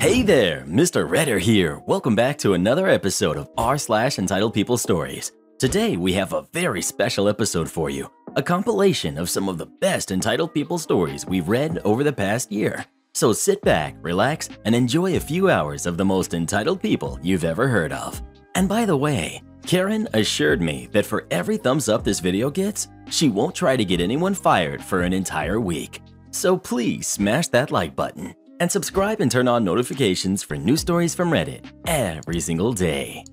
Hey there, Mr. Redder here. Welcome back to another episode of r slash entitled people stories. Today we have a very special episode for you, a compilation of some of the best entitled people stories we've read over the past year. So sit back, relax, and enjoy a few hours of the most entitled people you've ever heard of. And by the way, Karen assured me that for every thumbs up this video gets, she won't try to get anyone fired for an entire week. So please smash that like button and subscribe and turn on notifications for new stories from Reddit every single day.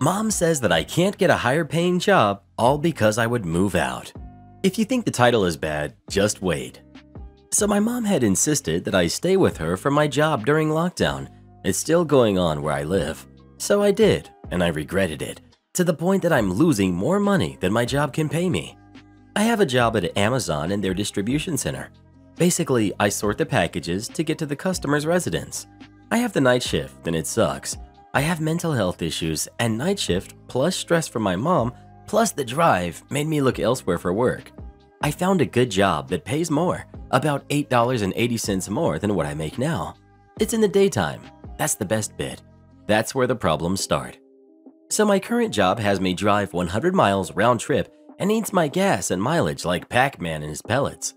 Mom says that I can't get a higher paying job all because I would move out. If you think the title is bad, just wait. So my mom had insisted that I stay with her for my job during lockdown. It's still going on where I live. So I did, and I regretted it, to the point that I'm losing more money than my job can pay me. I have a job at Amazon in their distribution center. Basically, I sort the packages to get to the customer's residence. I have the night shift and it sucks. I have mental health issues and night shift plus stress from my mom plus the drive made me look elsewhere for work. I found a good job that pays more, about $8.80 more than what I make now. It's in the daytime. That's the best bit. That's where the problems start. So my current job has me drive 100 miles round trip and eats my gas and mileage like Pac-Man and his pellets.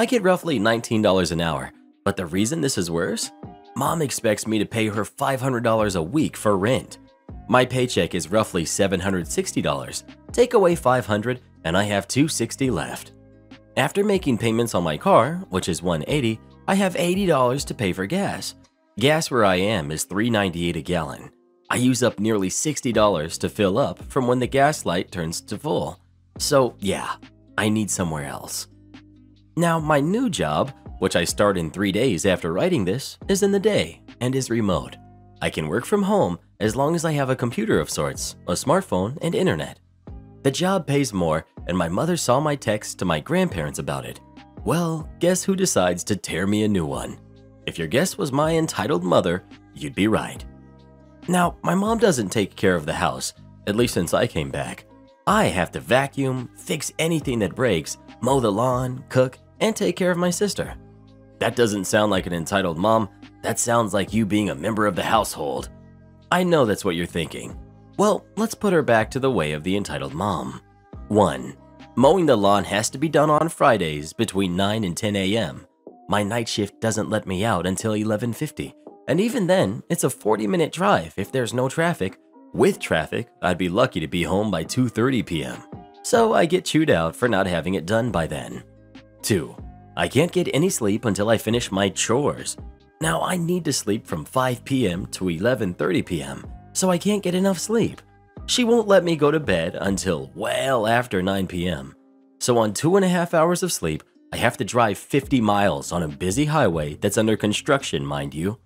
I get roughly $19 an hour, but the reason this is worse? Mom expects me to pay her $500 a week for rent. My paycheck is roughly $760. Take away $500, and I have $260 left. After making payments on my car, which is $180, I have $80 to pay for gas. Gas where I am is $3.98 a gallon. I use up nearly $60 to fill up from when the gas light turns to full. So yeah, I need somewhere else. Now, my new job, which I start in three days after writing this, is in the day and is remote. I can work from home as long as I have a computer of sorts, a smartphone, and internet. The job pays more, and my mother saw my text to my grandparents about it. Well, guess who decides to tear me a new one? If your guess was my entitled mother, you'd be right. Now, my mom doesn't take care of the house, at least since I came back. I have to vacuum, fix anything that breaks, mow the lawn, cook, and take care of my sister. That doesn't sound like an entitled mom, that sounds like you being a member of the household. I know that's what you're thinking. Well, let's put her back to the way of the entitled mom. 1. Mowing the lawn has to be done on Fridays between 9 and 10 a.m. My night shift doesn't let me out until 11:50, and even then, it's a 40-minute drive if there's no traffic. With traffic, I'd be lucky to be home by 2:30 p.m. So I get chewed out for not having it done by then. 2. I can't get any sleep until I finish my chores. Now I need to sleep from 5 p.m. to 11:30 p.m., so I can't get enough sleep. She won't let me go to bed until well after 9 p.m. So on two and a half hours of sleep, I have to drive 50 miles on a busy highway that's under construction, mind you.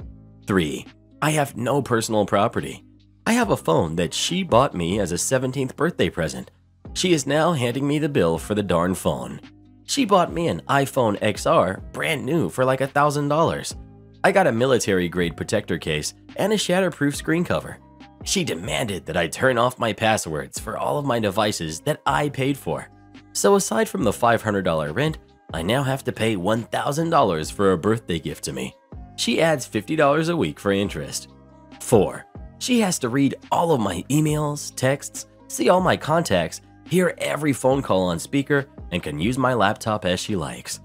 3. I have no personal property. I have a phone that she bought me as a 17th birthday present. She is now handing me the bill for the darn phone. She bought me an iPhone XR brand new for like a thousand dollars. I got a military grade protector case and a shatterproof screen cover. She demanded that I turn off my passwords for all of my devices that I paid for. So aside from the $500 rent, I now have to pay $1,000 for a birthday gift to me. She adds $50 a week for interest. 4. She has to read all of my emails, texts, see all my contacts, hear every phone call on speaker, and can use my laptop as she likes.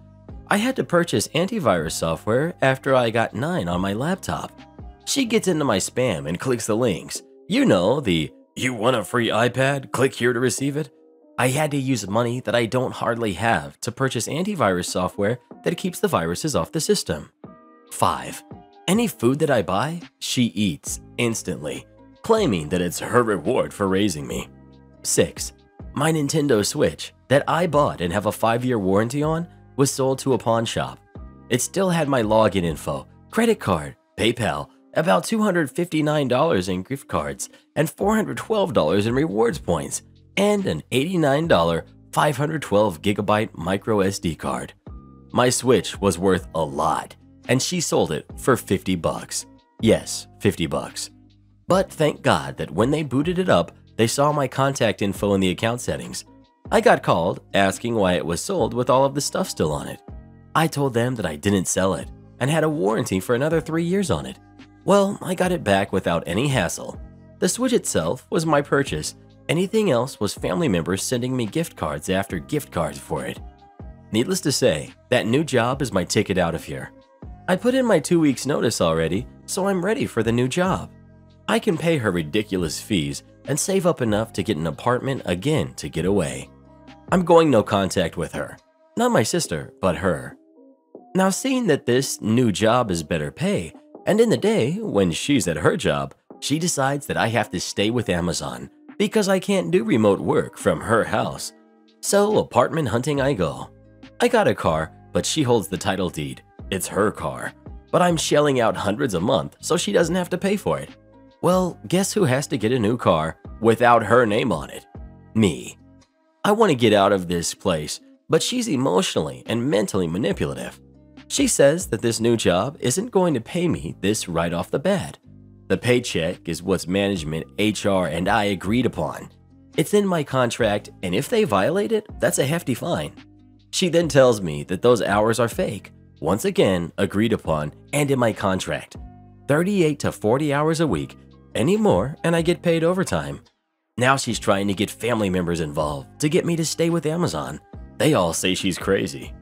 I had to purchase antivirus software after I got 9 on my laptop. She gets into my spam and clicks the links. You know, the you want a free iPad? Click here to receive it. I had to use money that I don't hardly have to purchase antivirus software that keeps the viruses off the system. 5. Any food that I buy, she eats instantly, claiming that it's her reward for raising me. 6. My Nintendo Switch, that I bought and have a 5 year warranty on, was sold to a pawn shop. It still had my login info, credit card, PayPal, about $259 in gift cards, and $412 in rewards points, and an $89 512 gigabyte micro SD card. My Switch was worth a lot, and she sold it for 50 bucks. Yes, 50 bucks. But thank God that when they booted it up, they saw my contact info in the account settings. I got called asking why it was sold with all of the stuff still on it. I told them that I didn't sell it and had a warranty for another three years on it. Well, I got it back without any hassle. The Switch itself was my purchase. Anything else was family members sending me gift cards after gift cards for it. Needless to say, that new job is my ticket out of here. I put in my two weeks notice already, so I'm ready for the new job. I can pay her ridiculous fees and save up enough to get an apartment again to get away. I'm going no contact with her. Not my sister, but her. Now, seeing that this new job is better pay, and in the day, when she's at her job, she decides that I have to stay with Amazon because I can't do remote work from her house. So, apartment hunting I go. I got a car, but she holds the title deed. It's her car. But I'm shelling out hundreds a month so she doesn't have to pay for it. Well, guess who has to get a new car without her name on it? Me. I want to get out of this place, but she's emotionally and mentally manipulative. She says that this new job isn't going to pay me this right off the bat. The paycheck is what's management, HR, and I agreed upon. It's in my contract, and if they violate it, that's a hefty fine. She then tells me that those hours are fake, once again agreed upon and in my contract. 38 to 40 hours a week, any more, and I get paid overtime. Now she's trying to get family members involved to get me to stay with Amazon. They all say she's crazy.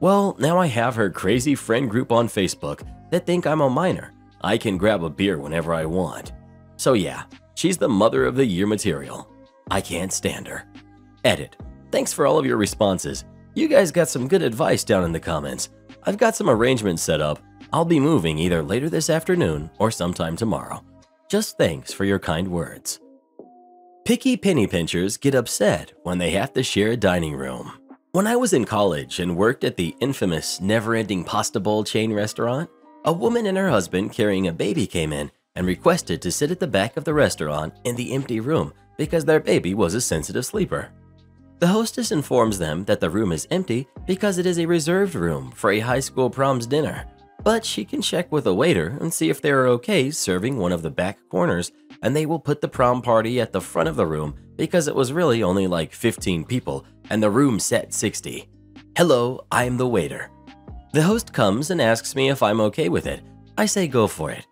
Well, now I have her crazy friend group on Facebook that think I'm a minor. I can grab a beer whenever I want. So yeah, she's the mother of the year material. I can't stand her. Edit. Thanks for all of your responses. You guys got some good advice down in the comments. I've got some arrangements set up. I'll be moving either later this afternoon or sometime tomorrow. Just thanks for your kind words. Picky penny pinchers get upset when they have to share a dining room. When I was in college and worked at the infamous Never Ending Pasta Bowl chain restaurant, a woman and her husband carrying a baby came in and requested to sit at the back of the restaurant in the empty room because their baby was a sensitive sleeper. The hostess informs them that the room is empty because it is a reserved room for a high school prom's dinner, but she can check with a waiter and see if they are okay serving one of the back corners and they will put the prom party at the front of the room because it was really only like 15 people and the room set 60. Hello, I'm the waiter. The host comes and asks me if I'm okay with it. I say go for it.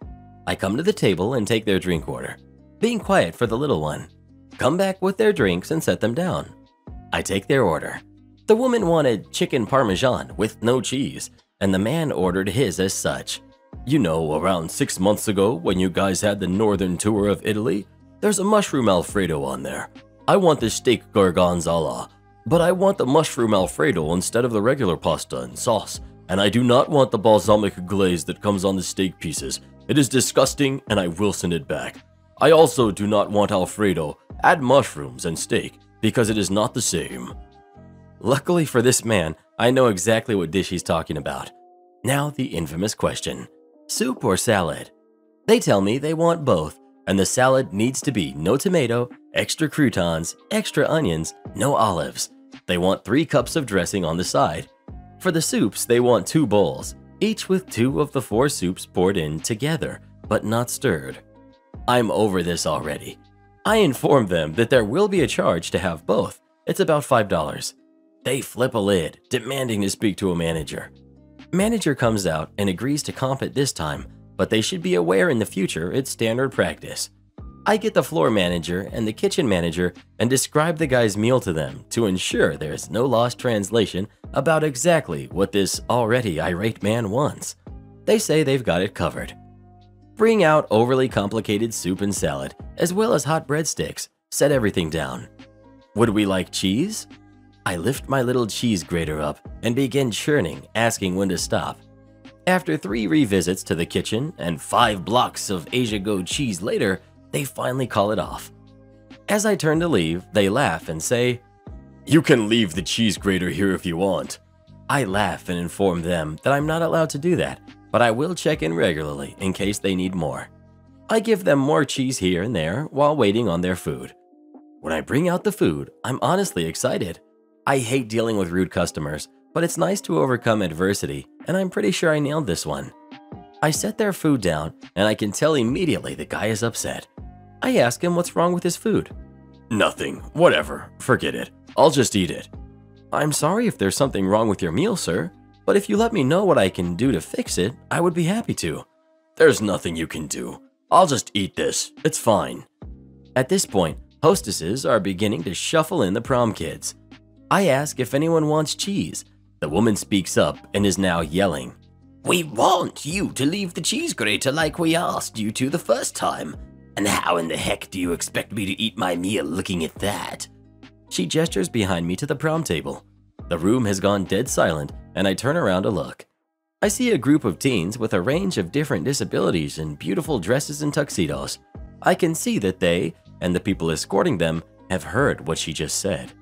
I come to the table and take their drink order, being quiet for the little one. Come back with their drinks and set them down. I take their order. The woman wanted chicken parmesan with no cheese, and the man ordered his as such. You know, around six months ago when you guys had the northern tour of Italy, there's a mushroom alfredo on there. I want the steak gorgonzola, but I want the mushroom alfredo instead of the regular pasta and sauce, and I do not want the balsamic glaze that comes on the steak pieces. It is disgusting and I will send it back. I also do not want alfredo, add mushrooms and steak, because it is not the same. Luckily for this man, I know exactly what dish he's talking about. Now the infamous question soup or salad? They tell me they want both, and the salad needs to be no tomato, extra croutons, extra onions, no olives. They want three cups of dressing on the side. For the soups, they want two bowls, each with two of the four soups poured in together, but not stirred. I'm over this already. I inform them that there will be a charge to have both. It's about $5. They flip a lid, demanding to speak to a manager. Manager comes out and agrees to comp it this time, but they should be aware in the future it's standard practice. I get the floor manager and the kitchen manager and describe the guy's meal to them to ensure there is no lost translation about exactly what this already irate man wants. They say they've got it covered. Bring out overly complicated soup and salad, as well as hot breadsticks. Set everything down. Would we like cheese? I lift my little cheese grater up and begin churning, asking when to stop. After three revisits to the kitchen and five blocks of Asiago cheese later, they finally call it off. As I turn to leave, they laugh and say, You can leave the cheese grater here if you want. I laugh and inform them that I'm not allowed to do that, but I will check in regularly in case they need more. I give them more cheese here and there while waiting on their food. When I bring out the food, I'm honestly excited. I hate dealing with rude customers, but it's nice to overcome adversity, and I'm pretty sure I nailed this one. I set their food down, and I can tell immediately the guy is upset. I ask him what's wrong with his food. Nothing, whatever, forget it. I'll just eat it. I'm sorry if there's something wrong with your meal, sir, but if you let me know what I can do to fix it, I would be happy to. There's nothing you can do. I'll just eat this. It's fine. At this point, hostesses are beginning to shuffle in the prom kids. I ask if anyone wants cheese. The woman speaks up and is now yelling. We want you to leave the cheese grater like we asked you to the first time. And how in the heck do you expect me to eat my meal looking at that? She gestures behind me to the prom table. The room has gone dead silent, and I turn around to look. I see a group of teens with a range of different disabilities in beautiful dresses and tuxedos. I can see that they, and the people escorting them, have heard what she just said.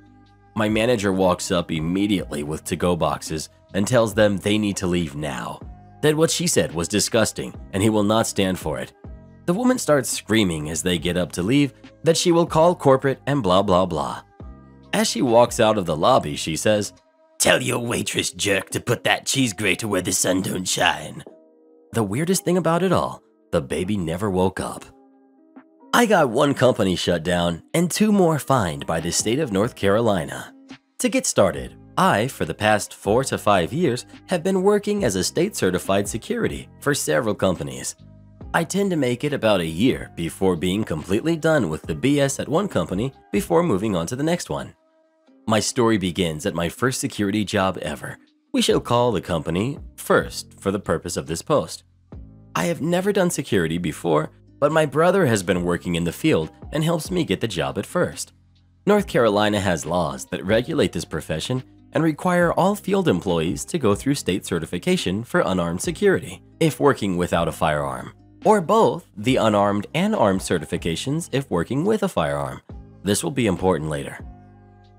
My manager walks up immediately with to go boxes and tells them they need to leave now. That what she said was disgusting and he will not stand for it. The woman starts screaming as they get up to leave that she will call corporate and blah blah blah. As she walks out of the lobby, she says, Tell your waitress jerk to put that cheese grater where the sun don't shine. The weirdest thing about it all, the baby never woke up. I got one company shut down and two more fined by the state of North Carolina. To get started, I, for the past four to five years, have been working as a state certified security for several companies. I tend to make it about a year before being completely done with the BS at one company before moving on to the next one. My story begins at my first security job ever. We shall call the company First for the purpose of this post. I have never done security before, but my brother has been working in the field and helps me get the job at First. North Carolina has laws that regulate this profession and require all field employees to go through state certification for unarmed security if working without a firearm, or both the unarmed and armed certifications if working with a firearm. This will be important later.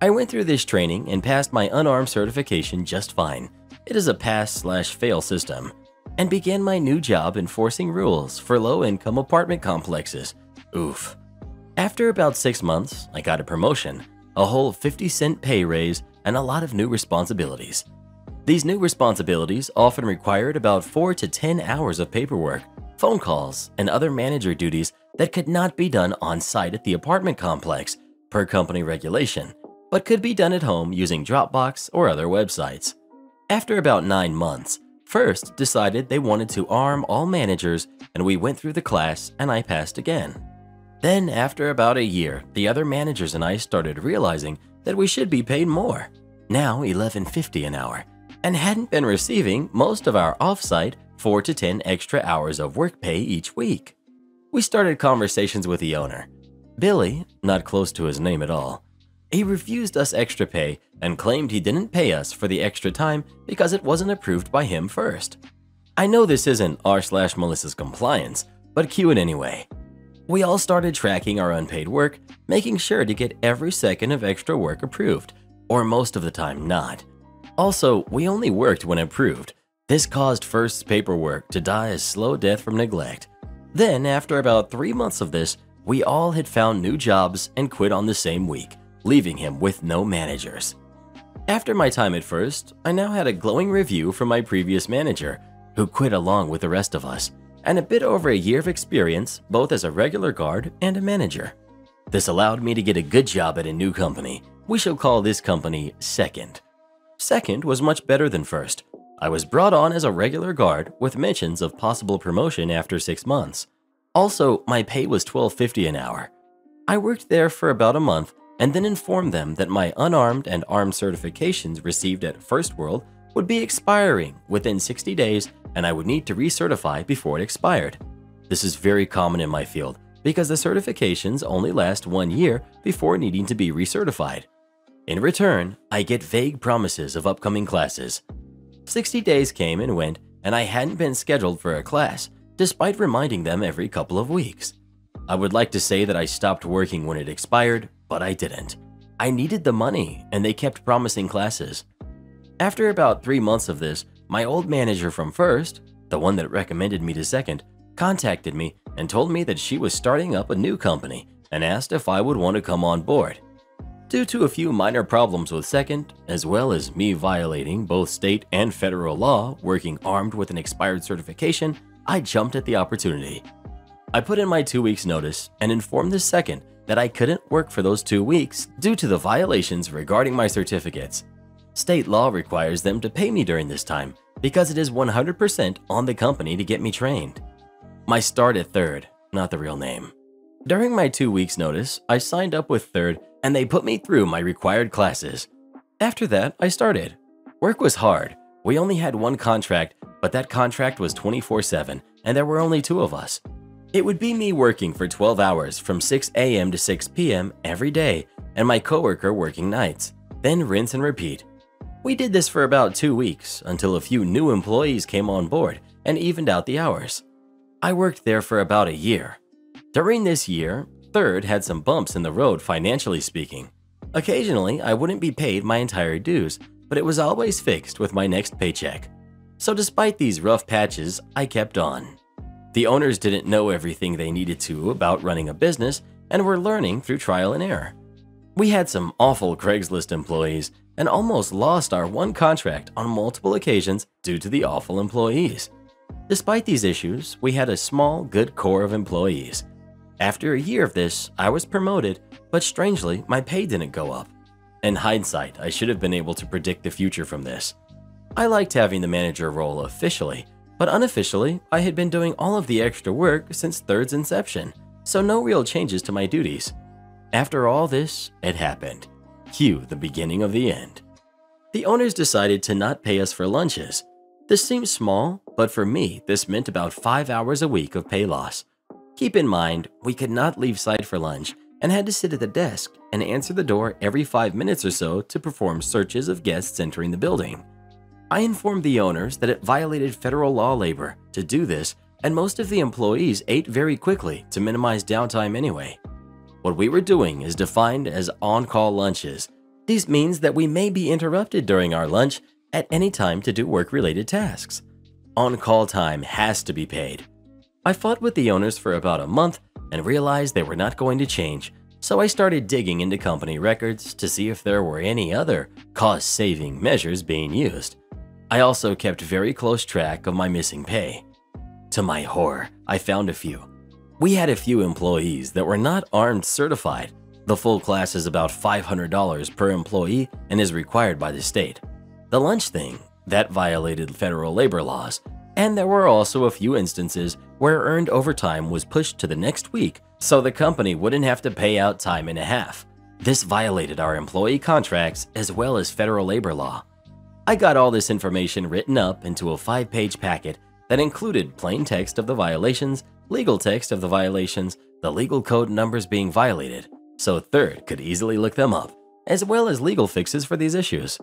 I went through this training and passed my unarmed certification just fine. It is a pass slash fail system. And began my new job enforcing rules for low income apartment complexes. Oof. After about six months, I got a promotion, a whole 50 cent pay raise, and a lot of new responsibilities. These new responsibilities often required about 4 to 10 hours of paperwork, phone calls, and other manager duties that could not be done on site at the apartment complex per company regulation but could be done at home using Dropbox or other websites. After about 9 months, First decided they wanted to arm all managers and we went through the class and I passed again. Then after about a year, the other managers and I started realizing that we should be paid more, now 11.50 an hour, and hadn't been receiving most of our offsite 4 to 10 extra hours of work pay each week. We started conversations with the owner. Billy, not close to his name at all, he refused us extra pay and claimed he didn't pay us for the extra time because it wasn't approved by him first. I know this isn't r slash malicious compliance, but cue it anyway. We all started tracking our unpaid work, making sure to get every second of extra work approved, or most of the time not. Also, we only worked when approved. This caused First's paperwork to die a slow death from neglect. Then, after about three months of this, we all had found new jobs and quit on the same week leaving him with no managers. After my time at First, I now had a glowing review from my previous manager, who quit along with the rest of us, and a bit over a year of experience both as a regular guard and a manager. This allowed me to get a good job at a new company. We shall call this company Second. Second was much better than First. I was brought on as a regular guard with mentions of possible promotion after six months. Also, my pay was $12.50 an hour. I worked there for about a month and then informed them that my unarmed and armed certifications received at First World would be expiring within 60 days and I would need to recertify before it expired. This is very common in my field because the certifications only last one year before needing to be recertified. In return, I get vague promises of upcoming classes. 60 days came and went, and I hadn't been scheduled for a class, despite reminding them every couple of weeks. I would like to say that I stopped working when it expired, but I didn't. I needed the money, and they kept promising classes. After about three months of this, my old manager from First, the one that recommended me to Second, contacted me and told me that she was starting up a new company and asked if I would want to come on board. Due to a few minor problems with Second, as well as me violating both state and federal law working armed with an expired certification, I jumped at the opportunity. I put in my two weeks notice and informed the Second that I couldn't work for those two weeks due to the violations regarding my certificates. State law requires them to pay me during this time because it is 100% on the company to get me trained. My start at third, not the real name. During my two weeks' notice, I signed up with third and they put me through my required classes. After that, I started. Work was hard. We only had one contract, but that contract was 24 7, and there were only two of us. It would be me working for 12 hours from 6 a.m. to 6 p.m. every day, and my coworker working nights, then rinse and repeat. We did this for about two weeks until a few new employees came on board and evened out the hours. I worked there for about a year. During this year, Third had some bumps in the road financially speaking. Occasionally, I wouldn't be paid my entire dues, but it was always fixed with my next paycheck. So despite these rough patches, I kept on. The owners didn't know everything they needed to about running a business and were learning through trial and error. We had some awful Craigslist employees and almost lost our one contract on multiple occasions due to the awful employees. Despite these issues, we had a small, good core of employees. After a year of this, I was promoted, but strangely, my pay didn't go up. In hindsight, I should have been able to predict the future from this. I liked having the manager role officially, but unofficially, I had been doing all of the extra work since Third's inception, so no real changes to my duties. After all this, it happened. Cue the beginning of the end. The owners decided to not pay us for lunches. This seems small, but for me, this meant about five hours a week of pay loss. Keep in mind, we could not leave site for lunch and had to sit at the desk and answer the door every five minutes or so to perform searches of guests entering the building. I informed the owners that it violated federal law labor to do this, and most of the employees ate very quickly to minimize downtime anyway. What we were doing is defined as on call lunches. This means that we may be interrupted during our lunch at any time to do work related tasks. On call time has to be paid. I fought with the owners for about a month and realized they were not going to change, so I started digging into company records to see if there were any other cost saving measures being used. I also kept very close track of my missing pay. To my horror, I found a few. We had a few employees that were not armed certified. The full class is about $500 per employee and is required by the state. The lunch thing, that violated federal labor laws, and there were also a few instances where earned overtime was pushed to the next week so the company wouldn't have to pay out time and a half. This violated our employee contracts as well as federal labor law. I got all this information written up into a five page packet that included plain text of the violations, legal text of the violations, the legal code numbers being violated, so Third could easily look them up, as well as legal fixes for these issues.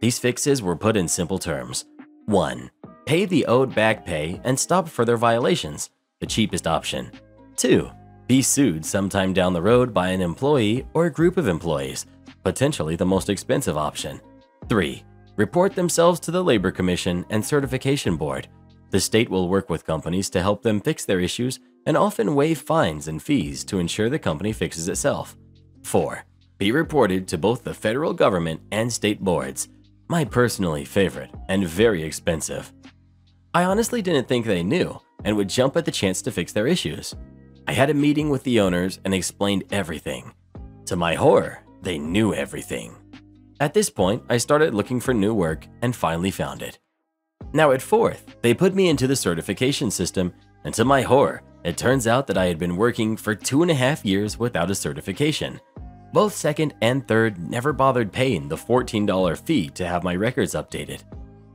These fixes were put in simple terms 1. Pay the owed back pay and stop further violations, the cheapest option. 2. Be sued sometime down the road by an employee or a group of employees, potentially the most expensive option. 3 report themselves to the Labor Commission and Certification Board. The state will work with companies to help them fix their issues and often waive fines and fees to ensure the company fixes itself. 4. Be reported to both the federal government and state boards. My personally favorite and very expensive. I honestly didn't think they knew and would jump at the chance to fix their issues. I had a meeting with the owners and explained everything. To my horror, they knew everything. At this point, I started looking for new work and finally found it. Now at fourth, they put me into the certification system, and to my horror, it turns out that I had been working for two and a half years without a certification. Both second and third never bothered paying the $14 fee to have my records updated.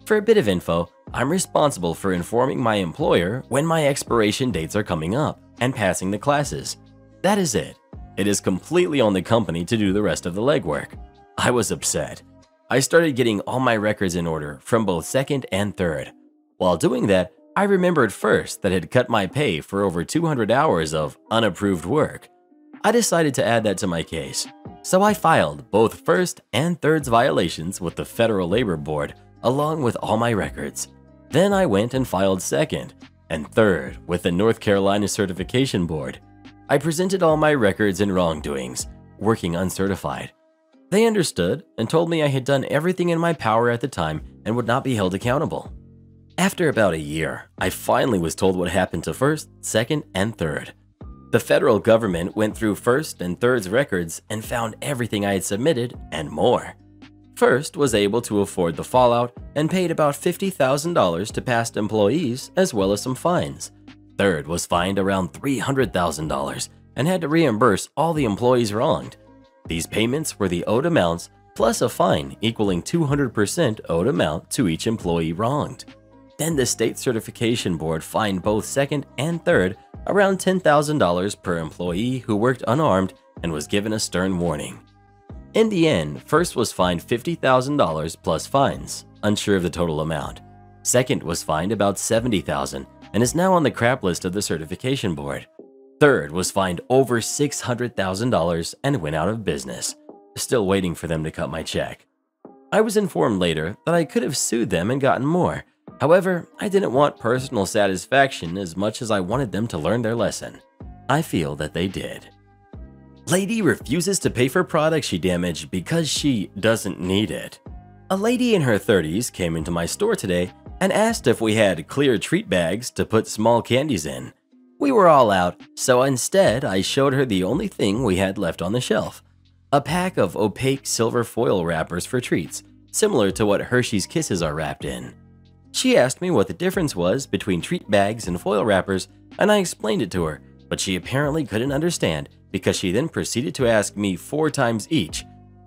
For a bit of info, I'm responsible for informing my employer when my expiration dates are coming up and passing the classes. That is it. It is completely on the company to do the rest of the legwork. I was upset. I started getting all my records in order from both second and third. While doing that, I remembered first that had cut my pay for over 200 hours of unapproved work. I decided to add that to my case, so I filed both first and third's violations with the Federal Labor Board along with all my records. Then I went and filed second and third with the North Carolina Certification Board. I presented all my records and wrongdoings, working uncertified. They understood and told me I had done everything in my power at the time and would not be held accountable. After about a year, I finally was told what happened to first, second, and third. The federal government went through first and third's records and found everything I had submitted and more. First was able to afford the fallout and paid about $50,000 to past employees as well as some fines. Third was fined around $300,000 and had to reimburse all the employees wronged. These payments were the owed amounts plus a fine equaling 200% owed amount to each employee wronged. Then the state certification board fined both second and third around $10,000 per employee who worked unarmed and was given a stern warning. In the end, first was fined $50,000 plus fines, unsure of the total amount. Second was fined about 70,000 and is now on the crap list of the certification board. Third was fined over $600,000 and went out of business, still waiting for them to cut my check. I was informed later that I could have sued them and gotten more. However, I didn't want personal satisfaction as much as I wanted them to learn their lesson. I feel that they did. Lady refuses to pay for products she damaged because she doesn't need it. A lady in her 30s came into my store today and asked if we had clear treat bags to put small candies in. We were all out, so instead I showed her the only thing we had left on the shelf a pack of opaque silver foil wrappers for treats, similar to what Hershey's Kisses are wrapped in. She asked me what the difference was between treat bags and foil wrappers, and I explained it to her, but she apparently couldn't understand because she then proceeded to ask me four times each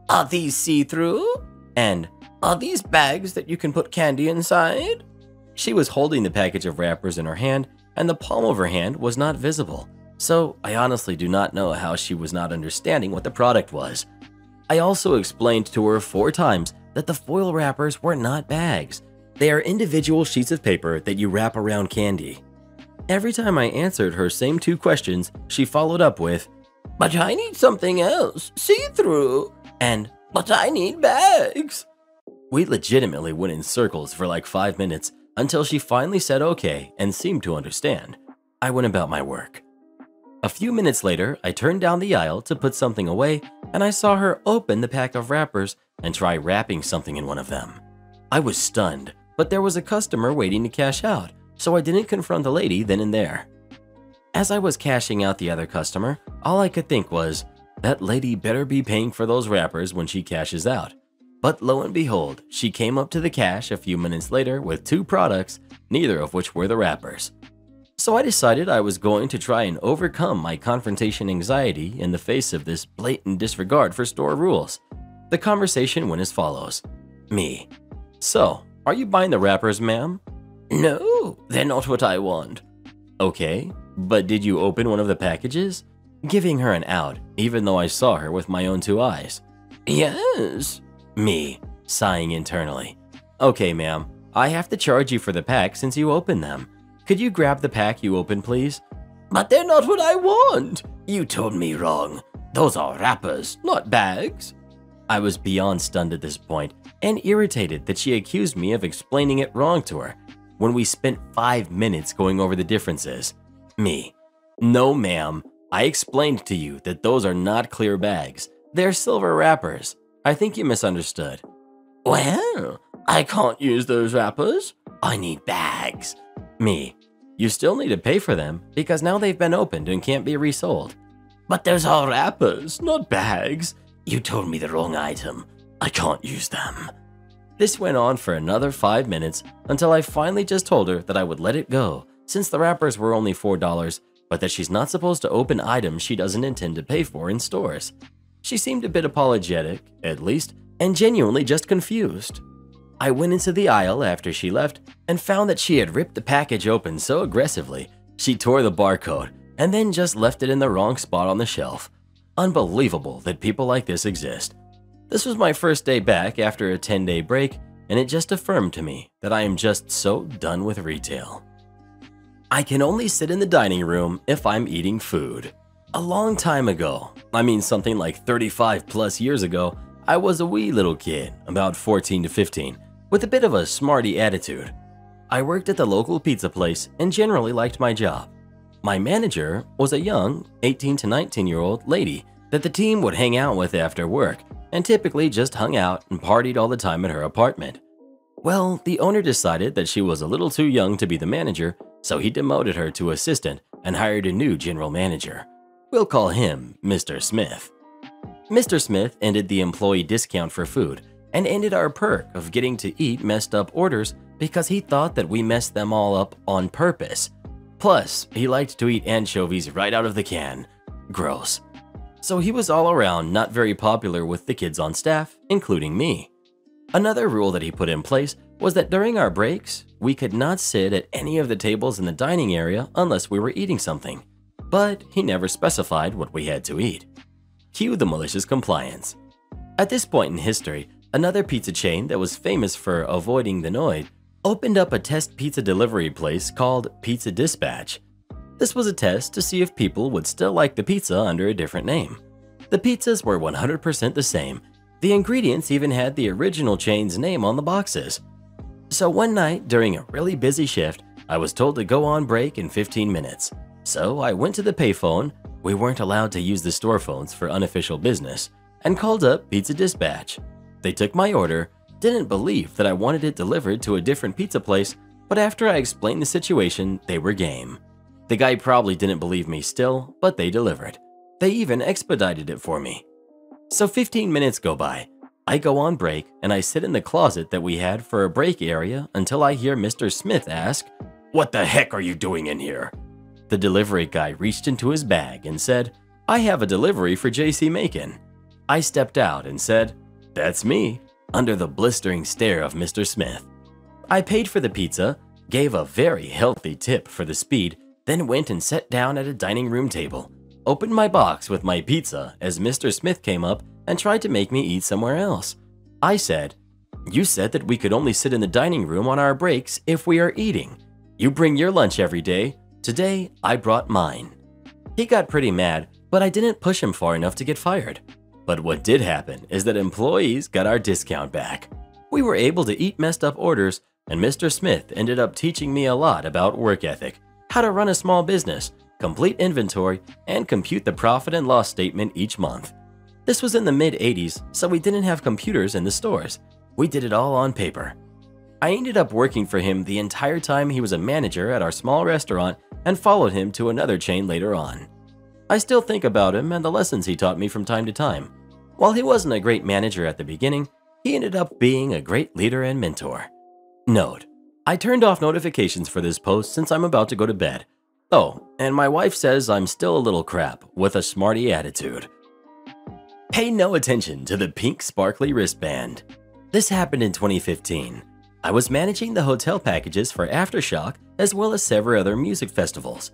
Are these see through? And Are these bags that you can put candy inside? She was holding the package of wrappers in her hand, and the palm of her hand was not visible, so I honestly do not know how she was not understanding what the product was. I also explained to her four times that the foil wrappers were not bags. They are individual sheets of paper that you wrap around candy. Every time I answered her same two questions, she followed up with, but I need something else, see-through, and but I need bags. We legitimately went in circles for like five minutes until she finally said okay and seemed to understand. I went about my work. A few minutes later, I turned down the aisle to put something away and I saw her open the pack of wrappers and try wrapping something in one of them. I was stunned, but there was a customer waiting to cash out, so I didn't confront the lady then and there. As I was cashing out the other customer, all I could think was, that lady better be paying for those wrappers when she cashes out. But lo and behold, she came up to the cash a few minutes later with two products, neither of which were the wrappers. So I decided I was going to try and overcome my confrontation anxiety in the face of this blatant disregard for store rules. The conversation went as follows Me. So, are you buying the wrappers, ma'am? No, they're not what I want. Okay, but did you open one of the packages? Giving her an out, even though I saw her with my own two eyes. Yes. Me, sighing internally. Okay, ma'am, I have to charge you for the pack since you opened them. Could you grab the pack you opened, please? But they're not what I want. You told me wrong. Those are wrappers, not bags. I was beyond stunned at this point and irritated that she accused me of explaining it wrong to her when we spent five minutes going over the differences. Me. No, ma'am. I explained to you that those are not clear bags. They're silver wrappers. I think you misunderstood. Well, I can't use those wrappers. I need bags. Me. You still need to pay for them because now they've been opened and can't be resold. But those are wrappers, not bags. You told me the wrong item. I can't use them. This went on for another five minutes until I finally just told her that I would let it go since the wrappers were only $4, but that she's not supposed to open items she doesn't intend to pay for in stores. She seemed a bit apologetic, at least, and genuinely just confused. I went into the aisle after she left and found that she had ripped the package open so aggressively, she tore the barcode and then just left it in the wrong spot on the shelf. Unbelievable that people like this exist. This was my first day back after a 10 day break, and it just affirmed to me that I am just so done with retail. I can only sit in the dining room if I'm eating food. A long time ago, I mean something like 35 plus years ago, I was a wee little kid, about 14 to 15, with a bit of a smarty attitude. I worked at the local pizza place and generally liked my job. My manager was a young, 18 to 19 year old lady that the team would hang out with after work and typically just hung out and partied all the time at her apartment. Well, the owner decided that she was a little too young to be the manager so he demoted her to assistant and hired a new general manager. We'll call him Mr. Smith. Mr. Smith ended the employee discount for food and ended our perk of getting to eat messed up orders because he thought that we messed them all up on purpose. Plus, he liked to eat anchovies right out of the can. Gross. So he was all around not very popular with the kids on staff, including me. Another rule that he put in place was that during our breaks, we could not sit at any of the tables in the dining area unless we were eating something. But he never specified what we had to eat. Cue the malicious compliance. At this point in history, another pizza chain that was famous for avoiding the Noid opened up a test pizza delivery place called Pizza Dispatch. This was a test to see if people would still like the pizza under a different name. The pizzas were 100% the same. The ingredients even had the original chain's name on the boxes. So one night during a really busy shift, I was told to go on break in 15 minutes. So I went to the payphone, we weren't allowed to use the store phones for unofficial business, and called up Pizza Dispatch. They took my order, didn't believe that I wanted it delivered to a different pizza place, but after I explained the situation, they were game. The guy probably didn't believe me still, but they delivered. They even expedited it for me. So 15 minutes go by. I go on break and I sit in the closet that we had for a break area until I hear Mr. Smith ask, What the heck are you doing in here? The delivery guy reached into his bag and said, I have a delivery for JC Macon. I stepped out and said, That's me under the blistering stare of Mr. Smith. I paid for the pizza, gave a very healthy tip for the speed, then went and sat down at a dining room table, opened my box with my pizza as Mr. Smith came up and tried to make me eat somewhere else. I said, You said that we could only sit in the dining room on our breaks if we are eating. You bring your lunch every day. Today, I brought mine. He got pretty mad, but I didn't push him far enough to get fired. But what did happen is that employees got our discount back. We were able to eat messed up orders, and Mr. Smith ended up teaching me a lot about work ethic, how to run a small business, complete inventory, and compute the profit and loss statement each month. This was in the mid 80s, so we didn't have computers in the stores. We did it all on paper. I ended up working for him the entire time he was a manager at our small restaurant and followed him to another chain later on. I still think about him and the lessons he taught me from time to time. While he wasn't a great manager at the beginning, he ended up being a great leader and mentor. Note, I turned off notifications for this post since I'm about to go to bed. Oh, and my wife says I'm still a little crap with a smarty attitude. Pay no attention to the pink sparkly wristband. This happened in 2015. I was managing the hotel packages for Aftershock as well as several other music festivals.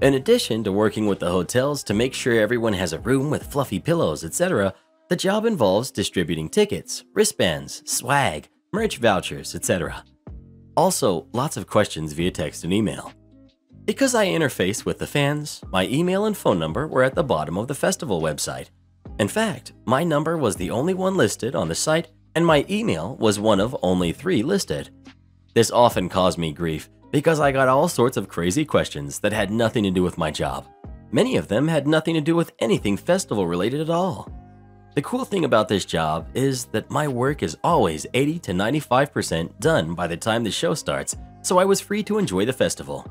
In addition to working with the hotels to make sure everyone has a room with fluffy pillows, etc., the job involves distributing tickets, wristbands, swag, merch vouchers, etc. Also, lots of questions via text and email. Because I interface with the fans, my email and phone number were at the bottom of the festival website. In fact, my number was the only one listed on the site, and my email was one of only three listed. This often caused me grief because I got all sorts of crazy questions that had nothing to do with my job. Many of them had nothing to do with anything festival related at all. The cool thing about this job is that my work is always 80 to 95% done by the time the show starts, so I was free to enjoy the festival.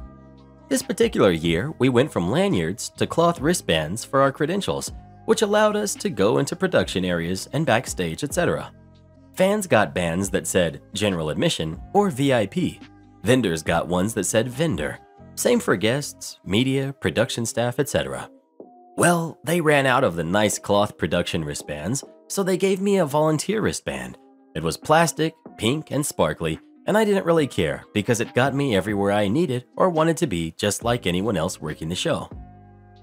This particular year, we went from lanyards to cloth wristbands for our credentials, which allowed us to go into production areas and backstage, etc. Fans got bands that said General Admission or VIP. Vendors got ones that said Vendor. Same for guests, media, production staff, etc. Well, they ran out of the nice cloth production wristbands, so they gave me a volunteer wristband. It was plastic, pink, and sparkly, and I didn't really care because it got me everywhere I needed or wanted to be just like anyone else working the show.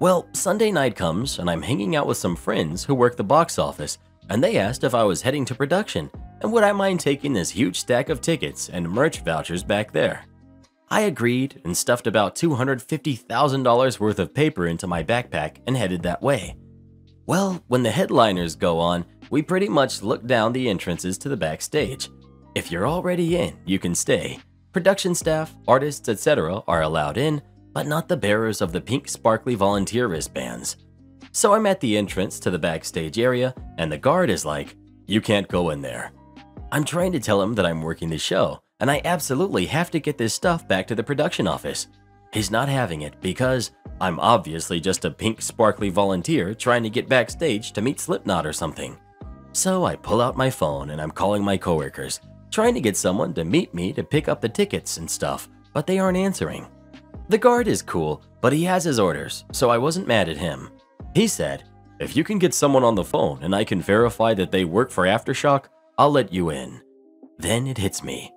Well, Sunday night comes and I'm hanging out with some friends who work the box office, and they asked if I was heading to production and would I mind taking this huge stack of tickets and merch vouchers back there. I agreed and stuffed about $250,000 worth of paper into my backpack and headed that way. Well, when the headliners go on, we pretty much look down the entrances to the backstage. If you're already in, you can stay. Production staff, artists, etc. are allowed in, but not the bearers of the pink sparkly volunteer wristbands. So I'm at the entrance to the backstage area, and the guard is like, You can't go in there. I'm trying to tell him that I'm working the show, and I absolutely have to get this stuff back to the production office. He's not having it because I'm obviously just a pink sparkly volunteer trying to get backstage to meet Slipknot or something. So I pull out my phone and I'm calling my coworkers, trying to get someone to meet me to pick up the tickets and stuff, but they aren't answering. The guard is cool, but he has his orders, so I wasn't mad at him. He said, If you can get someone on the phone and I can verify that they work for Aftershock, I'll let you in. Then it hits me.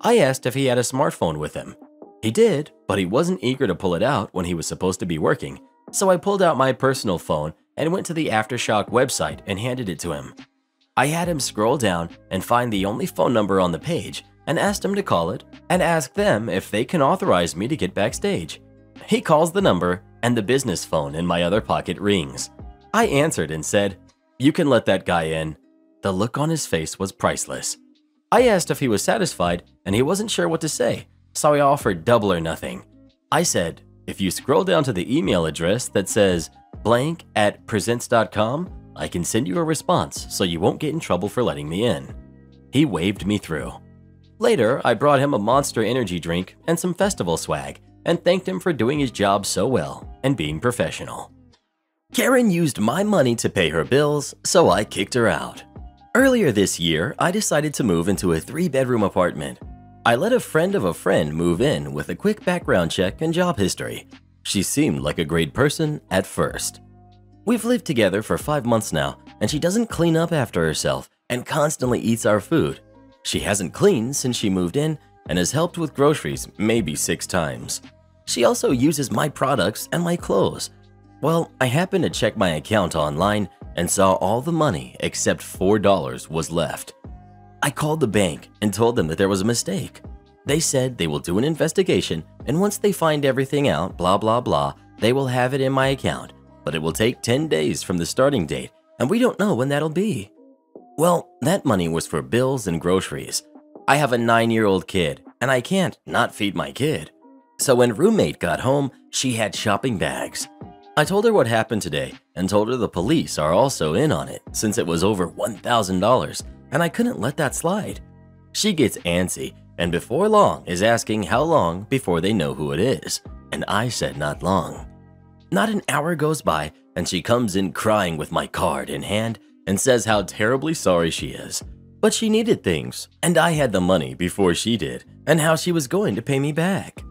I asked if he had a smartphone with him. He did, but he wasn't eager to pull it out when he was supposed to be working, so I pulled out my personal phone and went to the Aftershock website and handed it to him. I had him scroll down and find the only phone number on the page and asked him to call it and ask them if they can authorize me to get backstage. He calls the number and the business phone in my other pocket rings. I answered and said, You can let that guy in. The look on his face was priceless. I asked if he was satisfied and he wasn't sure what to say, so I offered double or nothing. I said, If you scroll down to the email address that says blank at presents.com, I can send you a response so you won't get in trouble for letting me in. He waved me through. Later, I brought him a monster energy drink and some festival swag and thanked him for doing his job so well and being professional. Karen used my money to pay her bills, so I kicked her out. Earlier this year, I decided to move into a three bedroom apartment. I let a friend of a friend move in with a quick background check and job history. She seemed like a great person at first. We've lived together for five months now, and she doesn't clean up after herself and constantly eats our food. She hasn't cleaned since she moved in and has helped with groceries maybe six times. She also uses my products and my clothes. Well, I happened to check my account online and saw all the money except $4 was left. I called the bank and told them that there was a mistake. They said they will do an investigation and once they find everything out, blah blah blah, they will have it in my account but it will take 10 days from the starting date, and we don't know when that'll be. Well, that money was for bills and groceries. I have a nine year old kid, and I can't not feed my kid. So when roommate got home, she had shopping bags. I told her what happened today and told her the police are also in on it since it was over $1,000 and I couldn't let that slide. She gets antsy and before long is asking how long before they know who it is, and I said not long. Not an hour goes by, and she comes in crying with my card in hand and says how terribly sorry she is. But she needed things, and I had the money before she did, and how she was going to pay me back.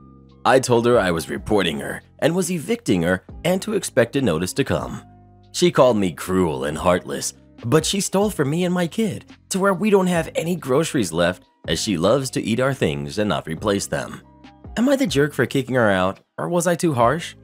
I told her I was reporting her and was evicting her and to expect a notice to come. She called me cruel and heartless, but she stole from me and my kid to where we don't have any groceries left as she loves to eat our things and not replace them. Am I the jerk for kicking her out, or was I too harsh?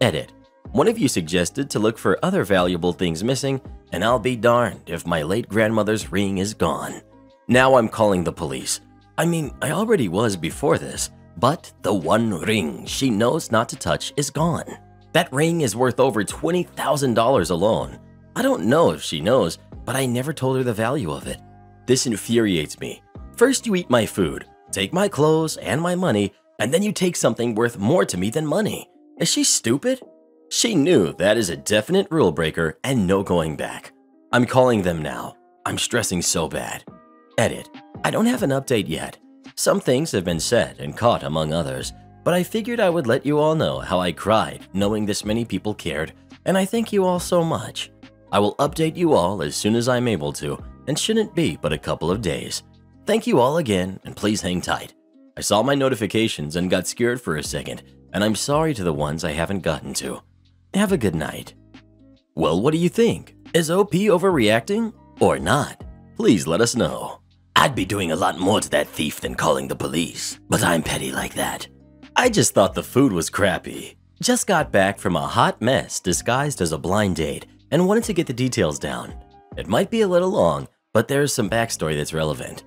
Edit. One of you suggested to look for other valuable things missing, and I'll be darned if my late grandmother's ring is gone. Now I'm calling the police. I mean, I already was before this, but the one ring she knows not to touch is gone. That ring is worth over $20,000 alone. I don't know if she knows, but I never told her the value of it. This infuriates me. First, you eat my food, take my clothes and my money, and then you take something worth more to me than money. Is she stupid? She knew that is a definite rule breaker and no going back. I'm calling them now. I'm stressing so bad. Edit. I don't have an update yet. Some things have been said and caught among others, but I figured I would let you all know how I cried knowing this many people cared, and I thank you all so much. I will update you all as soon as I'm able to, and shouldn't be but a couple of days. Thank you all again, and please hang tight. I saw my notifications and got scared for a second, and I'm sorry to the ones I haven't gotten to. Have a good night. Well, what do you think? Is OP overreacting or not? Please let us know. I'd be doing a lot more to that thief than calling the police, but I'm petty like that. I just thought the food was crappy. Just got back from a hot mess disguised as a blind date and wanted to get the details down. It might be a little long, but there's some backstory that's relevant.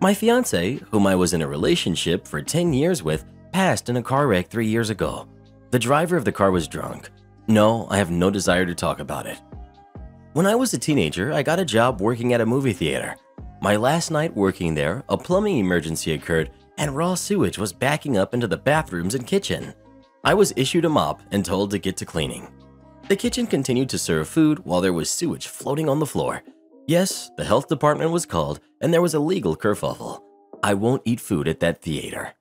My fiance, whom I was in a relationship for 10 years with, passed in a car wreck three years ago. The driver of the car was drunk, no, I have no desire to talk about it. When I was a teenager, I got a job working at a movie theater. My last night working there, a plumbing emergency occurred and raw sewage was backing up into the bathrooms and kitchen. I was issued a mop and told to get to cleaning. The kitchen continued to serve food while there was sewage floating on the floor. Yes, the health department was called and there was a legal kerfuffle. I won't eat food at that theater.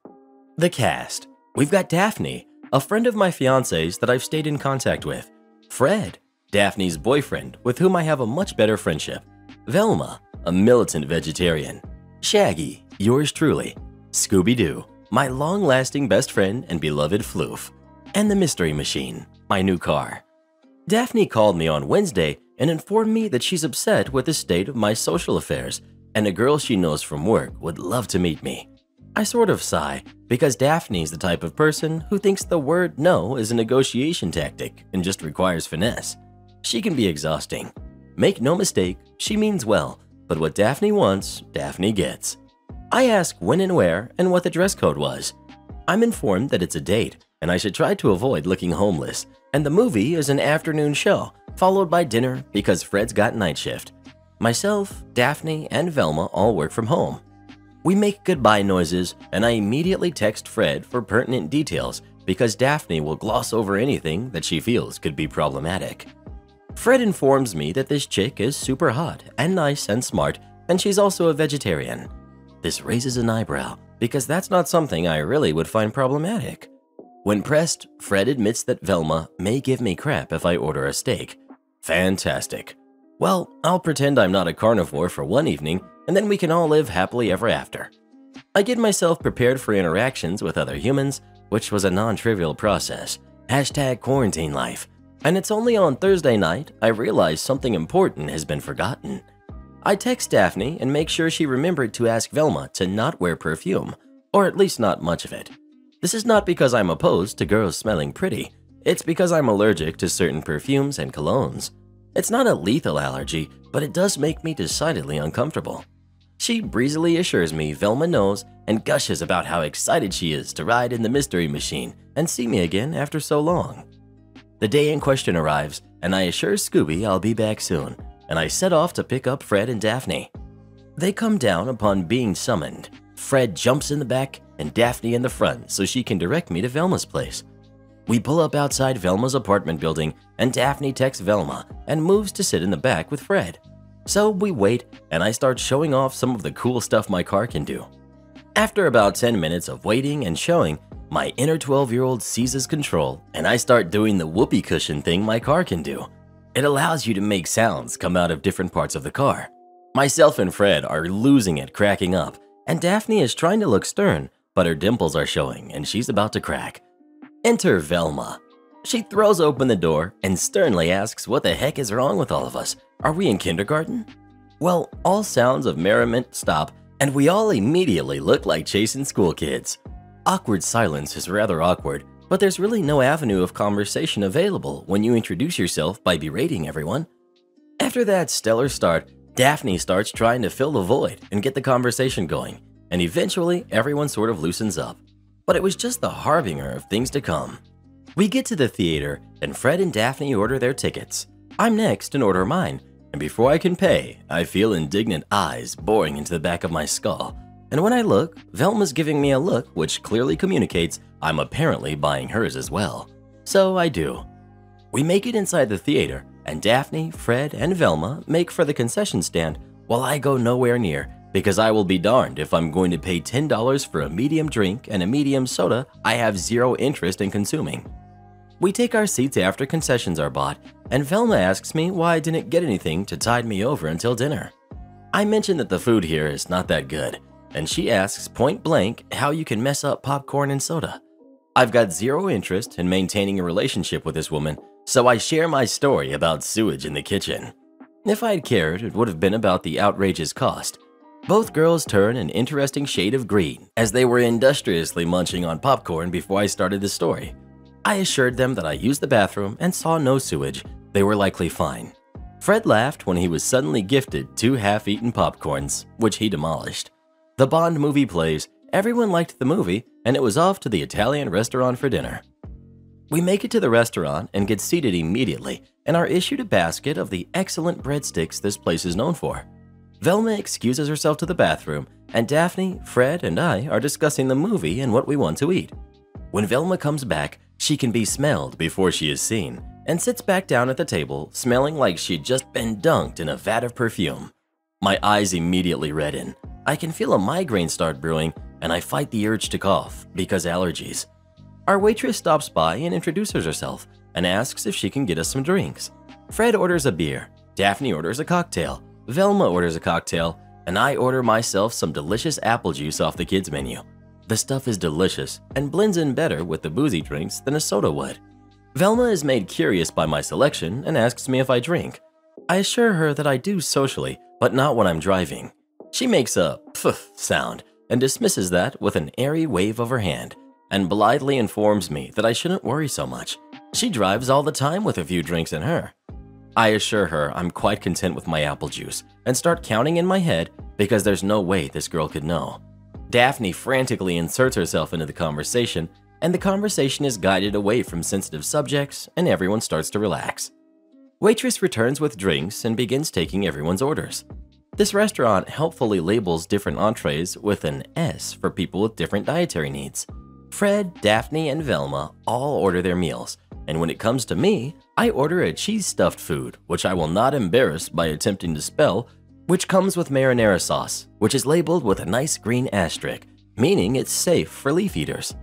The cast. We've got Daphne, a friend of my fiance's that I've stayed in contact with, Fred, Daphne's boyfriend with whom I have a much better friendship, Velma, a militant vegetarian, Shaggy, yours truly, Scooby Doo, my long lasting best friend and beloved Floof, and the Mystery Machine, my new car. Daphne called me on Wednesday and informed me that she's upset with the state of my social affairs and a girl she knows from work would love to meet me. I sort of sigh because Daphne's the type of person who thinks the word no is a negotiation tactic and just requires finesse. She can be exhausting. Make no mistake, she means well, but what Daphne wants, Daphne gets. I ask when and where and what the dress code was. I'm informed that it's a date and I should try to avoid looking homeless, and the movie is an afternoon show, followed by dinner because Fred's got night shift. Myself, Daphne, and Velma all work from home. We make goodbye noises, and I immediately text Fred for pertinent details because Daphne will gloss over anything that she feels could be problematic. Fred informs me that this chick is super hot and nice and smart, and she's also a vegetarian. This raises an eyebrow because that's not something I really would find problematic. When pressed, Fred admits that Velma may give me crap if I order a steak. Fantastic. Well, I'll pretend I'm not a carnivore for one evening and then we can all live happily ever after. I get myself prepared for interactions with other humans, which was a non-trivial process. Hashtag quarantine life. And it's only on Thursday night I realize something important has been forgotten. I text Daphne and make sure she remembered to ask Velma to not wear perfume, or at least not much of it. This is not because I'm opposed to girls smelling pretty, it's because I'm allergic to certain perfumes and colognes. It's not a lethal allergy, but it does make me decidedly uncomfortable. She breezily assures me Velma knows and gushes about how excited she is to ride in the mystery machine and see me again after so long. The day in question arrives, and I assure Scooby I'll be back soon, and I set off to pick up Fred and Daphne. They come down upon being summoned. Fred jumps in the back and Daphne in the front so she can direct me to Velma's place. We pull up outside Velma's apartment building, and Daphne texts Velma and moves to sit in the back with Fred. So we wait, and I start showing off some of the cool stuff my car can do. After about 10 minutes of waiting and showing, my inner 12 year old seizes control and I start doing the whoopee cushion thing my car can do. It allows you to make sounds come out of different parts of the car. Myself and Fred are losing it, cracking up, and Daphne is trying to look stern, but her dimples are showing and she's about to crack. Enter Velma. She throws open the door and sternly asks what the heck is wrong with all of us. Are we in kindergarten? Well, all sounds of merriment stop, and we all immediately look like chasing school kids. Awkward silence is rather awkward, but there's really no avenue of conversation available when you introduce yourself by berating everyone. After that stellar start, Daphne starts trying to fill the void and get the conversation going, and eventually everyone sort of loosens up. But it was just the harbinger of things to come. We get to the theater, and Fred and Daphne order their tickets. I'm next and order mine, and before I can pay, I feel indignant eyes boring into the back of my skull. And when I look, Velma's giving me a look which clearly communicates I'm apparently buying hers as well. So I do. We make it inside the theater, and Daphne, Fred, and Velma make for the concession stand while I go nowhere near because I will be darned if I'm going to pay $10 for a medium drink and a medium soda I have zero interest in consuming. We take our seats after concessions are bought, and Velma asks me why I didn't get anything to tide me over until dinner. I mention that the food here is not that good, and she asks point blank how you can mess up popcorn and soda. I've got zero interest in maintaining a relationship with this woman, so I share my story about sewage in the kitchen. If I'd cared, it would have been about the outrageous cost. Both girls turn an interesting shade of green as they were industriously munching on popcorn before I started the story. I assured them that I used the bathroom and saw no sewage. They were likely fine. Fred laughed when he was suddenly gifted two half-eaten popcorns, which he demolished. The Bond movie plays, everyone liked the movie, and it was off to the Italian restaurant for dinner. We make it to the restaurant and get seated immediately and are issued a basket of the excellent breadsticks this place is known for. Velma excuses herself to the bathroom, and Daphne, Fred, and I are discussing the movie and what we want to eat. When Velma comes back, she can be smelled before she is seen, and sits back down at the table, smelling like she'd just been dunked in a vat of perfume. My eyes immediately redden. I can feel a migraine start brewing, and I fight the urge to cough because allergies. Our waitress stops by and introduces herself and asks if she can get us some drinks. Fred orders a beer, Daphne orders a cocktail, Velma orders a cocktail, and I order myself some delicious apple juice off the kids' menu. The stuff is delicious and blends in better with the boozy drinks than a soda would. Velma is made curious by my selection and asks me if I drink. I assure her that I do socially, but not when I'm driving. She makes a pff sound and dismisses that with an airy wave of her hand, and blithely informs me that I shouldn't worry so much. She drives all the time with a few drinks in her. I assure her I'm quite content with my apple juice and start counting in my head because there's no way this girl could know. Daphne frantically inserts herself into the conversation, and the conversation is guided away from sensitive subjects, and everyone starts to relax. Waitress returns with drinks and begins taking everyone's orders. This restaurant helpfully labels different entrees with an S for people with different dietary needs. Fred, Daphne, and Velma all order their meals, and when it comes to me, I order a cheese stuffed food, which I will not embarrass by attempting to spell, which comes with marinara sauce, which is labeled with a nice green asterisk, meaning it's safe for leaf eaters.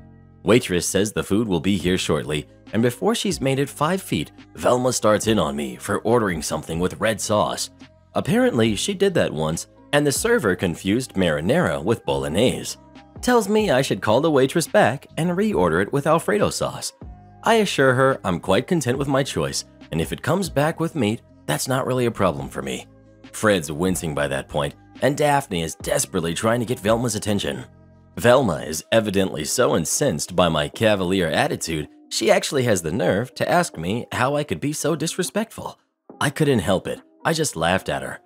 Waitress says the food will be here shortly, and before she's made it 5 feet, Velma starts in on me for ordering something with red sauce. Apparently, she did that once, and the server confused marinara with bolognese. Tells me I should call the waitress back and reorder it with Alfredo sauce. I assure her I'm quite content with my choice, and if it comes back with meat, that's not really a problem for me. Fred's wincing by that point, and Daphne is desperately trying to get Velma's attention. Velma is evidently so incensed by my cavalier attitude, she actually has the nerve to ask me how I could be so disrespectful. I couldn't help it, I just laughed at her.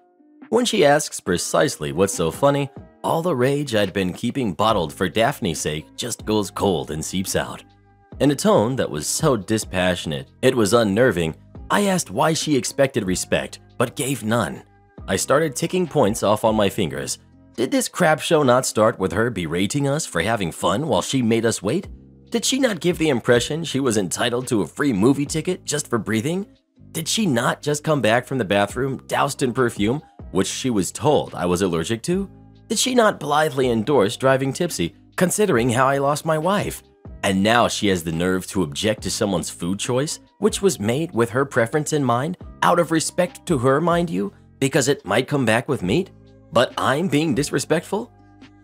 When she asks precisely what's so funny, all the rage I'd been keeping bottled for Daphne's sake just goes cold and seeps out. In a tone that was so dispassionate, it was unnerving, I asked why she expected respect, but gave none. I started ticking points off on my fingers. Did this crap show not start with her berating us for having fun while she made us wait? Did she not give the impression she was entitled to a free movie ticket just for breathing? Did she not just come back from the bathroom doused in perfume, which she was told I was allergic to? Did she not blithely endorse driving tipsy, considering how I lost my wife? And now she has the nerve to object to someone's food choice, which was made with her preference in mind, out of respect to her, mind you, because it might come back with meat? But I'm being disrespectful?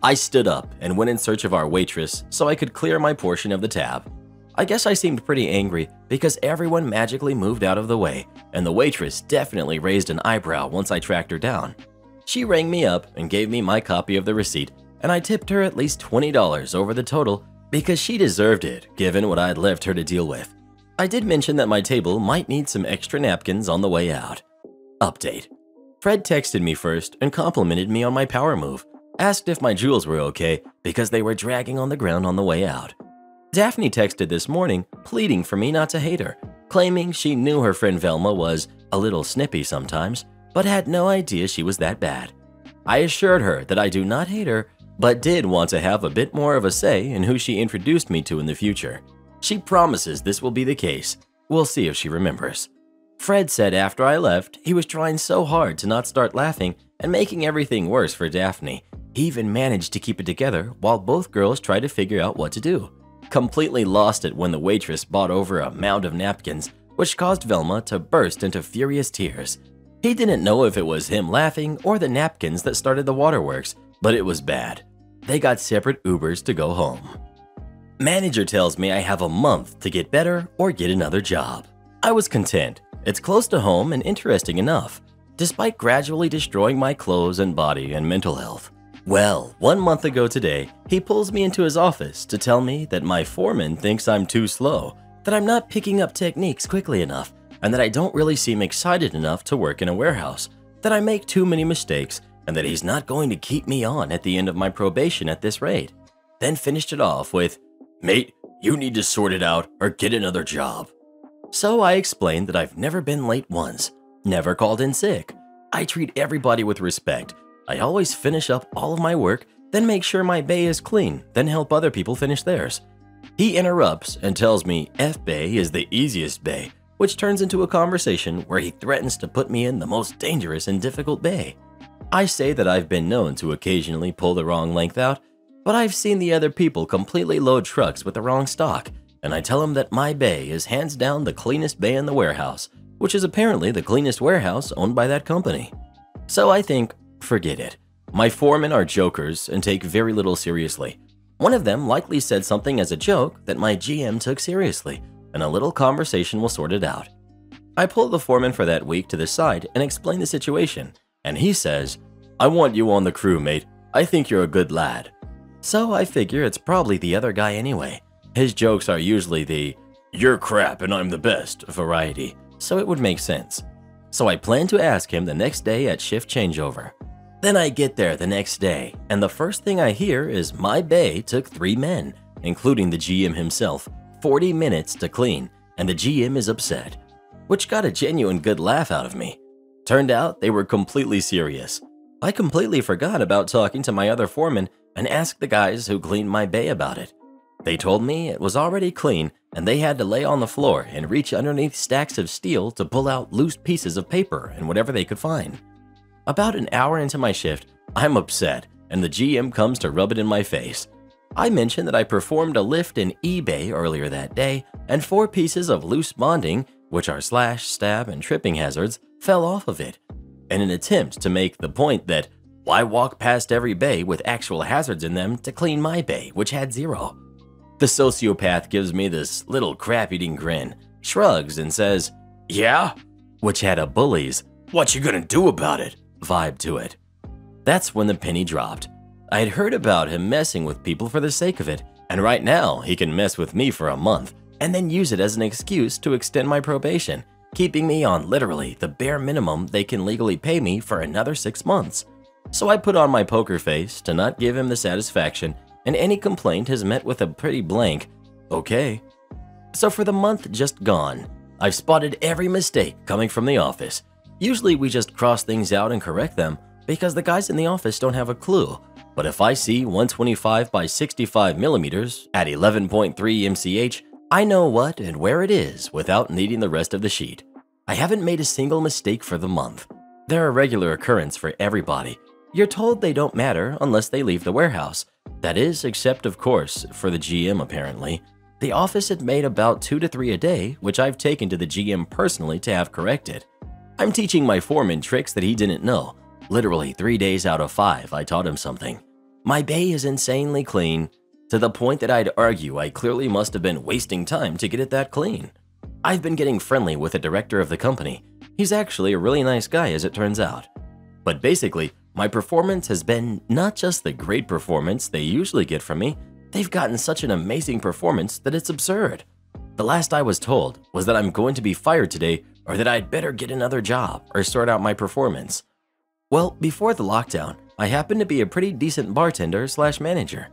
I stood up and went in search of our waitress so I could clear my portion of the tab. I guess I seemed pretty angry because everyone magically moved out of the way, and the waitress definitely raised an eyebrow once I tracked her down. She rang me up and gave me my copy of the receipt, and I tipped her at least $20 over the total because she deserved it given what I'd left her to deal with. I did mention that my table might need some extra napkins on the way out. Update Fred texted me first and complimented me on my power move, asked if my jewels were okay because they were dragging on the ground on the way out. Daphne texted this morning, pleading for me not to hate her, claiming she knew her friend Velma was a little snippy sometimes, but had no idea she was that bad. I assured her that I do not hate her, but did want to have a bit more of a say in who she introduced me to in the future. She promises this will be the case. We'll see if she remembers. Fred said after I left, he was trying so hard to not start laughing and making everything worse for Daphne. He even managed to keep it together while both girls tried to figure out what to do. Completely lost it when the waitress bought over a mound of napkins, which caused Velma to burst into furious tears. He didn't know if it was him laughing or the napkins that started the waterworks, but it was bad. They got separate Ubers to go home. Manager tells me I have a month to get better or get another job. I was content it's close to home and interesting enough, despite gradually destroying my clothes and body and mental health. Well, one month ago today, he pulls me into his office to tell me that my foreman thinks I'm too slow, that I'm not picking up techniques quickly enough, and that I don't really seem excited enough to work in a warehouse, that I make too many mistakes, and that he's not going to keep me on at the end of my probation at this rate. Then finished it off with, Mate, you need to sort it out or get another job. So I explained that I've never been late once, never called in sick. I treat everybody with respect. I always finish up all of my work, then make sure my bay is clean, then help other people finish theirs. He interrupts and tells me F Bay is the easiest bay, which turns into a conversation where he threatens to put me in the most dangerous and difficult bay. I say that I've been known to occasionally pull the wrong length out, but I've seen the other people completely load trucks with the wrong stock, and I tell him that my bay is hands down the cleanest bay in the warehouse, which is apparently the cleanest warehouse owned by that company. So I think, forget it. My foremen are jokers and take very little seriously. One of them likely said something as a joke that my GM took seriously, and a little conversation will sort it out. I pull the foreman for that week to the side and explain the situation, and he says, I want you on the crew, mate. I think you're a good lad. So I figure it's probably the other guy anyway. His jokes are usually the, you're crap and I'm the best variety, so it would make sense. So I plan to ask him the next day at shift changeover. Then I get there the next day, and the first thing I hear is my bay took three men, including the GM himself, 40 minutes to clean, and the GM is upset, which got a genuine good laugh out of me. Turned out they were completely serious. I completely forgot about talking to my other foreman and asked the guys who cleaned my bay about it. They told me it was already clean and they had to lay on the floor and reach underneath stacks of steel to pull out loose pieces of paper and whatever they could find. About an hour into my shift, I'm upset and the GM comes to rub it in my face. I mentioned that I performed a lift in eBay earlier that day and four pieces of loose bonding, which are slash, stab, and tripping hazards, fell off of it. In an attempt to make the point that why walk past every bay with actual hazards in them to clean my bay, which had zero? The sociopath gives me this little crap-eating grin, shrugs and says, Yeah? Which had a bully's, what you gonna do about it? vibe to it. That's when the penny dropped. I had heard about him messing with people for the sake of it, and right now he can mess with me for a month and then use it as an excuse to extend my probation, keeping me on literally the bare minimum they can legally pay me for another six months. So I put on my poker face to not give him the satisfaction, and any complaint has met with a pretty blank, okay. So for the month just gone, I've spotted every mistake coming from the office. Usually we just cross things out and correct them because the guys in the office don't have a clue. But if I see 125 by 65 millimeters at 11.3 MCH, I know what and where it is without needing the rest of the sheet. I haven't made a single mistake for the month. They're a regular occurrence for everybody. You're told they don't matter unless they leave the warehouse. That is, except of course, for the GM apparently. The office had made about 2 to 3 a day, which I've taken to the GM personally to have corrected. I'm teaching my foreman tricks that he didn't know. Literally 3 days out of 5 I taught him something. My bay is insanely clean, to the point that I'd argue I clearly must have been wasting time to get it that clean. I've been getting friendly with the director of the company. He's actually a really nice guy as it turns out. But basically, my performance has been not just the great performance they usually get from me, they've gotten such an amazing performance that it's absurd. The last I was told was that I'm going to be fired today or that I'd better get another job or sort out my performance. Well, before the lockdown, I happened to be a pretty decent bartender slash manager.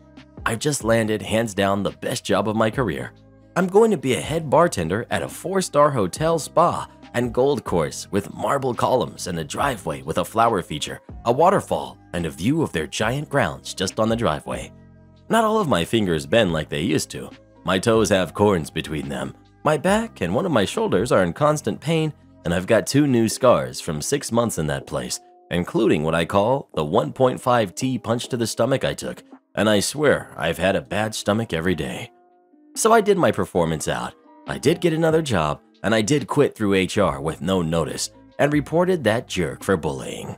I've just landed hands down the best job of my career. I'm going to be a head bartender at a four-star hotel spa and gold course with marble columns and a driveway with a flower feature, a waterfall, and a view of their giant grounds just on the driveway. Not all of my fingers bend like they used to. My toes have corns between them. My back and one of my shoulders are in constant pain, and I've got two new scars from six months in that place, including what I call the 1.5T punch to the stomach I took, and I swear I've had a bad stomach every day. So I did my performance out. I did get another job, and I did quit through HR with no notice and reported that jerk for bullying.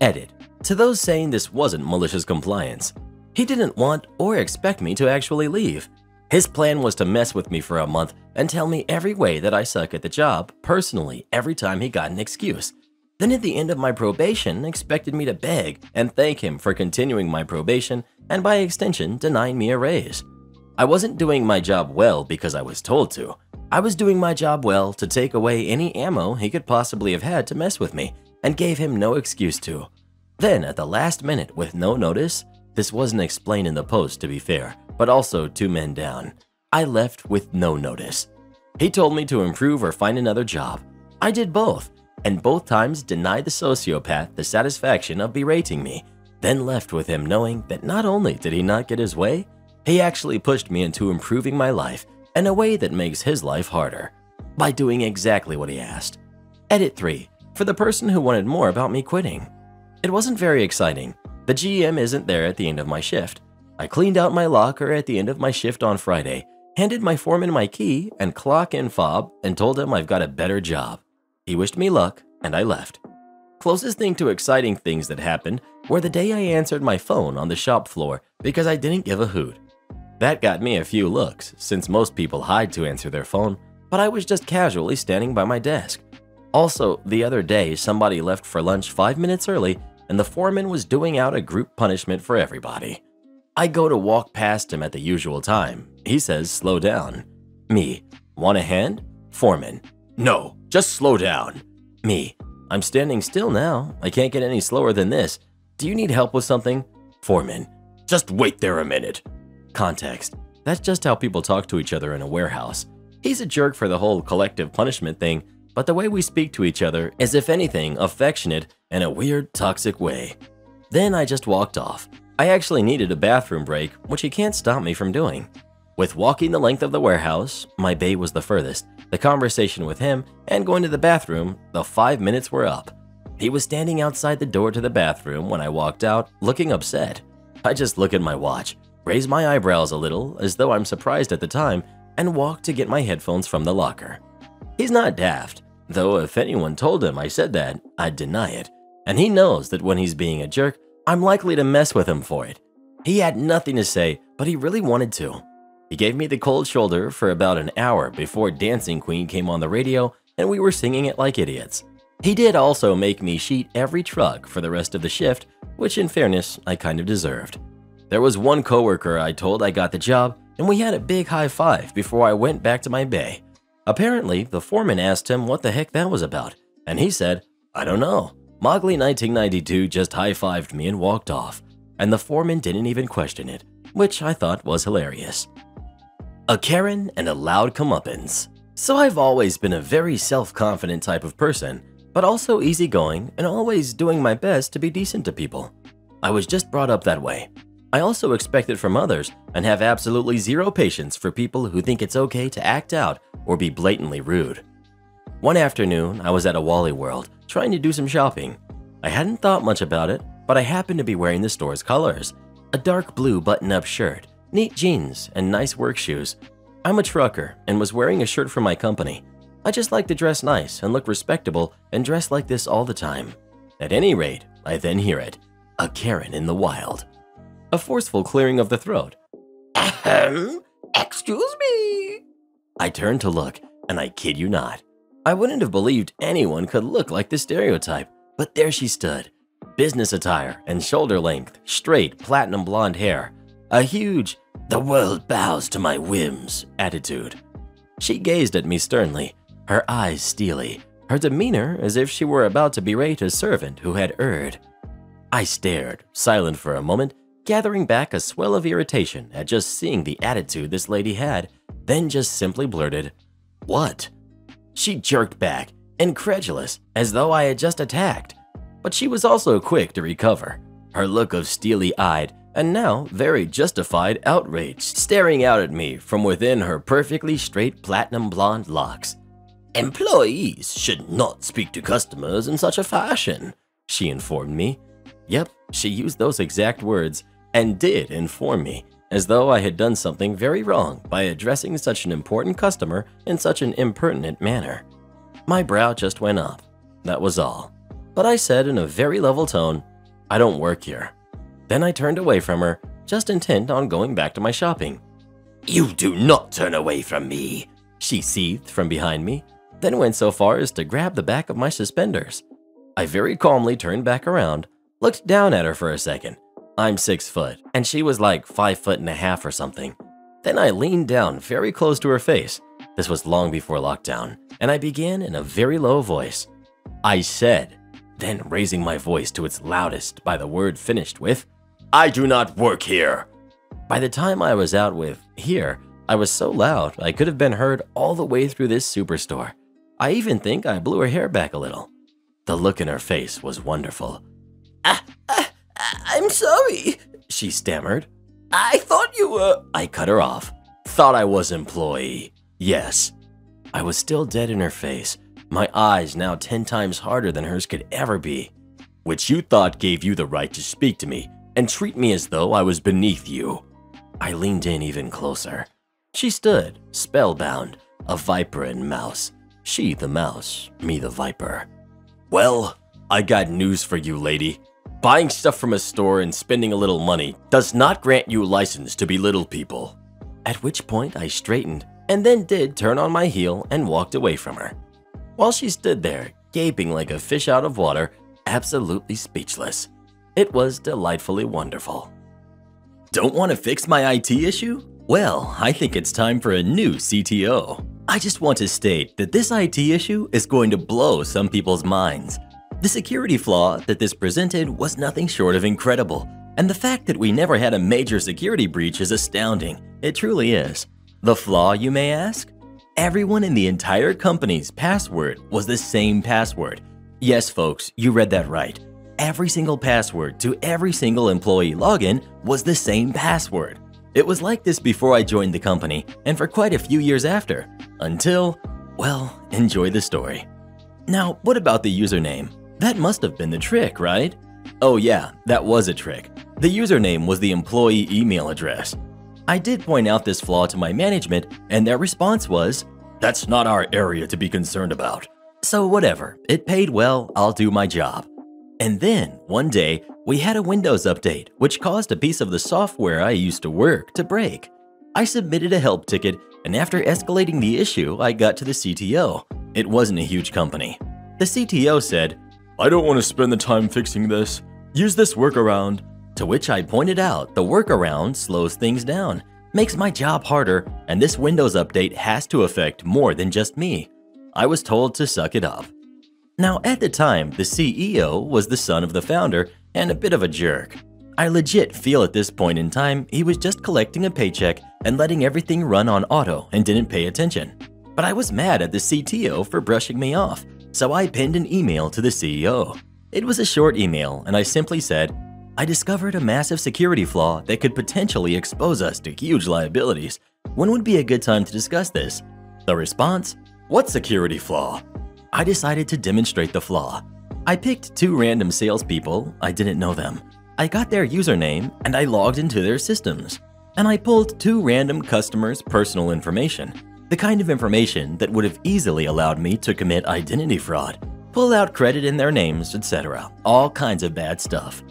Edit. To those saying this wasn't malicious compliance, he didn't want or expect me to actually leave. His plan was to mess with me for a month and tell me every way that I suck at the job personally every time he got an excuse. Then at the end of my probation, expected me to beg and thank him for continuing my probation and by extension denying me a raise. I wasn't doing my job well because I was told to. I was doing my job well to take away any ammo he could possibly have had to mess with me and gave him no excuse to. Then at the last minute with no notice, this wasn't explained in the post to be fair, but also two men down. I left with no notice. He told me to improve or find another job. I did both and both times denied the sociopath the satisfaction of berating me, then left with him knowing that not only did he not get his way, he actually pushed me into improving my life in a way that makes his life harder, by doing exactly what he asked. Edit 3. For the person who wanted more about me quitting. It wasn't very exciting. The GM isn't there at the end of my shift. I cleaned out my locker at the end of my shift on Friday, handed my foreman my key and clock and fob, and told him I've got a better job. He wished me luck, and I left. Closest thing to exciting things that happened were the day I answered my phone on the shop floor because I didn't give a hoot. That got me a few looks, since most people hide to answer their phone, but I was just casually standing by my desk. Also, the other day, somebody left for lunch five minutes early, and the foreman was doing out a group punishment for everybody. I go to walk past him at the usual time. He says, slow down. Me, want a hand? Foreman, no, just slow down. Me, I'm standing still now. I can't get any slower than this. Do you need help with something? Foreman, just wait there a minute. Context, that's just how people talk to each other in a warehouse. He's a jerk for the whole collective punishment thing, but the way we speak to each other is, if anything, affectionate in a weird, toxic way. Then I just walked off. I actually needed a bathroom break, which he can't stop me from doing. With walking the length of the warehouse, my bay was the furthest, the conversation with him, and going to the bathroom, the five minutes were up. He was standing outside the door to the bathroom when I walked out, looking upset. I just look at my watch, raise my eyebrows a little as though I'm surprised at the time, and walk to get my headphones from the locker. He's not daft, though if anyone told him I said that, I'd deny it. And he knows that when he's being a jerk, I'm likely to mess with him for it. He had nothing to say, but he really wanted to. He gave me the cold shoulder for about an hour before Dancing Queen came on the radio and we were singing it like idiots. He did also make me sheet every truck for the rest of the shift, which in fairness, I kind of deserved. There was one coworker I told I got the job, and we had a big high five before I went back to my bay. Apparently, the foreman asked him what the heck that was about, and he said, I don't know. Mowgli 1992 just high fived me and walked off, and the foreman didn't even question it, which I thought was hilarious. A Karen and a loud comeuppance. So I've always been a very self-confident type of person, but also easygoing and always doing my best to be decent to people. I was just brought up that way. I also expect it from others and have absolutely zero patience for people who think it's okay to act out or be blatantly rude. One afternoon, I was at a Wally World trying to do some shopping. I hadn't thought much about it, but I happened to be wearing the store's colors a dark blue button up shirt neat jeans, and nice work shoes. I'm a trucker and was wearing a shirt for my company. I just like to dress nice and look respectable and dress like this all the time. At any rate, I then hear it a Karen in the wild. A forceful clearing of the throat. Ahem, excuse me. I turn to look, and I kid you not. I wouldn't have believed anyone could look like the stereotype, but there she stood. Business attire and shoulder length, straight platinum blonde hair, a huge, the world bows to my whims attitude. She gazed at me sternly, her eyes steely, her demeanor as if she were about to berate a servant who had erred. I stared, silent for a moment, gathering back a swell of irritation at just seeing the attitude this lady had, then just simply blurted, What? She jerked back, incredulous, as though I had just attacked. But she was also quick to recover, her look of steely eyed, and now very justified outrage staring out at me from within her perfectly straight platinum blonde locks. Employees should not speak to customers in such a fashion, she informed me. Yep, she used those exact words and did inform me, as though I had done something very wrong by addressing such an important customer in such an impertinent manner. My brow just went up. That was all. But I said in a very level tone, I don't work here. Then I turned away from her, just intent on going back to my shopping. You do not turn away from me, she seethed from behind me, then went so far as to grab the back of my suspenders. I very calmly turned back around, looked down at her for a second. I'm six foot, and she was like five foot and a half or something. Then I leaned down very close to her face. This was long before lockdown, and I began in a very low voice. I said, then raising my voice to its loudest by the word finished with, I do not work here. By the time I was out with here, I was so loud I could have been heard all the way through this superstore. I even think I blew her hair back a little. The look in her face was wonderful. Ah, ah, I'm sorry, she stammered. I thought you were. I cut her off. Thought I was employee. Yes. I was still dead in her face, my eyes now ten times harder than hers could ever be. Which you thought gave you the right to speak to me and treat me as though I was beneath you. I leaned in even closer. She stood, spellbound, a viper and mouse. She the mouse, me the viper. Well, I got news for you, lady. Buying stuff from a store and spending a little money does not grant you license to belittle people. at which point I straightened and then did turn on my heel and walked away from her. While she stood there, gaping like a fish out of water, absolutely speechless. It was delightfully wonderful. Don't want to fix my IT issue? Well, I think it's time for a new CTO. I just want to state that this IT issue is going to blow some people's minds. The security flaw that this presented was nothing short of incredible, and the fact that we never had a major security breach is astounding. It truly is. The flaw, you may ask? Everyone in the entire company's password was the same password. Yes, folks, you read that right. Every single password to every single employee login was the same password. It was like this before I joined the company and for quite a few years after, until, well, enjoy the story. Now, what about the username? That must have been the trick, right? Oh yeah, that was a trick. The username was the employee email address. I did point out this flaw to my management and their response was, that's not our area to be concerned about. So whatever, it paid well, I'll do my job. And then, one day, we had a Windows update, which caused a piece of the software I used to work to break. I submitted a help ticket, and after escalating the issue, I got to the CTO. It wasn't a huge company. The CTO said, I don't want to spend the time fixing this. Use this workaround. To which I pointed out the workaround slows things down, makes my job harder, and this Windows update has to affect more than just me. I was told to suck it up. Now, at the time, the CEO was the son of the founder and a bit of a jerk. I legit feel at this point in time he was just collecting a paycheck and letting everything run on auto and didn't pay attention. But I was mad at the CTO for brushing me off, so I pinned an email to the CEO. It was a short email, and I simply said, I discovered a massive security flaw that could potentially expose us to huge liabilities. When would be a good time to discuss this? The response? What security flaw? I decided to demonstrate the flaw. I picked two random salespeople, I didn't know them. I got their username and I logged into their systems. And I pulled two random customers' personal information, the kind of information that would have easily allowed me to commit identity fraud, pull out credit in their names, etc. All kinds of bad stuff.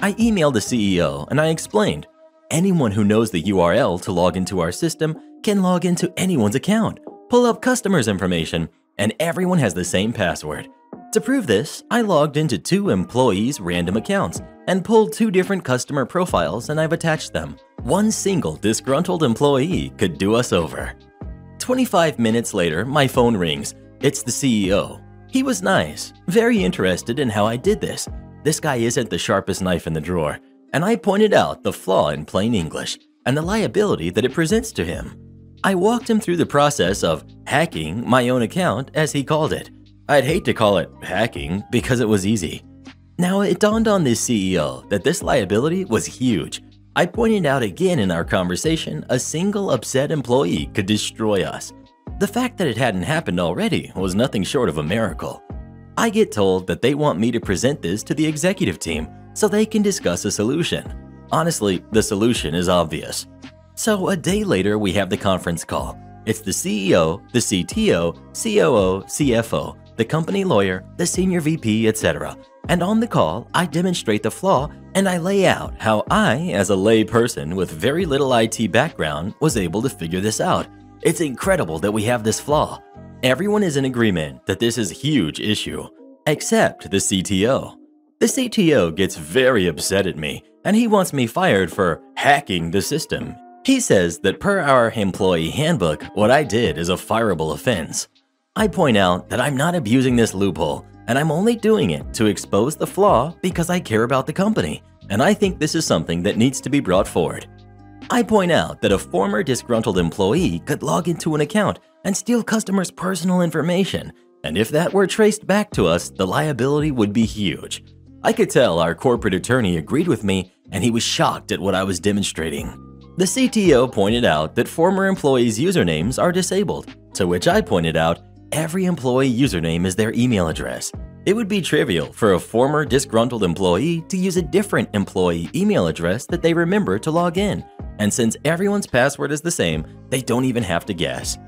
I emailed the CEO and I explained, anyone who knows the URL to log into our system can log into anyone's account, pull up customers' information, and everyone has the same password. To prove this, I logged into two employees' random accounts and pulled two different customer profiles and I've attached them. One single disgruntled employee could do us over. 25 minutes later, my phone rings. It's the CEO. He was nice, very interested in how I did this. This guy isn't the sharpest knife in the drawer, and I pointed out the flaw in plain English and the liability that it presents to him. I walked him through the process of hacking my own account, as he called it. I'd hate to call it hacking because it was easy. Now, it dawned on this CEO that this liability was huge. I pointed out again in our conversation a single upset employee could destroy us. The fact that it hadn't happened already was nothing short of a miracle. I get told that they want me to present this to the executive team so they can discuss a solution. Honestly, the solution is obvious. So a day later, we have the conference call. It's the CEO, the CTO, COO, CFO, the company lawyer, the senior VP, etc. And on the call, I demonstrate the flaw and I lay out how I, as a lay person with very little IT background, was able to figure this out. It's incredible that we have this flaw. Everyone is in agreement that this is a huge issue, except the CTO. The CTO gets very upset at me and he wants me fired for hacking the system he says that per our employee handbook, what I did is a fireable offense. I point out that I'm not abusing this loophole, and I'm only doing it to expose the flaw because I care about the company, and I think this is something that needs to be brought forward. I point out that a former disgruntled employee could log into an account and steal customers' personal information, and if that were traced back to us, the liability would be huge. I could tell our corporate attorney agreed with me, and he was shocked at what I was demonstrating. The CTO pointed out that former employees' usernames are disabled, to which I pointed out every employee username is their email address. It would be trivial for a former disgruntled employee to use a different employee email address that they remember to log in, and since everyone's password is the same, they don't even have to guess.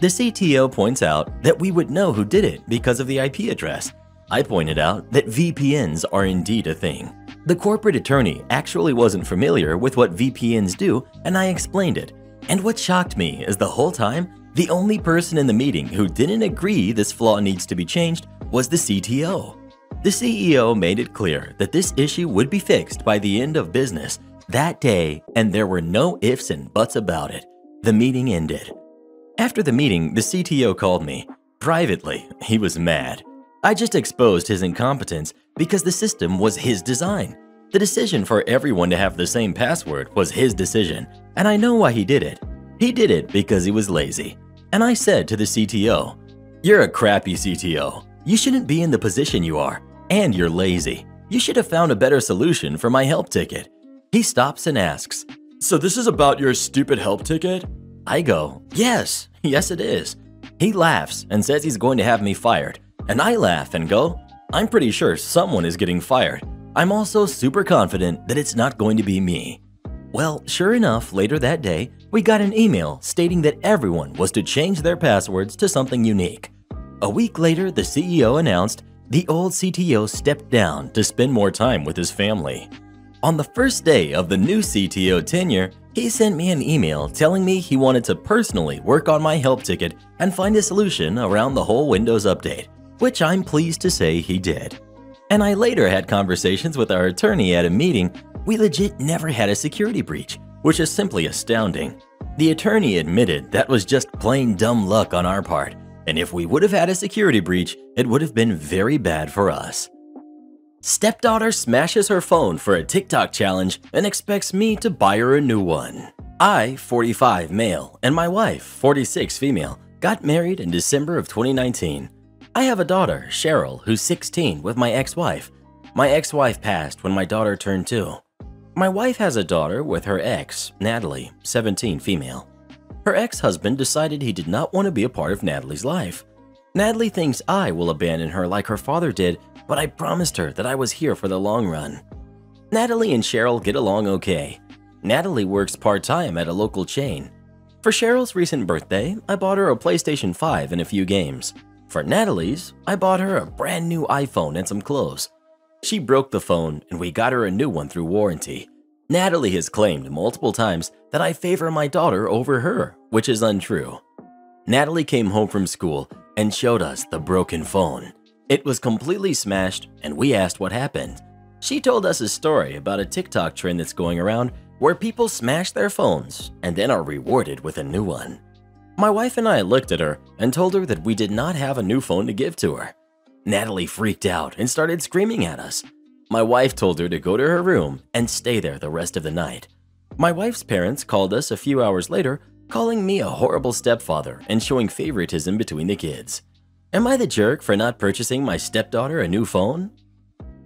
The CTO points out that we would know who did it because of the IP address. I pointed out that VPNs are indeed a thing. The corporate attorney actually wasn't familiar with what VPNs do, and I explained it. And what shocked me is the whole time, the only person in the meeting who didn't agree this flaw needs to be changed was the CTO. The CEO made it clear that this issue would be fixed by the end of business that day, and there were no ifs and buts about it. The meeting ended. After the meeting, the CTO called me. Privately, he was mad. I just exposed his incompetence because the system was his design. The decision for everyone to have the same password was his decision, and I know why he did it. He did it because he was lazy. And I said to the CTO, You're a crappy CTO. You shouldn't be in the position you are, and you're lazy. You should have found a better solution for my help ticket. He stops and asks, So this is about your stupid help ticket? I go, Yes, yes it is. He laughs and says he's going to have me fired, and I laugh and go, I'm pretty sure someone is getting fired. I'm also super confident that it's not going to be me. Well, sure enough, later that day, we got an email stating that everyone was to change their passwords to something unique. A week later, the CEO announced the old CTO stepped down to spend more time with his family. On the first day of the new CTO tenure, he sent me an email telling me he wanted to personally work on my help ticket and find a solution around the whole Windows update, which I'm pleased to say he did. And I later had conversations with our attorney at a meeting. We legit never had a security breach, which is simply astounding. The attorney admitted that was just plain dumb luck on our part, and if we would have had a security breach, it would have been very bad for us. Stepdaughter smashes her phone for a TikTok challenge and expects me to buy her a new one. I, 45 male, and my wife, 46 female, got married in December of 2019. I have a daughter, Cheryl, who's 16 with my ex-wife. My ex-wife passed when my daughter turned 2. My wife has a daughter with her ex, Natalie, 17 female. Her ex-husband decided he did not want to be a part of Natalie's life. Natalie thinks I will abandon her like her father did but I promised her that I was here for the long run. Natalie and Cheryl get along okay. Natalie works part-time at a local chain. For Cheryl's recent birthday, I bought her a PlayStation 5 and a few games. For Natalie's, I bought her a brand new iPhone and some clothes. She broke the phone and we got her a new one through warranty. Natalie has claimed multiple times that I favor my daughter over her, which is untrue. Natalie came home from school and showed us the broken phone. It was completely smashed, and we asked what happened. She told us a story about a TikTok trend that's going around where people smash their phones and then are rewarded with a new one. My wife and I looked at her and told her that we did not have a new phone to give to her. Natalie freaked out and started screaming at us. My wife told her to go to her room and stay there the rest of the night. My wife's parents called us a few hours later, calling me a horrible stepfather and showing favoritism between the kids. Am I the jerk for not purchasing my stepdaughter a new phone?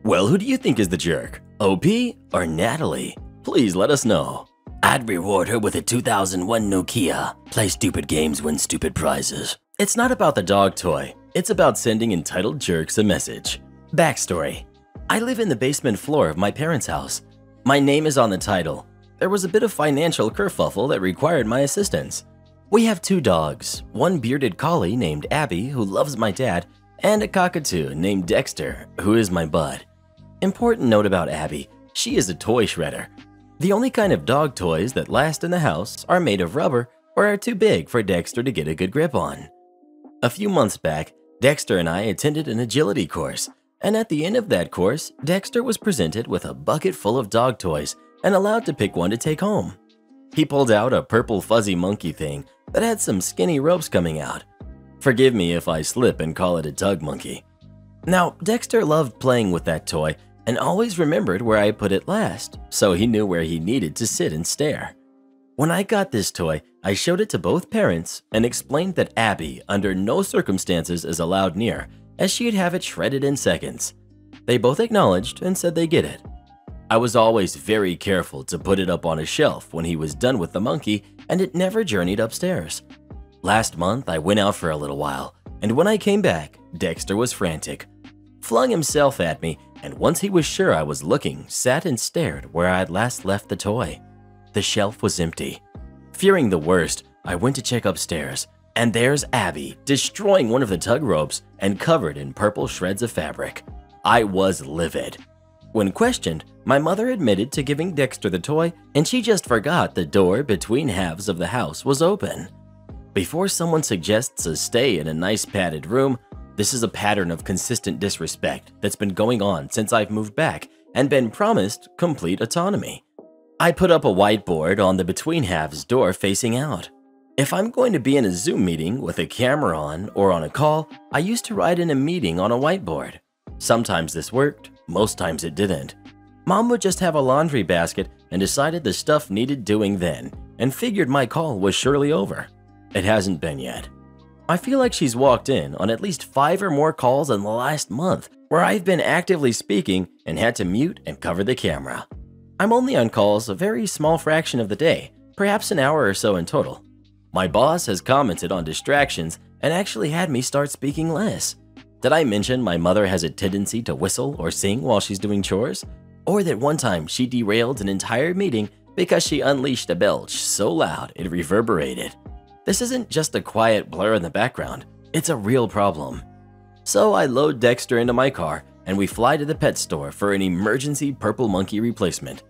Well, who do you think is the jerk? OP or Natalie? Please let us know. I'd reward her with a 2001 Nokia. Play stupid games, win stupid prizes. It's not about the dog toy. It's about sending entitled jerks a message. Backstory. I live in the basement floor of my parents' house. My name is on the title. There was a bit of financial kerfuffle that required my assistance. We have two dogs, one bearded collie named Abby, who loves my dad, and a cockapoo named Dexter, who is my bud. Important note about Abby, she is a toy shredder. The only kind of dog toys that last in the house are made of rubber or are too big for Dexter to get a good grip on. A few months back, Dexter and I attended an agility course, and at the end of that course, Dexter was presented with a bucket full of dog toys and allowed to pick one to take home. He pulled out a purple fuzzy monkey thing that had some skinny ropes coming out. Forgive me if I slip and call it a tug monkey. Now, Dexter loved playing with that toy and always remembered where I put it last, so he knew where he needed to sit and stare. When I got this toy, I showed it to both parents and explained that Abby, under no circumstances, is allowed near, as she'd have it shredded in seconds. They both acknowledged and said they get it. I was always very careful to put it up on a shelf when he was done with the monkey and it never journeyed upstairs. Last month, I went out for a little while, and when I came back, Dexter was frantic. Flung himself at me, and once he was sure I was looking, sat and stared where I had last left the toy. The shelf was empty. Fearing the worst, I went to check upstairs, and there's Abby destroying one of the tug ropes and covered in purple shreds of fabric. I was livid. When questioned, my mother admitted to giving Dexter the toy and she just forgot the door between halves of the house was open. Before someone suggests a stay in a nice padded room, this is a pattern of consistent disrespect that's been going on since I've moved back and been promised complete autonomy. I put up a whiteboard on the between halves door facing out. If I'm going to be in a Zoom meeting with a camera on or on a call, I used to write in a meeting on a whiteboard. Sometimes this worked, most times it didn't. Mom would just have a laundry basket and decided the stuff needed doing then and figured my call was surely over. It hasn't been yet. I feel like she's walked in on at least five or more calls in the last month where I've been actively speaking and had to mute and cover the camera. I'm only on calls a very small fraction of the day, perhaps an hour or so in total. My boss has commented on distractions and actually had me start speaking less. Did I mention my mother has a tendency to whistle or sing while she's doing chores? Or that one time she derailed an entire meeting because she unleashed a belch so loud it reverberated? This isn't just a quiet blur in the background, it's a real problem. So I load Dexter into my car and we fly to the pet store for an emergency purple monkey replacement.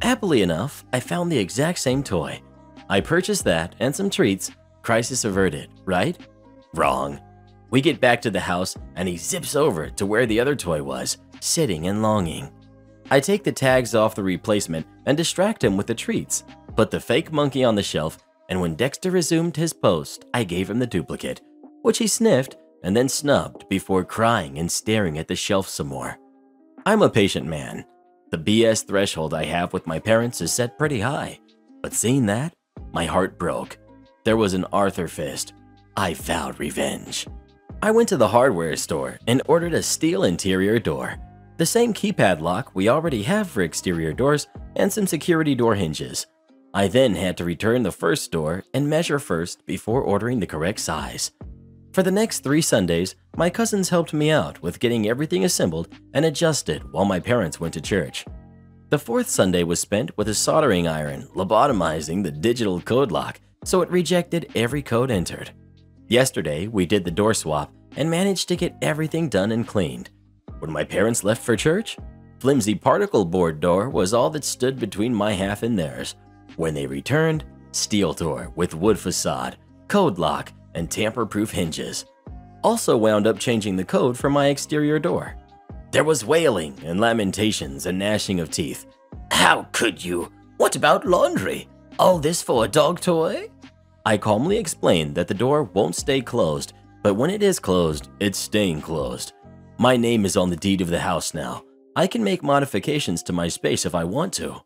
Happily enough, I found the exact same toy. I purchased that and some treats, crisis averted, right? Wrong. We get back to the house and he zips over to where the other toy was, sitting and longing. I take the tags off the replacement and distract him with the treats, put the fake monkey on the shelf and when Dexter resumed his post, I gave him the duplicate, which he sniffed and then snubbed before crying and staring at the shelf some more. I'm a patient man. The BS threshold I have with my parents is set pretty high, but seeing that, my heart broke. There was an Arthur fist. I vowed revenge. I went to the hardware store and ordered a steel interior door, the same keypad lock we already have for exterior doors, and some security door hinges. I then had to return the first door and measure first before ordering the correct size. For the next three Sundays, my cousins helped me out with getting everything assembled and adjusted while my parents went to church. The fourth Sunday was spent with a soldering iron lobotomizing the digital code lock so it rejected every code entered. Yesterday, we did the door swap and managed to get everything done and cleaned. When my parents left for church, flimsy particle board door was all that stood between my half and theirs, when they returned, steel door with wood facade, code lock, and tamper-proof hinges. Also wound up changing the code for my exterior door. There was wailing and lamentations and gnashing of teeth. How could you? What about laundry? All this for a dog toy? I calmly explained that the door won't stay closed, but when it is closed, it's staying closed. My name is on the deed of the house now. I can make modifications to my space if I want to.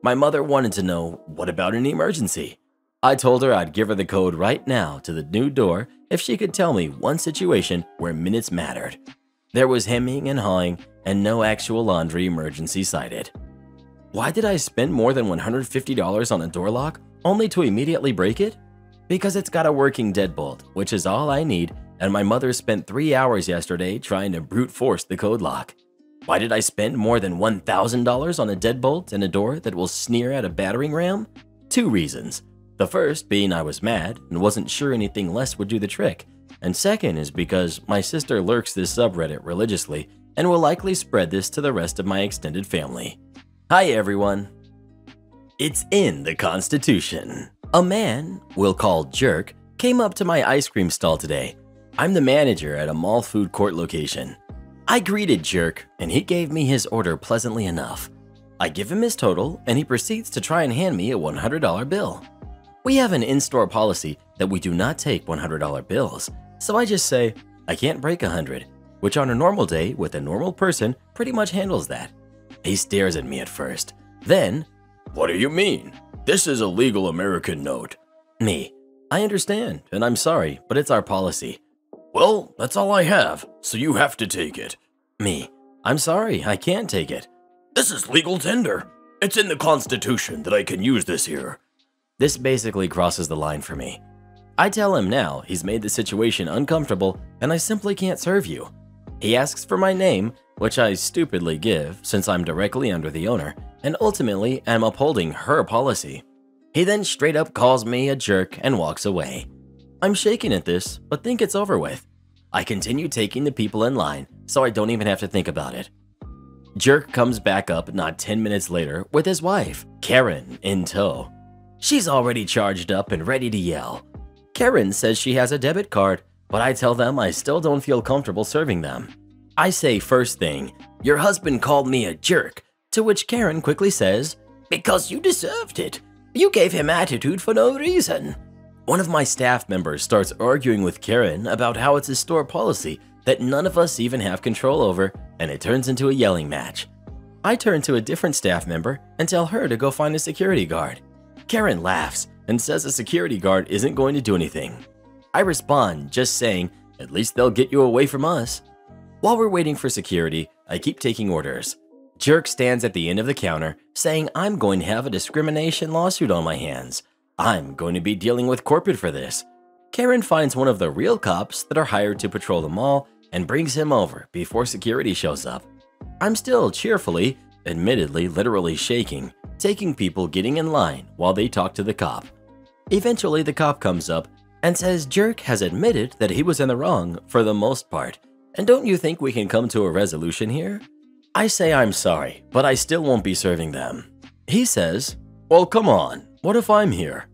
My mother wanted to know, what about an emergency? I told her I'd give her the code right now to the new door if she could tell me one situation where minutes mattered. There was hemming and hawing and no actual laundry emergency cited. Why did I spend more than $150 on a door lock only to immediately break it? Because it's got a working deadbolt, which is all I need, and my mother spent three hours yesterday trying to brute force the code lock. Why did I spend more than $1,000 on a deadbolt and a door that will sneer at a battering ram? Two reasons. The first being I was mad and wasn't sure anything less would do the trick. And second is because my sister lurks this subreddit religiously and will likely spread this to the rest of my extended family. Hi everyone. It's in the Constitution. A man, we'll call Jerk, came up to my ice cream stall today. I'm the manager at a mall food court location. I greeted Jerk, and he gave me his order pleasantly enough. I give him his total, and he proceeds to try and hand me a $100 bill. We have an in-store policy that we do not take $100 bills, so I just say, I can't break 100, which on a normal day with a normal person pretty much handles that. He stares at me at first. Then, What do you mean? This is a legal American note. Me, I understand, and I'm sorry, but it's our policy. Well, that's all I have, so you have to take it. Me. I'm sorry, I can't take it. This is legal tender. It's in the Constitution that I can use this here. This basically crosses the line for me. I tell him now he's made the situation uncomfortable and I simply can't serve you. He asks for my name, which I stupidly give since I'm directly under the owner, and ultimately am upholding her policy. He then straight up calls me a jerk and walks away. I'm shaking at this, but think it's over with. I continue taking the people in line, so I don't even have to think about it. Jerk comes back up not 10 minutes later with his wife, Karen, in tow. She's already charged up and ready to yell. Karen says she has a debit card, but I tell them I still don't feel comfortable serving them. I say first thing, your husband called me a jerk, to which Karen quickly says, because you deserved it. You gave him attitude for no reason. One of my staff members starts arguing with Karen about how it's a store policy that none of us even have control over, and it turns into a yelling match. I turn to a different staff member and tell her to go find a security guard. Karen laughs and says a security guard isn't going to do anything. I respond just saying, at least they'll get you away from us. While we're waiting for security, I keep taking orders. Jerk stands at the end of the counter saying I'm going to have a discrimination lawsuit on my hands. I'm going to be dealing with corporate for this. Karen finds one of the real cops that are hired to patrol the mall and brings him over before security shows up. I'm still cheerfully, admittedly literally shaking, taking people getting in line while they talk to the cop. Eventually the cop comes up and says Jerk has admitted that he was in the wrong for the most part and don't you think we can come to a resolution here? I say I'm sorry, but I still won't be serving them. He says, Well, come on, what if I'm here?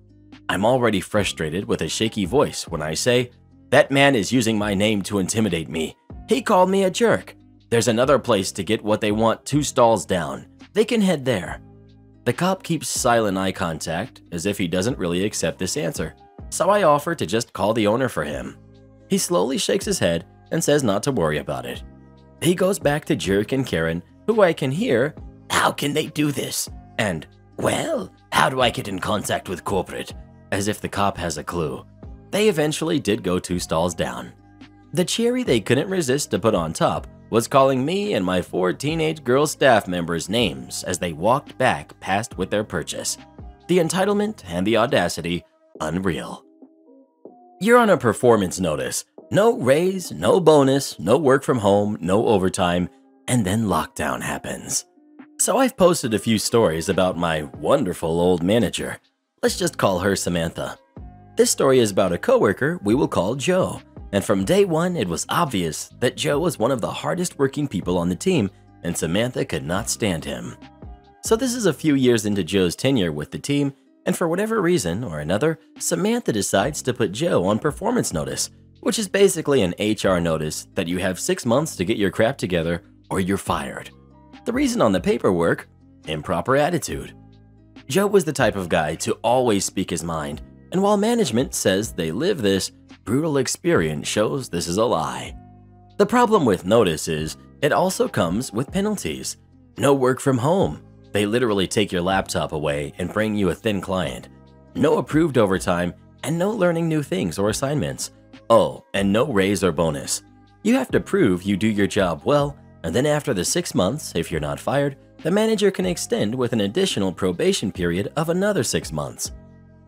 I'm already frustrated with a shaky voice when I say, That man is using my name to intimidate me. He called me a jerk. There's another place to get what they want two stalls down. They can head there. The cop keeps silent eye contact as if he doesn't really accept this answer, so I offer to just call the owner for him. He slowly shakes his head and says not to worry about it. He goes back to Jerk and Karen, who I can hear, How can they do this? And, Well, how do I get in contact with corporate? As if the cop has a clue. They eventually did go two stalls down. The cherry they couldn't resist to put on top was calling me and my four teenage girl staff members names as they walked back past with their purchase. The entitlement and the audacity, unreal. You're on a performance notice, no raise, no bonus, no work from home, no overtime, and then lockdown happens. So I've posted a few stories about my wonderful old manager. Let's just call her Samantha. This story is about a coworker we will call Joe, and from day one it was obvious that Joe was one of the hardest working people on the team and Samantha could not stand him. So this is a few years into Joe's tenure with the team, and for whatever reason or another, Samantha decides to put Joe on performance notice which is basically an HR notice that you have six months to get your crap together or you're fired. The reason on the paperwork? Improper attitude. Joe was the type of guy to always speak his mind, and while management says they live this, brutal experience shows this is a lie. The problem with notice is it also comes with penalties. No work from home. They literally take your laptop away and bring you a thin client. No approved overtime, and no learning new things or assignments. Oh, and no raise or bonus. You have to prove you do your job well, and then after the six months, if you're not fired, the manager can extend with an additional probation period of another six months.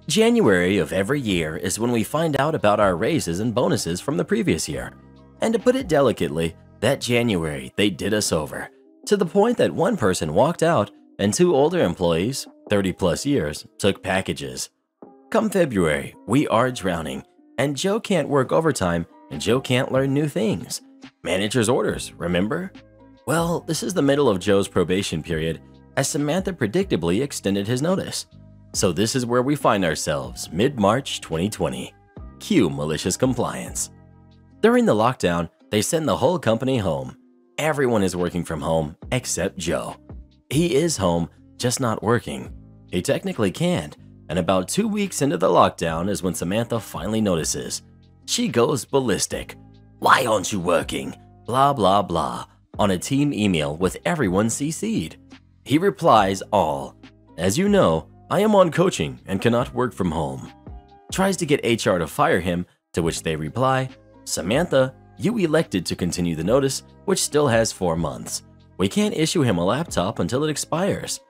January of every year is when we find out about our raises and bonuses from the previous year. And to put it delicately, that January they did us over, to the point that one person walked out and two older employees, 30 plus years, took packages. Come February, we are drowning and Joe can't work overtime, and Joe can't learn new things. Manager's orders, remember? Well, this is the middle of Joe's probation period, as Samantha predictably extended his notice. So this is where we find ourselves, mid-March 2020. Cue malicious compliance. During the lockdown, they send the whole company home. Everyone is working from home except Joe. He is home, just not working. He technically can't, and about two weeks into the lockdown is when Samantha finally notices. She goes ballistic. Why aren't you working? Blah blah blah on a team email with everyone CC'd. He replies all. As you know, I am on coaching and cannot work from home. Tries to get HR to fire him, to which they reply, Samantha, you elected to continue the notice, which still has four months. We can't issue him a laptop until it expires.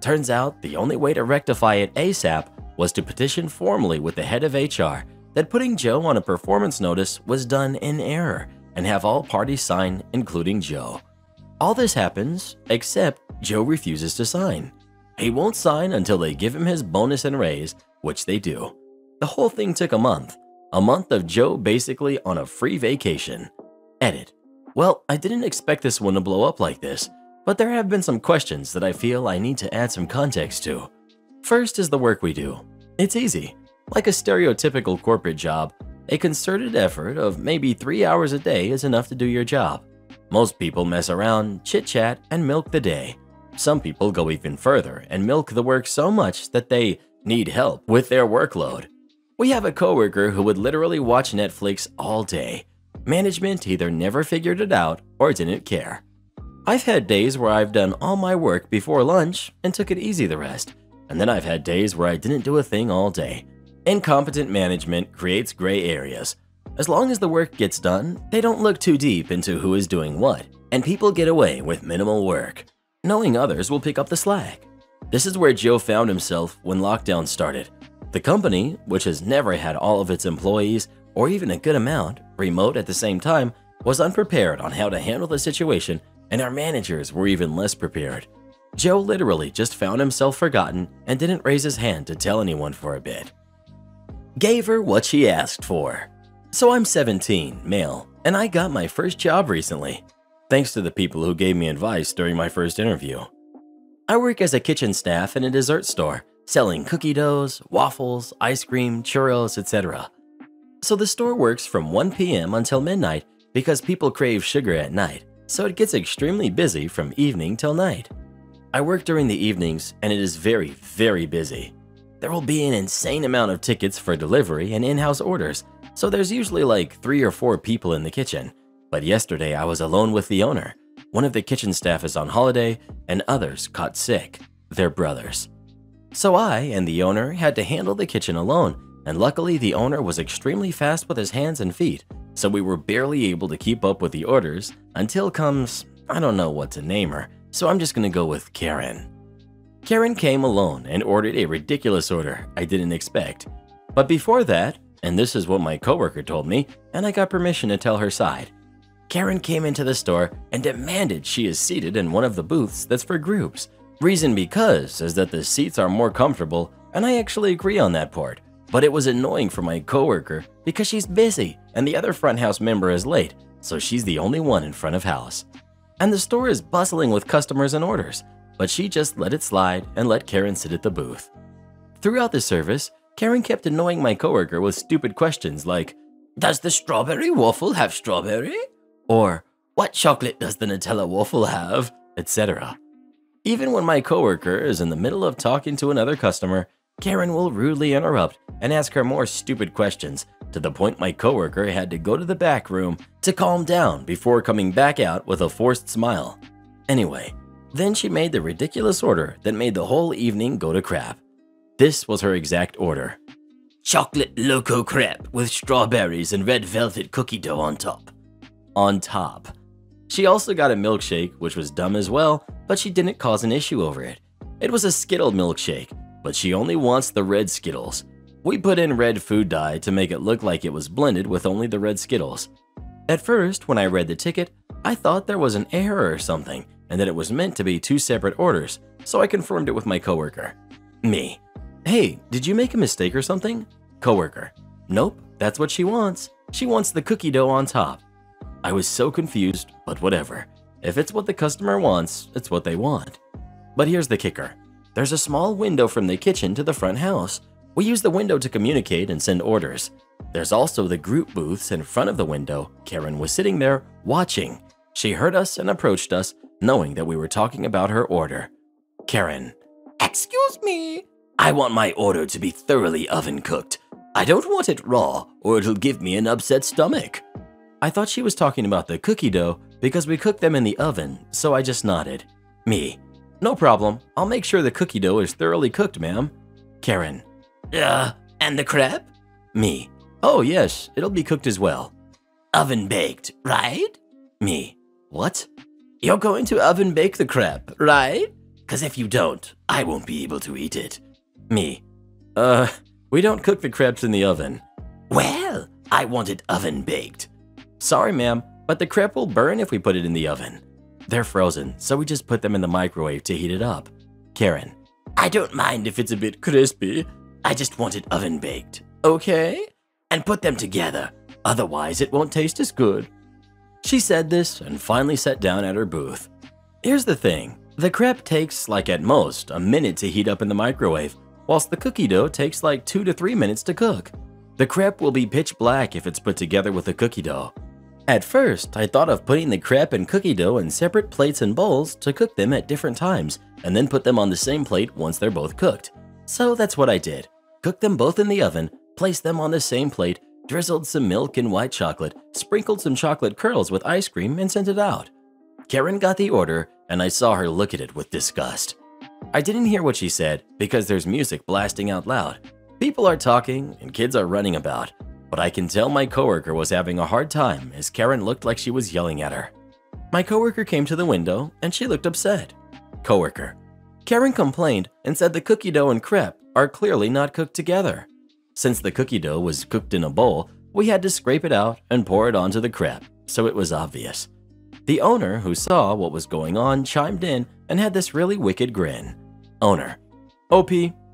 Turns out the only way to rectify it ASAP was to petition formally with the head of HR that putting Joe on a performance notice was done in error and have all parties sign, including Joe. All this happens, except Joe refuses to sign. He won't sign until they give him his bonus and raise, which they do. The whole thing took a month. A month of Joe basically on a free vacation. Edit. Well, I didn't expect this one to blow up like this, but there have been some questions that I feel I need to add some context to. First is the work we do. It's easy. Like a stereotypical corporate job, a concerted effort of maybe three hours a day is enough to do your job. Most people mess around, chit chat, and milk the day. Some people go even further and milk the work so much that they need help with their workload. We have a coworker who would literally watch Netflix all day. Management either never figured it out or didn't care. I've had days where I've done all my work before lunch and took it easy the rest, and then I've had days where I didn't do a thing all day. Incompetent management creates gray areas. As long as the work gets done, they don't look too deep into who is doing what, and people get away with minimal work. Knowing others will pick up the slack. This is where Joe found himself when lockdown started. The company, which has never had all of its employees, or even a good amount, remote at the same time, was unprepared on how to handle the situation, and our managers were even less prepared. Joe literally just found himself forgotten and didn't raise his hand to tell anyone for a bit. Gave her what she asked for. So I'm 17, male, and I got my first job recently, thanks to the people who gave me advice during my first interview. I work as a kitchen staff in a dessert store, selling cookie doughs, waffles, ice cream, churros, etc. So the store works from 1 p.m. until midnight because people crave sugar at night, so it gets extremely busy from evening till night. I work during the evenings and it is very, very busy. There will be an insane amount of tickets for delivery and in-house orders, so there's usually like three or four people in the kitchen. But yesterday I was alone with the owner. One of the kitchen staff is on holiday and others caught sick, their brothers. So I and the owner had to handle the kitchen alone, and luckily the owner was extremely fast with his hands and feet, so we were barely able to keep up with the orders until comes, I don't know what to name her, so I'm just gonna go with Karen. Karen came alone and ordered a ridiculous order I didn't expect. But before that, and this is what my coworker told me, and I got permission to tell her side. Karen came into the store and demanded she is seated in one of the booths that's for groups. Reason because is that the seats are more comfortable, and I actually agree on that part. But it was annoying for my coworker because she's busy and the other front house member is late, so she's the only one in front of house. And the store is bustling with customers and orders, but she just let it slide and let Karen sit at the booth. Throughout the service, Karen kept annoying my coworker with stupid questions like, Does the strawberry waffle have strawberry? Or, What chocolate does the Nutella waffle have? etc. Even when my coworker is in the middle of talking to another customer, Karen will rudely interrupt and ask her more stupid questions to the point my coworker had to go to the back room to calm down before coming back out with a forced smile. Anyway, then she made the ridiculous order that made the whole evening go to crap. This was her exact order. Chocolate Loco Crepe with strawberries and red velvet cookie dough on top. On top. She also got a milkshake, which was dumb as well, but she didn't cause an issue over it. It was a Skittle milkshake, but she only wants the red Skittles. We put in red food dye to make it look like it was blended with only the red Skittles. At first, when I read the ticket, I thought there was an error or something, and that it was meant to be two separate orders, so I confirmed it with my coworker. Me. Hey, did you make a mistake or something? Coworker. Nope, that's what she wants. She wants the cookie dough on top. I was so confused, but whatever. If it's what the customer wants, it's what they want. But here's the kicker. There's a small window from the kitchen to the front house. We use the window to communicate and send orders. There's also the group booths in front of the window. Karen was sitting there, watching. She heard us and approached us, knowing that we were talking about her order. Karen, Excuse me. I want my order to be thoroughly oven cooked. I don't want it raw, or it'll give me an upset stomach. I thought she was talking about the cookie dough because we cook them in the oven, so I just nodded. Me. No problem. I'll make sure the cookie dough is thoroughly cooked, ma'am. Karen. Uh, and the crepe? Me. Oh, yes, it'll be cooked as well. Oven baked, right? Me. What? You're going to oven bake the crepe, right? Because if you don't, I won't be able to eat it. Me. Uh, we don't cook the crepes in the oven. Well, I want it oven baked. Sorry, ma'am, but the crepe will burn if we put it in the oven. They're frozen, so we just put them in the microwave to heat it up. Karen. I don't mind if it's a bit crispy. I just want it oven baked. Okay? And put them together. Otherwise, it won't taste as good. She said this and finally sat down at her booth. Here's the thing. The crepe takes like at most a minute to heat up in the microwave, whilst the cookie dough takes like 2 to 3 minutes to cook. The crepe will be pitch black if it's put together with the cookie dough. At first, I thought of putting the crepe and cookie dough in separate plates and bowls to cook them at different times, and then put them on the same plate once they're both cooked. So that's what I did. Cook them both in the oven, place them on the same plate, drizzled some milk and white chocolate, sprinkled some chocolate curls with ice cream, and sent it out. Karen got the order, and I saw her look at it with disgust. I didn't hear what she said because there's music blasting out loud. People are talking and kids are running about, but I can tell my coworker was having a hard time as Karen looked like she was yelling at her. My coworker came to the window and she looked upset. Coworker. Karen complained and said the cookie dough and crepe are clearly not cooked together. Since the cookie dough was cooked in a bowl, we had to scrape it out and pour it onto the crepe, so it was obvious. The owner, who saw what was going on, chimed in and had this really wicked grin. Owner. OP,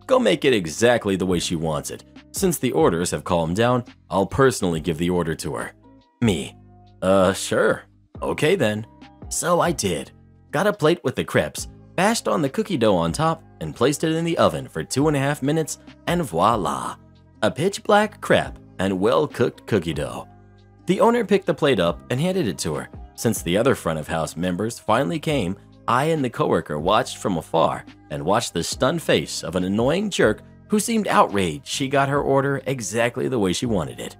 go make it exactly the way she wants it. Since the orders have calmed down, I'll personally give the order to her. Me. Uh, sure. Okay then. So I did. Got a plate with the crepes, bashed on the cookie dough on top, and placed it in the oven for two and a half minutes, and voila! A pitch black crepe and well cooked cookie dough. The owner picked the plate up and handed it to her. Since the other front of house members finally came, I and the coworker watched from afar and watched the stunned face of an annoying jerk who seemed outraged she got her order exactly the way she wanted it.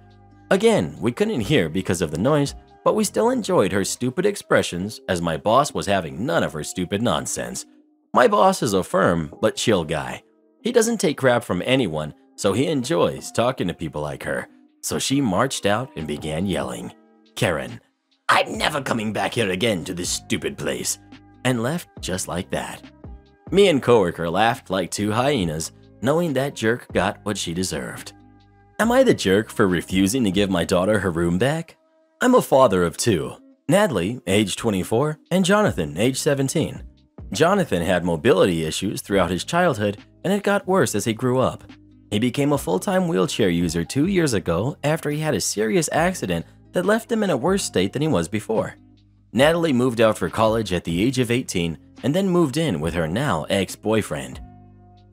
Again, we couldn't hear because of the noise, but we still enjoyed her stupid expressions as my boss was having none of her stupid nonsense. My boss is a firm but chill guy. He doesn't take crap from anyone, so he enjoys talking to people like her. So she marched out and began yelling, Karen, I'm never coming back here again to this stupid place, and left just like that. Me and coworker laughed like two hyenas knowing that jerk got what she deserved. Am I the jerk for refusing to give my daughter her room back? I'm a father of two, Natalie, age 24, and Jonathan, age 17. Jonathan had mobility issues throughout his childhood, and it got worse as he grew up. He became a full-time wheelchair user two years ago after he had a serious accident that left him in a worse state than he was before. Natalie moved out for college at the age of 18 and then moved in with her now ex-boyfriend.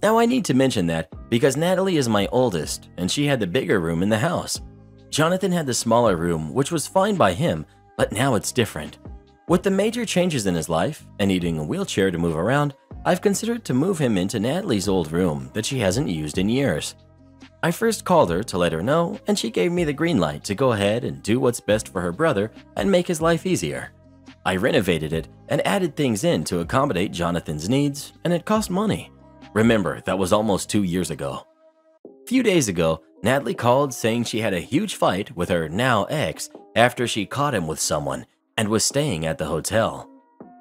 Now I need to mention that because Natalie is my oldest and she had the bigger room in the house. Jonathan had the smaller room, which was fine by him, but now it's different. With the major changes in his life and needing a wheelchair to move around, I've considered to move him into Natalie's old room that she hasn't used in years. I first called her to let her know, and she gave me the green light to go ahead and do what's best for her brother and make his life easier. I renovated it and added things in to accommodate Jonathan's needs, and it cost money. Remember, that was almost two years ago. Few days ago, Natalie called saying she had a huge fight with her now ex after she caught him with someone and was staying at the hotel.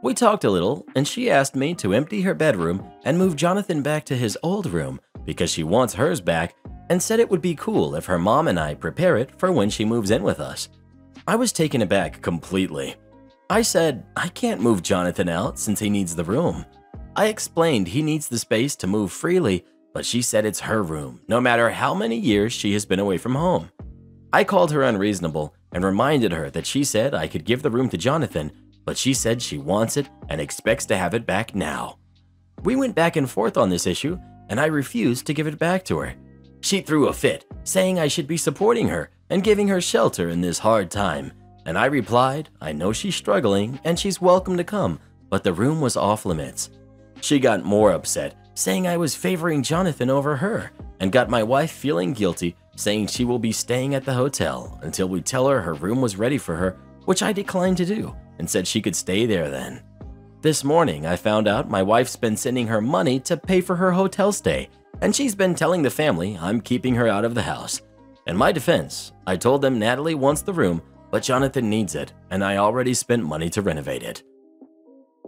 We talked a little, and she asked me to empty her bedroom and move Jonathan back to his old room because she wants hers back and said it would be cool if her mom and I prepare it for when she moves in with us. I was taken aback completely. I said, I can't move Jonathan out since he needs the room. I explained he needs the space to move freely, but she said it's her room, no matter how many years she has been away from home. I called her unreasonable and reminded her that she said I could give the room to Jonathan, but she said she wants it and expects to have it back now. We went back and forth on this issue, and I refused to give it back to her. She threw a fit, saying I should be supporting her and giving her shelter in this hard time. And I replied, I know she's struggling and she's welcome to come, but the room was off limits. She got more upset, saying I was favoring Jonathan over her, and got my wife feeling guilty, saying she will be staying at the hotel until we tell her her room was ready for her, which I declined to do and said she could stay there then. This morning, I found out my wife's been sending her money to pay for her hotel stay, and she's been telling the family I'm keeping her out of the house. In my defense, I told them Natalie wants the room, but Jonathan needs it, and I already spent money to renovate it.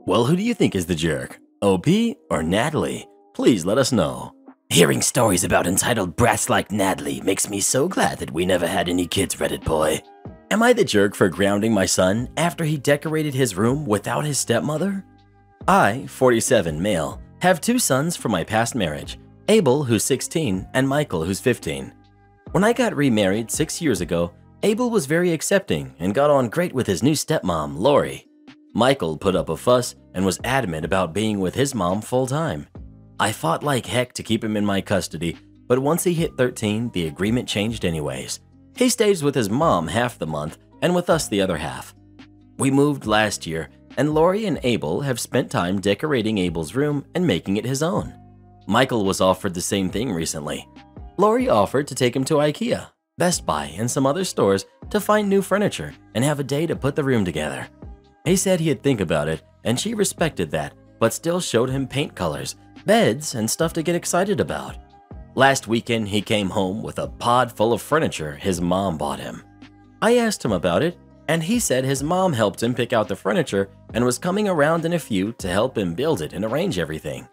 Well, who do you think is the jerk? OP or Natalie? Please let us know. Hearing stories about entitled brats like Natalie makes me so glad that we never had any kids, Reddit boy. Am I the jerk for grounding my son after he decorated his room without his stepmother? I, 47 male, have two sons from my past marriage, Abel, who's 16, and Michael, who's 15. When I got remarried six years ago, Abel was very accepting and got on great with his new stepmom, Lori. Michael put up a fuss and was adamant about being with his mom full time. I fought like heck to keep him in my custody, but once he hit 13, the agreement changed anyways. He stays with his mom half the month and with us the other half. We moved last year, and Lori and Abel have spent time decorating Abel's room and making it his own. Michael was offered the same thing recently. Lori offered to take him to IKEA, Best Buy, and some other stores to find new furniture and have a day to put the room together. He said he'd think about it, and she respected that, but still showed him paint colors, beds, and stuff to get excited about. Last weekend, he came home with a pod full of furniture his mom bought him. I asked him about it, and he said his mom helped him pick out the furniture and was coming around in a few to help him build it and arrange everything.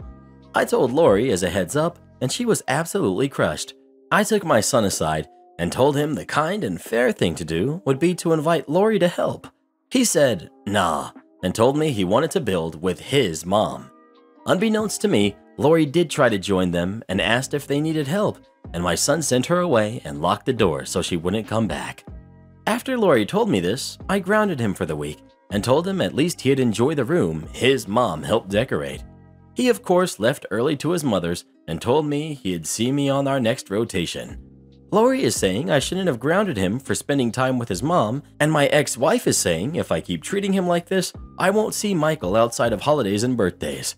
I told Lori as a heads up, and she was absolutely crushed. I took my son aside and told him the kind and fair thing to do would be to invite Lori to help. He said, nah, and told me he wanted to build with his mom. Unbeknownst to me, Lori did try to join them and asked if they needed help, and my son sent her away and locked the door so she wouldn't come back. After Lori told me this, I grounded him for the week and told him at least he'd enjoy the room his mom helped decorate. He, of course, left early to his mother's and told me he'd see me on our next rotation. Lori is saying I shouldn't have grounded him for spending time with his mom, and my ex wife is saying if I keep treating him like this, I won't see Michael outside of holidays and birthdays.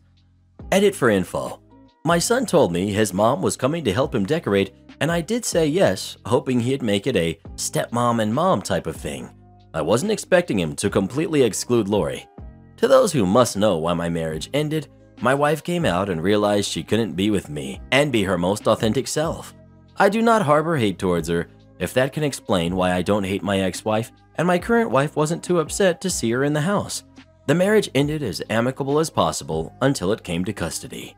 Edit for info. My son told me his mom was coming to help him decorate, and I did say yes, hoping he'd make it a stepmom and mom type of thing. I wasn't expecting him to completely exclude Lori. To those who must know why my marriage ended, my wife came out and realized she couldn't be with me and be her most authentic self. I do not harbor hate towards her, if that can explain why I don't hate my ex-wife, and my current wife wasn't too upset to see her in the house. The marriage ended as amicable as possible until it came to custody.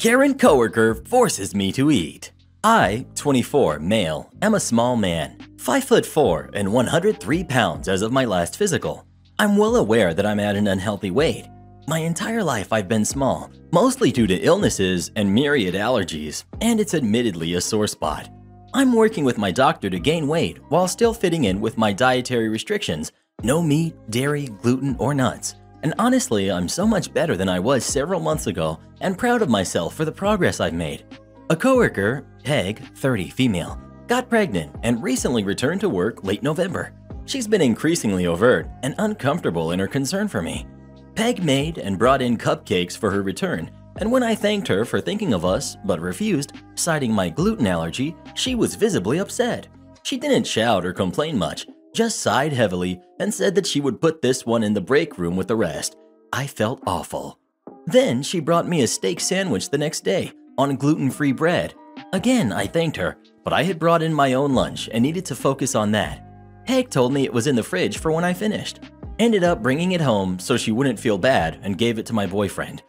Karen coworker forces me to eat. I, 24, male, am a small man, 5 foot 4 and 103 pounds as of my last physical. I'm well aware that I'm at an unhealthy weight, my entire life I've been small, mostly due to illnesses and myriad allergies, and it's admittedly a sore spot. I'm working with my doctor to gain weight while still fitting in with my dietary restrictions no meat, dairy, gluten, or nuts. And honestly, I'm so much better than I was several months ago and proud of myself for the progress I've made. A coworker, Peg, 30 female, got pregnant and recently returned to work late November. She's been increasingly overt and uncomfortable in her concern for me. Peg made and brought in cupcakes for her return, and when I thanked her for thinking of us but refused, citing my gluten allergy, she was visibly upset. She didn't shout or complain much, just sighed heavily and said that she would put this one in the break room with the rest. I felt awful. Then she brought me a steak sandwich the next day on gluten-free bread. Again, I thanked her, but I had brought in my own lunch and needed to focus on that. Peg told me it was in the fridge for when I finished. Ended up bringing it home so she wouldn't feel bad and gave it to my boyfriend.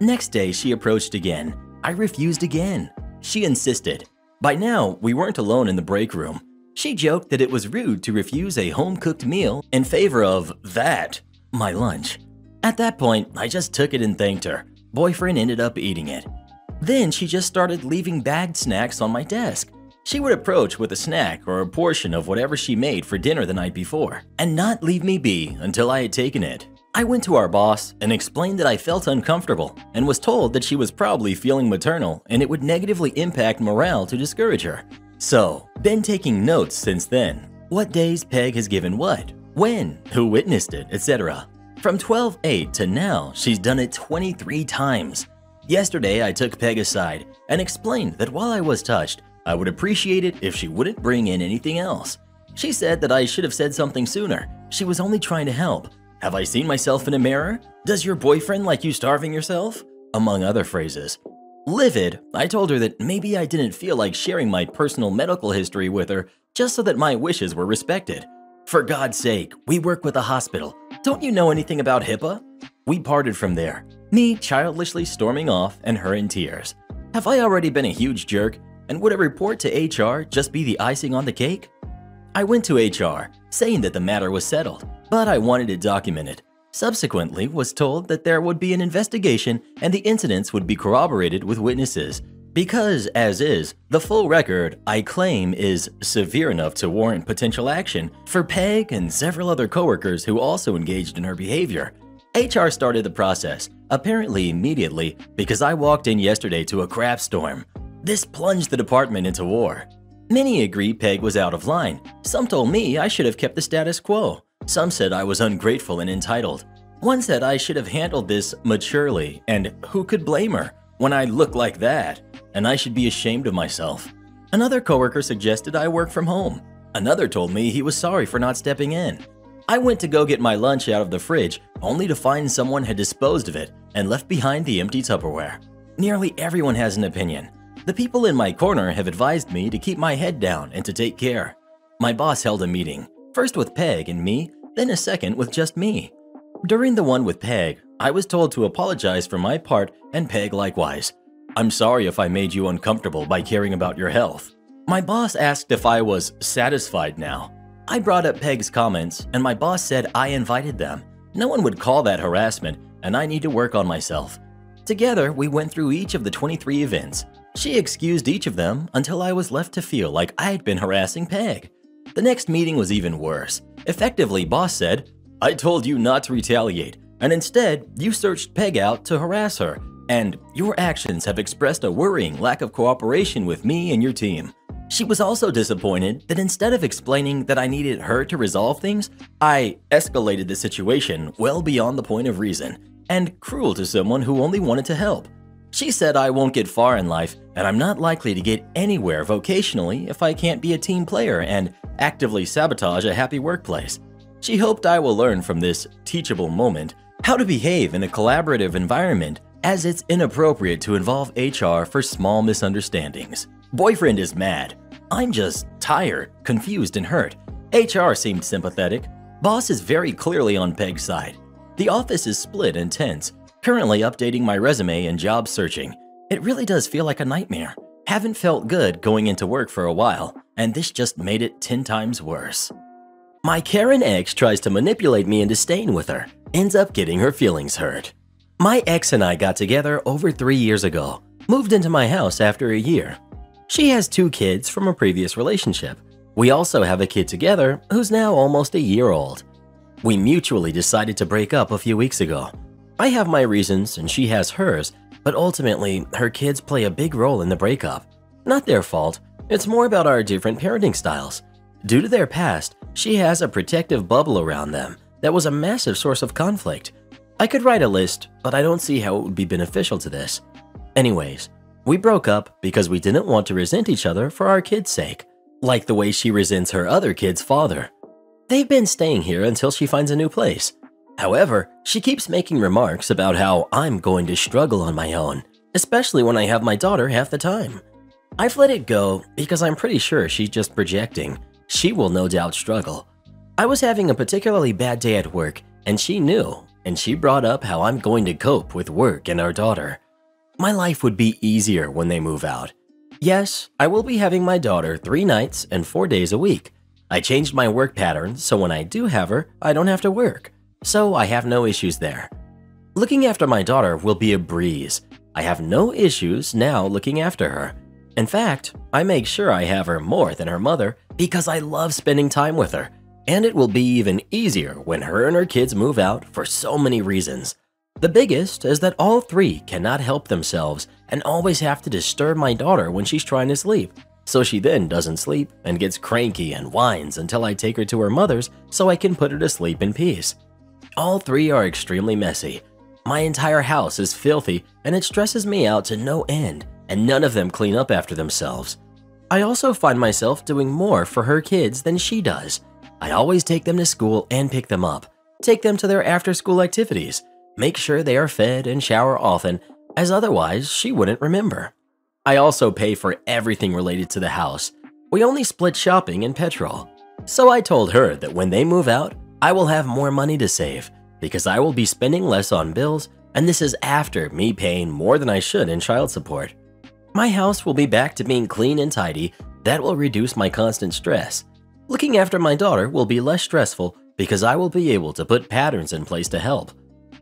Next day, she approached again. I refused again. She insisted. By now, we weren't alone in the break room. She joked that it was rude to refuse a home-cooked meal in favor of that, my lunch. At that point, I just took it and thanked her. Boyfriend ended up eating it. Then she just started leaving bagged snacks on my desk. She would approach with a snack or a portion of whatever she made for dinner the night before, and not leave me be until I had taken it. I went to our boss and explained that I felt uncomfortable and was told that she was probably feeling maternal and it would negatively impact morale to discourage her. So, been taking notes since then. What days Peg has given what, when, who witnessed it, etc. From 12-8 to now, she's done it 23 times. Yesterday, I took Peg aside and explained that while I was touched, I would appreciate it if she wouldn't bring in anything else. She said that I should have said something sooner. She was only trying to help. Have I seen myself in a mirror? Does your boyfriend like you starving yourself? Among other phrases. Livid, I told her that maybe I didn't feel like sharing my personal medical history with her just so that my wishes were respected. For God's sake, we work with a hospital. Don't you know anything about HIPAA? We parted from there, me childishly storming off and her in tears. Have I already been a huge jerk and would a report to HR just be the icing on the cake? I went to HR, saying that the matter was settled, but I wanted it documented. Subsequently was told that there would be an investigation and the incidents would be corroborated with witnesses. Because, as is, the full record I claim is severe enough to warrant potential action for Peg and several other coworkers who also engaged in her behavior. HR started the process, apparently immediately, because I walked in yesterday to a crap storm. This plunged the department into war. Many agree Peg was out of line. Some told me I should have kept the status quo. Some said I was ungrateful and entitled. One said I should have handled this maturely, and who could blame her when I look like that, and I should be ashamed of myself. Another coworker suggested I work from home. Another told me he was sorry for not stepping in. I went to go get my lunch out of the fridge, only to find someone had disposed of it and left behind the empty Tupperware. Nearly everyone has an opinion. The people in my corner have advised me to keep my head down and to take care. My boss held a meeting, first with Peg and me, then a second with just me. During the one with Peg, I was told to apologize for my part and Peg likewise. I'm sorry if I made you uncomfortable by caring about your health. My boss asked if I was satisfied now. I brought up Peg's comments, and my boss said I invited them. No one would call that harassment, and I need to work on myself. Together, we went through each of the 23 events. She excused each of them until I was left to feel like I'd been harassing Peg. The next meeting was even worse. Effectively, boss said, I told you not to retaliate, and instead, you searched Peg out to harass her, and your actions have expressed a worrying lack of cooperation with me and your team. She was also disappointed that instead of explaining that I needed her to resolve things, I escalated the situation well beyond the point of reason and cruel to someone who only wanted to help. She said I won't get far in life and I'm not likely to get anywhere vocationally if I can't be a team player and actively sabotage a happy workplace. She hoped I will learn from this teachable moment how to behave in a collaborative environment as it's inappropriate to involve HR for small misunderstandings. Boyfriend is mad. I'm just tired, confused, and hurt. HR seemed sympathetic. Boss is very clearly on Peg's side. The office is split and tense. Currently updating my resume and job searching. It really does feel like a nightmare. Haven't felt good going into work for a while, and this just made it 10 times worse. My Karen ex tries to manipulate me into staying with her, ends up getting her feelings hurt. My ex and I got together over three years ago, moved into my house after a year. She has two kids from a previous relationship. We also have a kid together who's now almost a year old. We mutually decided to break up a few weeks ago. I have my reasons and she has hers, but ultimately, her kids play a big role in the breakup. Not their fault, it's more about our different parenting styles. Due to their past, she has a protective bubble around them that was a massive source of conflict. I could write a list, but I don't see how it would be beneficial to this. Anyways, we broke up because we didn't want to resent each other for our kids' sake, like the way she resents her other kid's father. They've been staying here until she finds a new place. However, she keeps making remarks about how I'm going to struggle on my own, especially when I have my daughter half the time. I've let it go because I'm pretty sure she's just projecting she will no doubt struggle. I was having a particularly bad day at work, and she knew, and she brought up how I'm going to cope with work and our daughter. My life would be easier when they move out. Yes, I will be having my daughter three nights and four days a week. I changed my work pattern so when I do have her, I don't have to work. So I have no issues there. Looking after my daughter will be a breeze. I have no issues now looking after her. In fact, I make sure I have her more than her mother because I love spending time with her, and it will be even easier when her and her kids move out for so many reasons. The biggest is that all three cannot help themselves and always have to disturb my daughter when she's trying to sleep. So she then doesn't sleep and gets cranky and whines until I take her to her mother's so I can put her to sleep in peace. All three are extremely messy. My entire house is filthy and it stresses me out to no end, and none of them clean up after themselves. I also find myself doing more for her kids than she does. I always take them to school and pick them up, take them to their after school activities, make sure they are fed and shower often, as otherwise she wouldn't remember. I also pay for everything related to the house. We only split shopping and petrol. So I told her that when they move out, I will have more money to save because I will be spending less on bills, and this is after me paying more than I should in child support. My house will be back to being clean and tidy. That will reduce my constant stress. Looking after my daughter will be less stressful because I will be able to put patterns in place to help.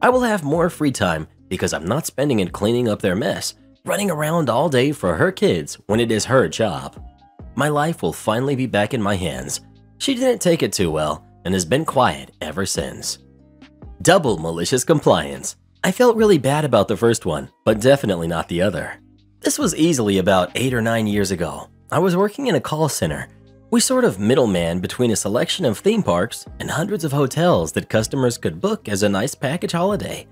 I will have more free time because I'm not spending it cleaning up their mess, running around all day for her kids when it is her job. My life will finally be back in my hands. She didn't take it too well and has been quiet ever since. Double malicious compliance. I felt really bad about the first one, but definitely not the other. This was easily about 8 or 9 years ago. I was working in a call center. We sort of middleman between a selection of theme parks and hundreds of hotels that customers could book as a nice package holiday.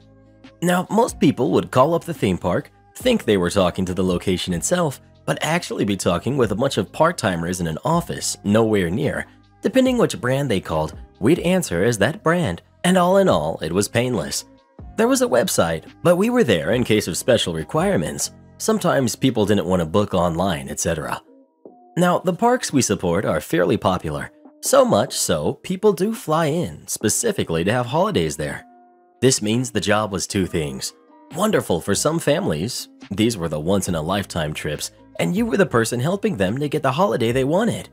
Now, most people would call up the theme park, think they were talking to the location itself, but actually be talking with a bunch of part-timers in an office nowhere near. Depending which brand they called, we'd answer as that brand, and all in all, it was painless. There was a website, but we were there in case of special requirements. Sometimes people didn't want to book online, etc. Now, the parks we support are fairly popular, so much so people do fly in specifically to have holidays there. This means the job was two things. Wonderful for some families, these were the once-in-a-lifetime trips, and you were the person helping them to get the holiday they wanted.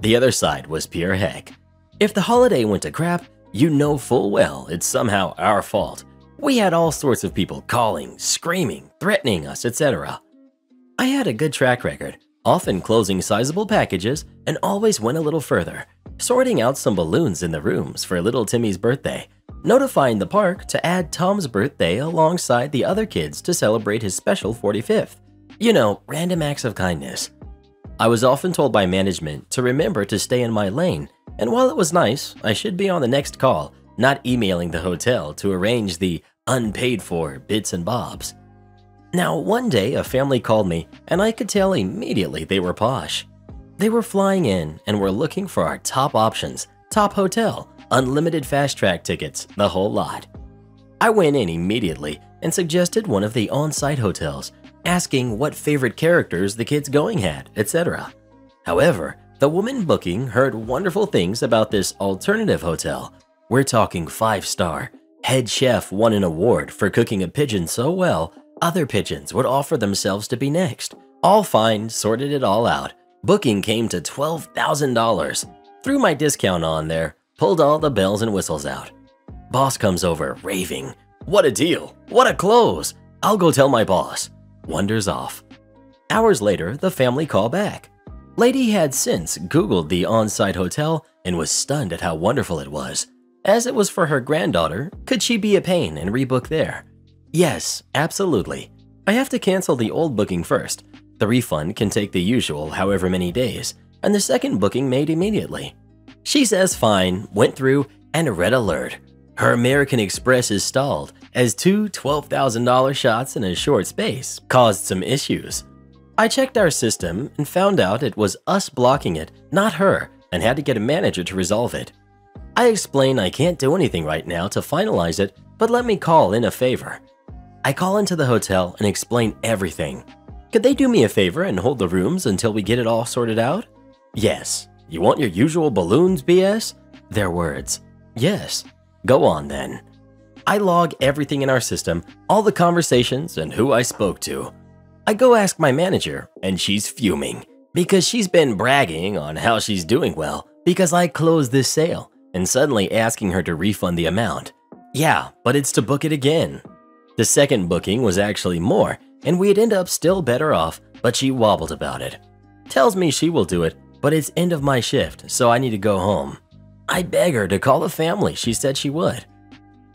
The other side was pure heck. If the holiday went to crap, you know full well it's somehow our fault. We had all sorts of people calling, screaming, threatening us, etc. I had a good track record, often closing sizable packages and always went a little further, sorting out some balloons in the rooms for little Timmy's birthday, notifying the park to add Tom's birthday alongside the other kids to celebrate his special 45th. You know, random acts of kindness. I was often told by management to remember to stay in my lane, and while it was nice, I should be on the next call, not emailing the hotel to arrange the unpaid for bits and bobs. Now, one day a family called me, and I could tell immediately they were posh. They were flying in and were looking for our top options, top hotel, unlimited fast track tickets, the whole lot. I went in immediately and suggested one of the on-site hotels, asking what favorite characters the kids going had, etc. However, the woman booking heard wonderful things about this alternative hotel. We're talking 5-star. Head chef won an award for cooking a pigeon so well, other pigeons would offer themselves to be next. All fine, sorted it all out. Booking came to $12,000. Threw my discount on there, pulled all the bells and whistles out. Boss comes over, raving. What a deal! What a close! I'll go tell my boss. Wonders off. Hours later, the family call back. Lady had since Googled the on-site hotel and was stunned at how wonderful it was. As it was for her granddaughter, could she be a pain and rebook there? Yes, absolutely. I have to cancel the old booking first. The refund can take the usual however many days, and the second booking made immediately. She says fine, went through, and red alert. Her American Express is stalled as two $12,000 shots in a short space caused some issues. I checked our system and found out it was us blocking it, not her, and had to get a manager to resolve it. I explain I can't do anything right now to finalize it, but let me call in a favor. I call into the hotel and explain everything. Could they do me a favor and hold the rooms until we get it all sorted out? Yes. You want your usual balloons, BS? Their words. Yes. Go on then. I log everything in our system, all the conversations, and who I spoke to. I go ask my manager, and she's fuming because she's been bragging on how she's doing well because I closed this sale and suddenly asking her to refund the amount. Yeah, but it's to book it again. The second booking was actually more, and we'd end up still better off, but she wobbled about it. Tells me she will do it, but it's end of my shift, so I need to go home. I beg her to call the family, she said she would.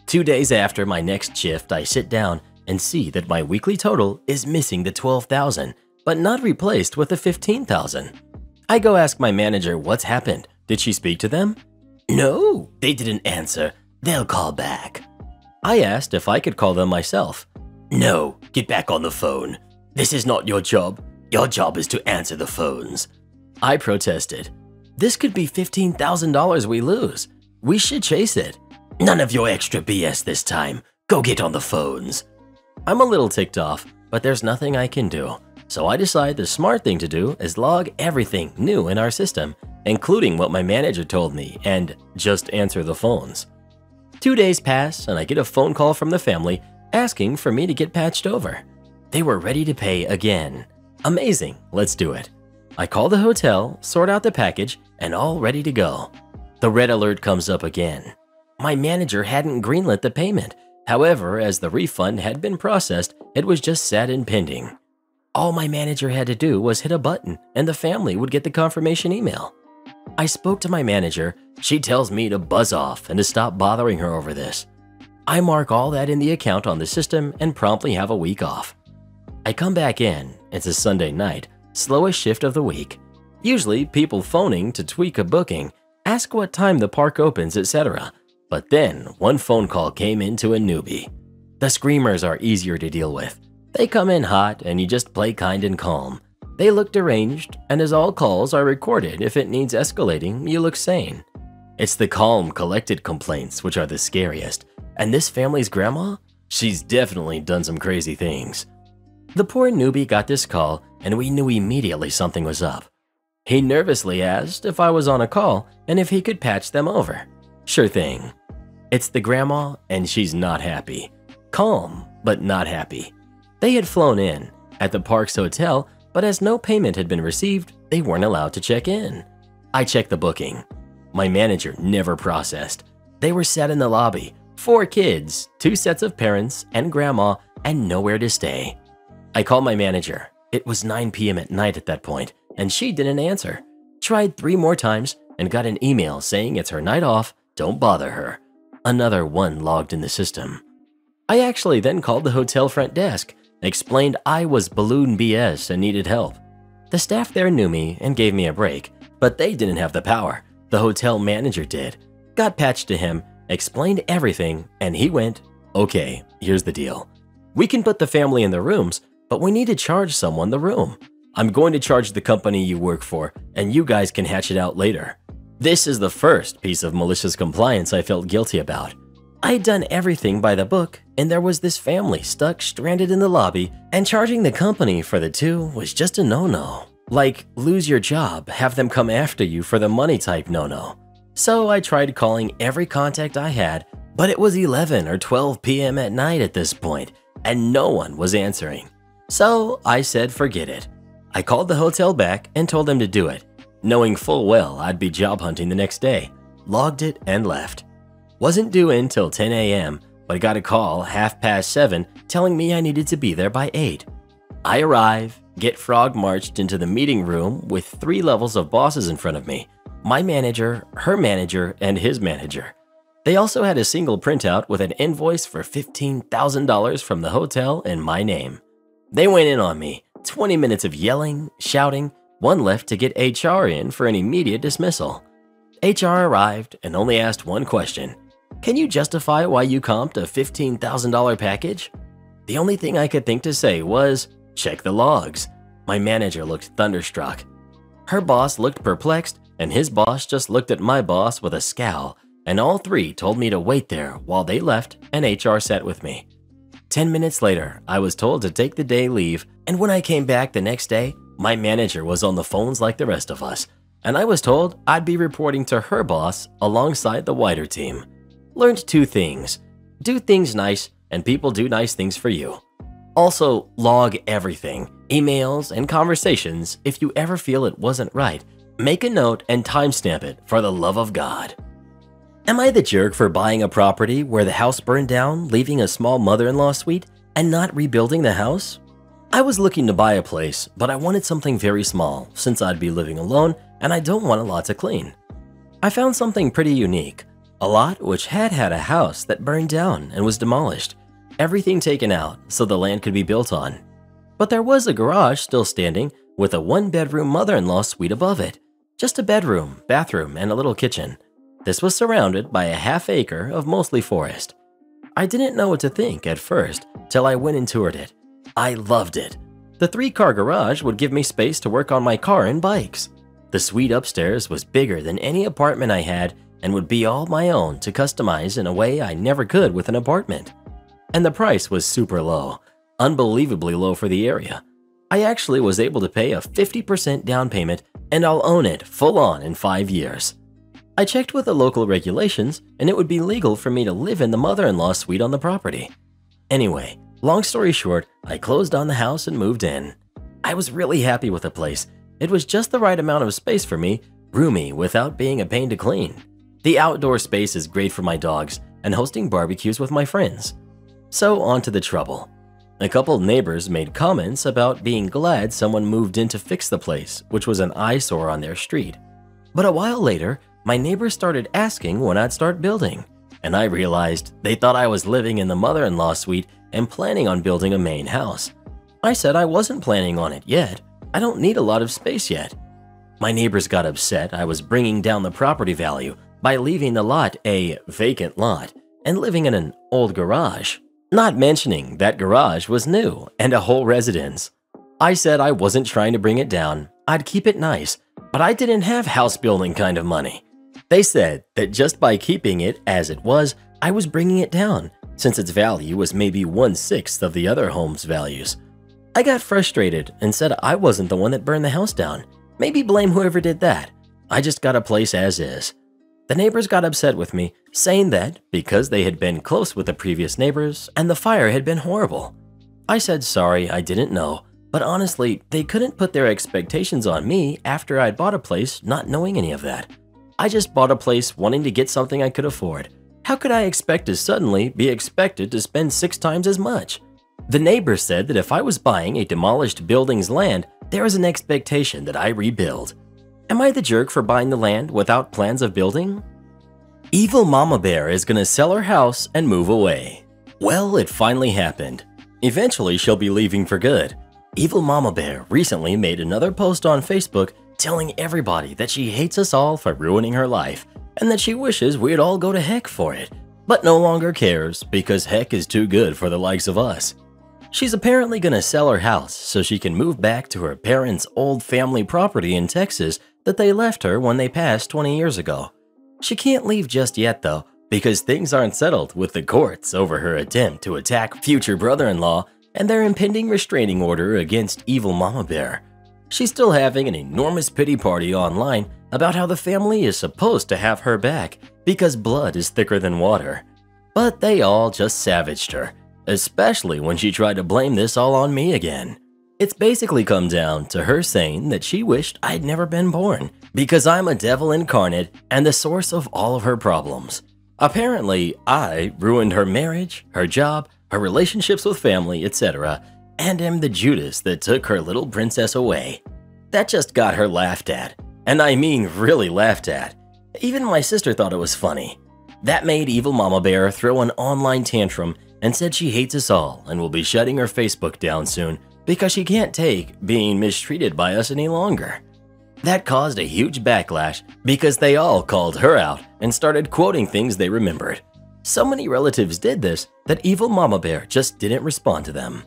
Two days after my next shift, I sit down and see that my weekly total is missing the 12,000, but not replaced with the 15,000. I go ask my manager what's happened. Did she speak to them? No, they didn't answer. They'll call back. I asked if I could call them myself. No, get back on the phone. This is not your job. Your job is to answer the phones. I protested. This could be $15,000 we lose. We should chase it. None of your extra BS this time. Go get on the phones. I'm a little ticked off, but there's nothing I can do. So I decide the smart thing to do is log everything new in our system, including what my manager told me, and just answer the phones. Two days pass and I get a phone call from the family asking for me to get patched over. They were ready to pay again. Amazing, let's do it. I call the hotel, sort out the package, and all ready to go. The red alert comes up again. My manager hadn't greenlit the payment. However, as the refund had been processed, it was just sat in pending. All my manager had to do was hit a button and the family would get the confirmation email. I spoke to my manager. She tells me to buzz off and to stop bothering her over this. I mark all that in the account on the system and promptly have a week off. I come back in, it's a Sunday night, slowest shift of the week. Usually, people phoning to tweak a booking, ask what time the park opens, etc. But then, one phone call came in to a newbie. The screamers are easier to deal with. They come in hot and you just play kind and calm. They look deranged, and as all calls are recorded, if it needs escalating, you look sane. It's the calm, collected complaints which are the scariest, and this family's grandma? She's definitely done some crazy things. The poor newbie got this call, and we knew immediately something was up. He nervously asked if I was on a call and if he could patch them over. Sure thing. It's the grandma, and she's not happy. Calm, but not happy. They had flown in at the park's hotel but as no payment had been received, they weren't allowed to check in. I checked the booking. My manager never processed. They were sat in the lobby, four kids, two sets of parents, and grandma, and nowhere to stay. I called my manager. It was 9 p.m. at night at that point, and she didn't answer. Tried three more times and got an email saying it's her night off, don't bother her. Another one logged in the system. I actually then called the hotel front desk explained I was balloon BS and needed help. The staff there knew me and gave me a break, but they didn't have the power. The hotel manager did. Got patched to him, explained everything, and he went, Okay, here's the deal. We can put the family in the rooms, but we need to charge someone the room. I'm going to charge the company you work for, and you guys can hatch it out later. This is the first piece of malicious compliance I felt guilty about. I'd done everything by the book, and there was this family stuck stranded in the lobby, and charging the company for the two was just a no-no. Like, lose your job, have them come after you for the money type no-no. So I tried calling every contact I had, but it was 11 or 12 p.m. at night at this point, and no one was answering. So I said forget it. I called the hotel back and told them to do it, knowing full well I'd be job hunting the next day, logged it and left. Wasn't due in till 10 a.m., but I got a call half past 7 telling me I needed to be there by 8. I arrive, get frog marched into the meeting room with three levels of bosses in front of me my manager, her manager, and his manager. They also had a single printout with an invoice for $15,000 from the hotel in my name. They went in on me 20 minutes of yelling, shouting, one left to get HR in for an immediate dismissal. HR arrived and only asked one question can you justify why you comped a $15,000 package? The only thing I could think to say was, check the logs. My manager looked thunderstruck. Her boss looked perplexed, and his boss just looked at my boss with a scowl, and all three told me to wait there while they left and HR sat with me. 10 minutes later, I was told to take the day leave, and when I came back the next day, my manager was on the phones like the rest of us, and I was told I'd be reporting to her boss alongside the wider team learned two things. Do things nice, and people do nice things for you. Also, log everything, emails and conversations if you ever feel it wasn't right. Make a note and timestamp it for the love of God. Am I the jerk for buying a property where the house burned down, leaving a small mother-in-law suite, and not rebuilding the house? I was looking to buy a place, but I wanted something very small since I'd be living alone and I don't want a lot to clean. I found something pretty unique, a lot which had had a house that burned down and was demolished, everything taken out so the land could be built on. But there was a garage still standing with a one-bedroom mother-in-law suite above it. Just a bedroom, bathroom, and a little kitchen. This was surrounded by a half acre of mostly forest. I didn't know what to think at first till I went and toured it. I loved it. The three-car garage would give me space to work on my car and bikes. The suite upstairs was bigger than any apartment I had and would be all my own to customize in a way I never could with an apartment. And the price was super low, unbelievably low for the area. I actually was able to pay a 50% down payment and I'll own it full on in 5 years. I checked with the local regulations and it would be legal for me to live in the mother-in-law suite on the property. Anyway, long story short, I closed on the house and moved in. I was really happy with the place. It was just the right amount of space for me, roomy without being a pain to clean. The outdoor space is great for my dogs and hosting barbecues with my friends. So on to the trouble. A couple neighbors made comments about being glad someone moved in to fix the place, which was an eyesore on their street. But a while later, my neighbors started asking when I'd start building, and I realized they thought I was living in the mother in law suite and planning on building a main house. I said I wasn't planning on it yet. I don't need a lot of space yet. My neighbors got upset I was bringing down the property value by leaving the lot a vacant lot and living in an old garage. Not mentioning that garage was new and a whole residence. I said I wasn't trying to bring it down, I'd keep it nice, but I didn't have house building kind of money. They said that just by keeping it as it was, I was bringing it down, since its value was maybe one sixth of the other home's values. I got frustrated and said I wasn't the one that burned the house down. Maybe blame whoever did that. I just got a place as is. The neighbors got upset with me, saying that because they had been close with the previous neighbors and the fire had been horrible. I said sorry, I didn't know, but honestly, they couldn't put their expectations on me after I'd bought a place not knowing any of that. I just bought a place wanting to get something I could afford. How could I expect to suddenly be expected to spend six times as much? The neighbors said that if I was buying a demolished building's land, there is an expectation that I rebuild. Am I the jerk for buying the land without plans of building? Evil Mama Bear is gonna sell her house and move away. Well, it finally happened. Eventually, she'll be leaving for good. Evil Mama Bear recently made another post on Facebook telling everybody that she hates us all for ruining her life and that she wishes we'd all go to heck for it, but no longer cares because heck is too good for the likes of us. She's apparently gonna sell her house so she can move back to her parents' old family property in Texas that they left her when they passed 20 years ago. She can't leave just yet, though, because things aren't settled with the courts over her attempt to attack future brother in law and their impending restraining order against evil Mama Bear. She's still having an enormous pity party online about how the family is supposed to have her back because blood is thicker than water. But they all just savaged her, especially when she tried to blame this all on me again. It's basically come down to her saying that she wished I'd never been born because I'm a devil incarnate and the source of all of her problems. Apparently, I ruined her marriage, her job, her relationships with family, etc., and am the Judas that took her little princess away. That just got her laughed at, and I mean really laughed at. Even my sister thought it was funny. That made Evil Mama Bear throw an online tantrum and said she hates us all and will be shutting her Facebook down soon because she can't take being mistreated by us any longer. That caused a huge backlash because they all called her out and started quoting things they remembered. So many relatives did this that Evil Mama Bear just didn't respond to them.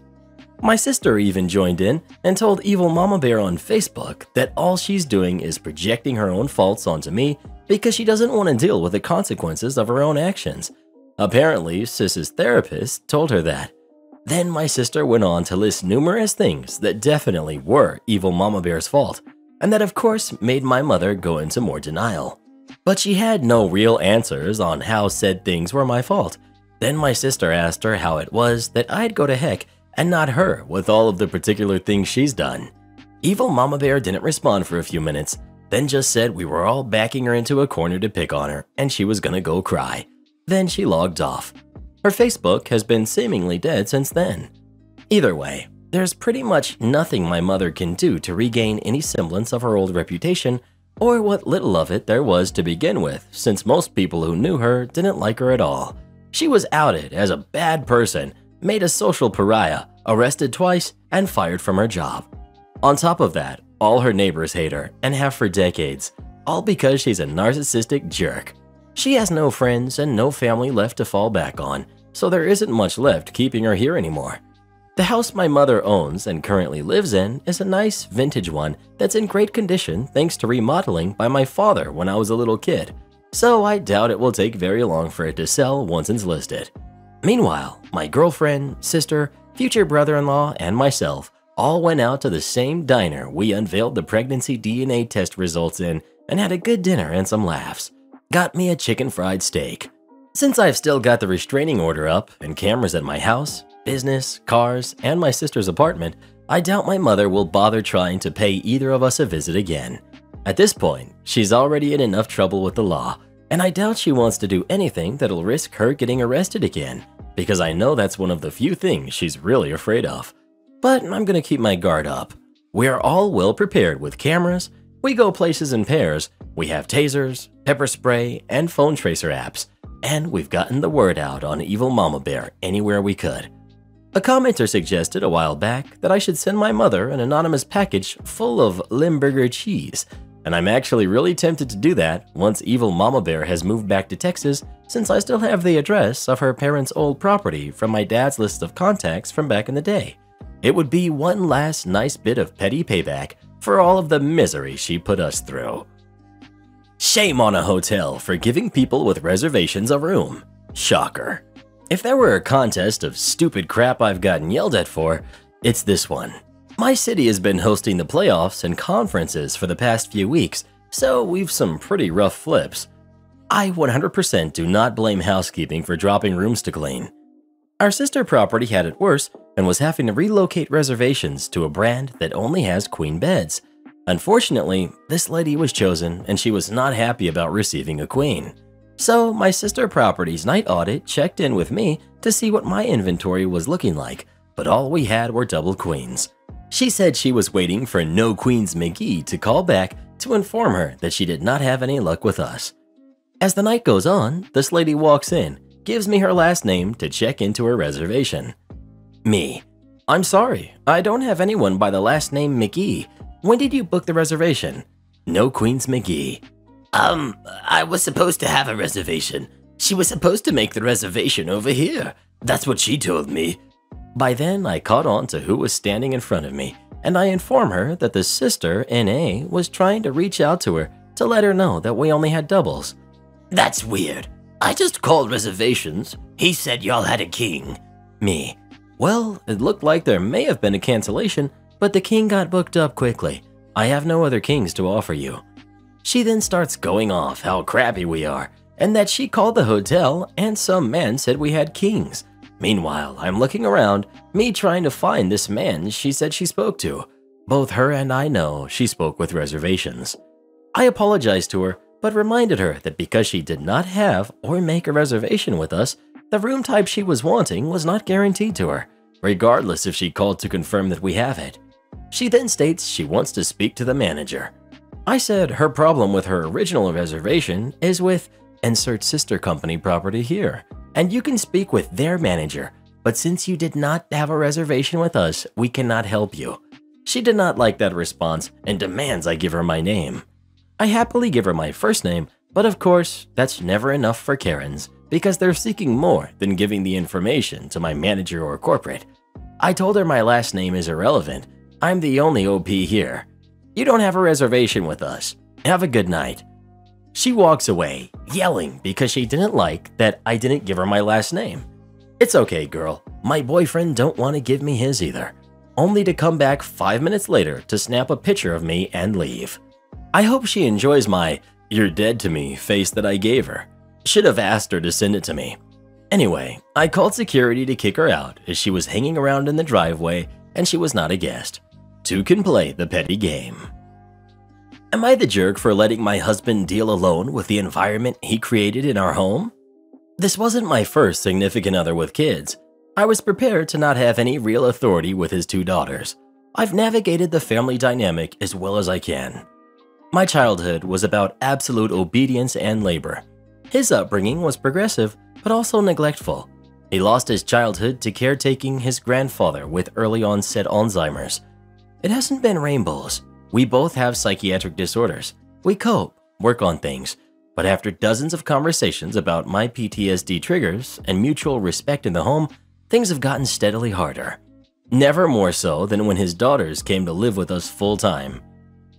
My sister even joined in and told Evil Mama Bear on Facebook that all she's doing is projecting her own faults onto me because she doesn't want to deal with the consequences of her own actions. Apparently, Sis's therapist told her that, then my sister went on to list numerous things that definitely were evil Mama Bear's fault, and that of course made my mother go into more denial. But she had no real answers on how said things were my fault. Then my sister asked her how it was that I'd go to heck and not her with all of the particular things she's done. Evil Mama Bear didn't respond for a few minutes, then just said we were all backing her into a corner to pick on her and she was gonna go cry. Then she logged off. Her Facebook has been seemingly dead since then. Either way, there's pretty much nothing my mother can do to regain any semblance of her old reputation or what little of it there was to begin with, since most people who knew her didn't like her at all. She was outed as a bad person, made a social pariah, arrested twice, and fired from her job. On top of that, all her neighbors hate her and have for decades, all because she's a narcissistic jerk. She has no friends and no family left to fall back on, so there isn't much left keeping her here anymore. The house my mother owns and currently lives in is a nice vintage one that's in great condition thanks to remodeling by my father when I was a little kid, so I doubt it will take very long for it to sell once it's listed. Meanwhile, my girlfriend, sister, future brother-in-law, and myself all went out to the same diner we unveiled the pregnancy DNA test results in and had a good dinner and some laughs got me a chicken fried steak. Since I've still got the restraining order up and cameras at my house, business, cars, and my sister's apartment, I doubt my mother will bother trying to pay either of us a visit again. At this point, she's already in enough trouble with the law, and I doubt she wants to do anything that'll risk her getting arrested again, because I know that's one of the few things she's really afraid of. But I'm gonna keep my guard up. We are all well prepared with cameras, we go places in pairs, we have tasers, pepper spray, and phone tracer apps, and we've gotten the word out on Evil Mama Bear anywhere we could. A commenter suggested a while back that I should send my mother an anonymous package full of Limburger cheese, and I'm actually really tempted to do that once Evil Mama Bear has moved back to Texas since I still have the address of her parents' old property from my dad's list of contacts from back in the day. It would be one last nice bit of petty payback for all of the misery she put us through. Shame on a hotel for giving people with reservations a room. Shocker. If there were a contest of stupid crap I've gotten yelled at for, it's this one. My city has been hosting the playoffs and conferences for the past few weeks, so we've some pretty rough flips. I 100% do not blame housekeeping for dropping rooms to clean. Our sister property had it worse and was having to relocate reservations to a brand that only has queen beds. Unfortunately, this lady was chosen and she was not happy about receiving a queen. So, my sister property's night audit checked in with me to see what my inventory was looking like, but all we had were double queens. She said she was waiting for No Queens McGee to call back to inform her that she did not have any luck with us. As the night goes on, this lady walks in, gives me her last name to check into her reservation. Me. I'm sorry, I don't have anyone by the last name McGee. When did you book the reservation? No Queens McGee. Um, I was supposed to have a reservation. She was supposed to make the reservation over here. That's what she told me. By then, I caught on to who was standing in front of me, and I informed her that the sister, NA, was trying to reach out to her to let her know that we only had doubles. That's weird. I just called reservations. He said y'all had a king. Me. Well, it looked like there may have been a cancellation, but the king got booked up quickly. I have no other kings to offer you. She then starts going off how crappy we are, and that she called the hotel and some man said we had kings. Meanwhile, I'm looking around, me trying to find this man she said she spoke to. Both her and I know she spoke with reservations. I apologized to her, but reminded her that because she did not have or make a reservation with us, the room type she was wanting was not guaranteed to her, regardless if she called to confirm that we have it. She then states she wants to speak to the manager. I said her problem with her original reservation is with insert sister company property here, and you can speak with their manager, but since you did not have a reservation with us, we cannot help you. She did not like that response and demands I give her my name. I happily give her my first name, but of course, that's never enough for Karens because they're seeking more than giving the information to my manager or corporate. I told her my last name is irrelevant. I'm the only OP here. You don't have a reservation with us. Have a good night. She walks away, yelling because she didn't like that I didn't give her my last name. It's okay, girl. My boyfriend don't want to give me his either. Only to come back 5 minutes later to snap a picture of me and leave. I hope she enjoys my you're dead to me face that I gave her. Should have asked her to send it to me. Anyway, I called security to kick her out as she was hanging around in the driveway and she was not a guest. Two can play the petty game. Am I the jerk for letting my husband deal alone with the environment he created in our home? This wasn't my first significant other with kids. I was prepared to not have any real authority with his two daughters. I've navigated the family dynamic as well as I can. My childhood was about absolute obedience and labor. His upbringing was progressive, but also neglectful. He lost his childhood to caretaking his grandfather with early onset Alzheimer's. It hasn't been rainbows. We both have psychiatric disorders. We cope, work on things, but after dozens of conversations about my PTSD triggers and mutual respect in the home, things have gotten steadily harder. Never more so than when his daughters came to live with us full time.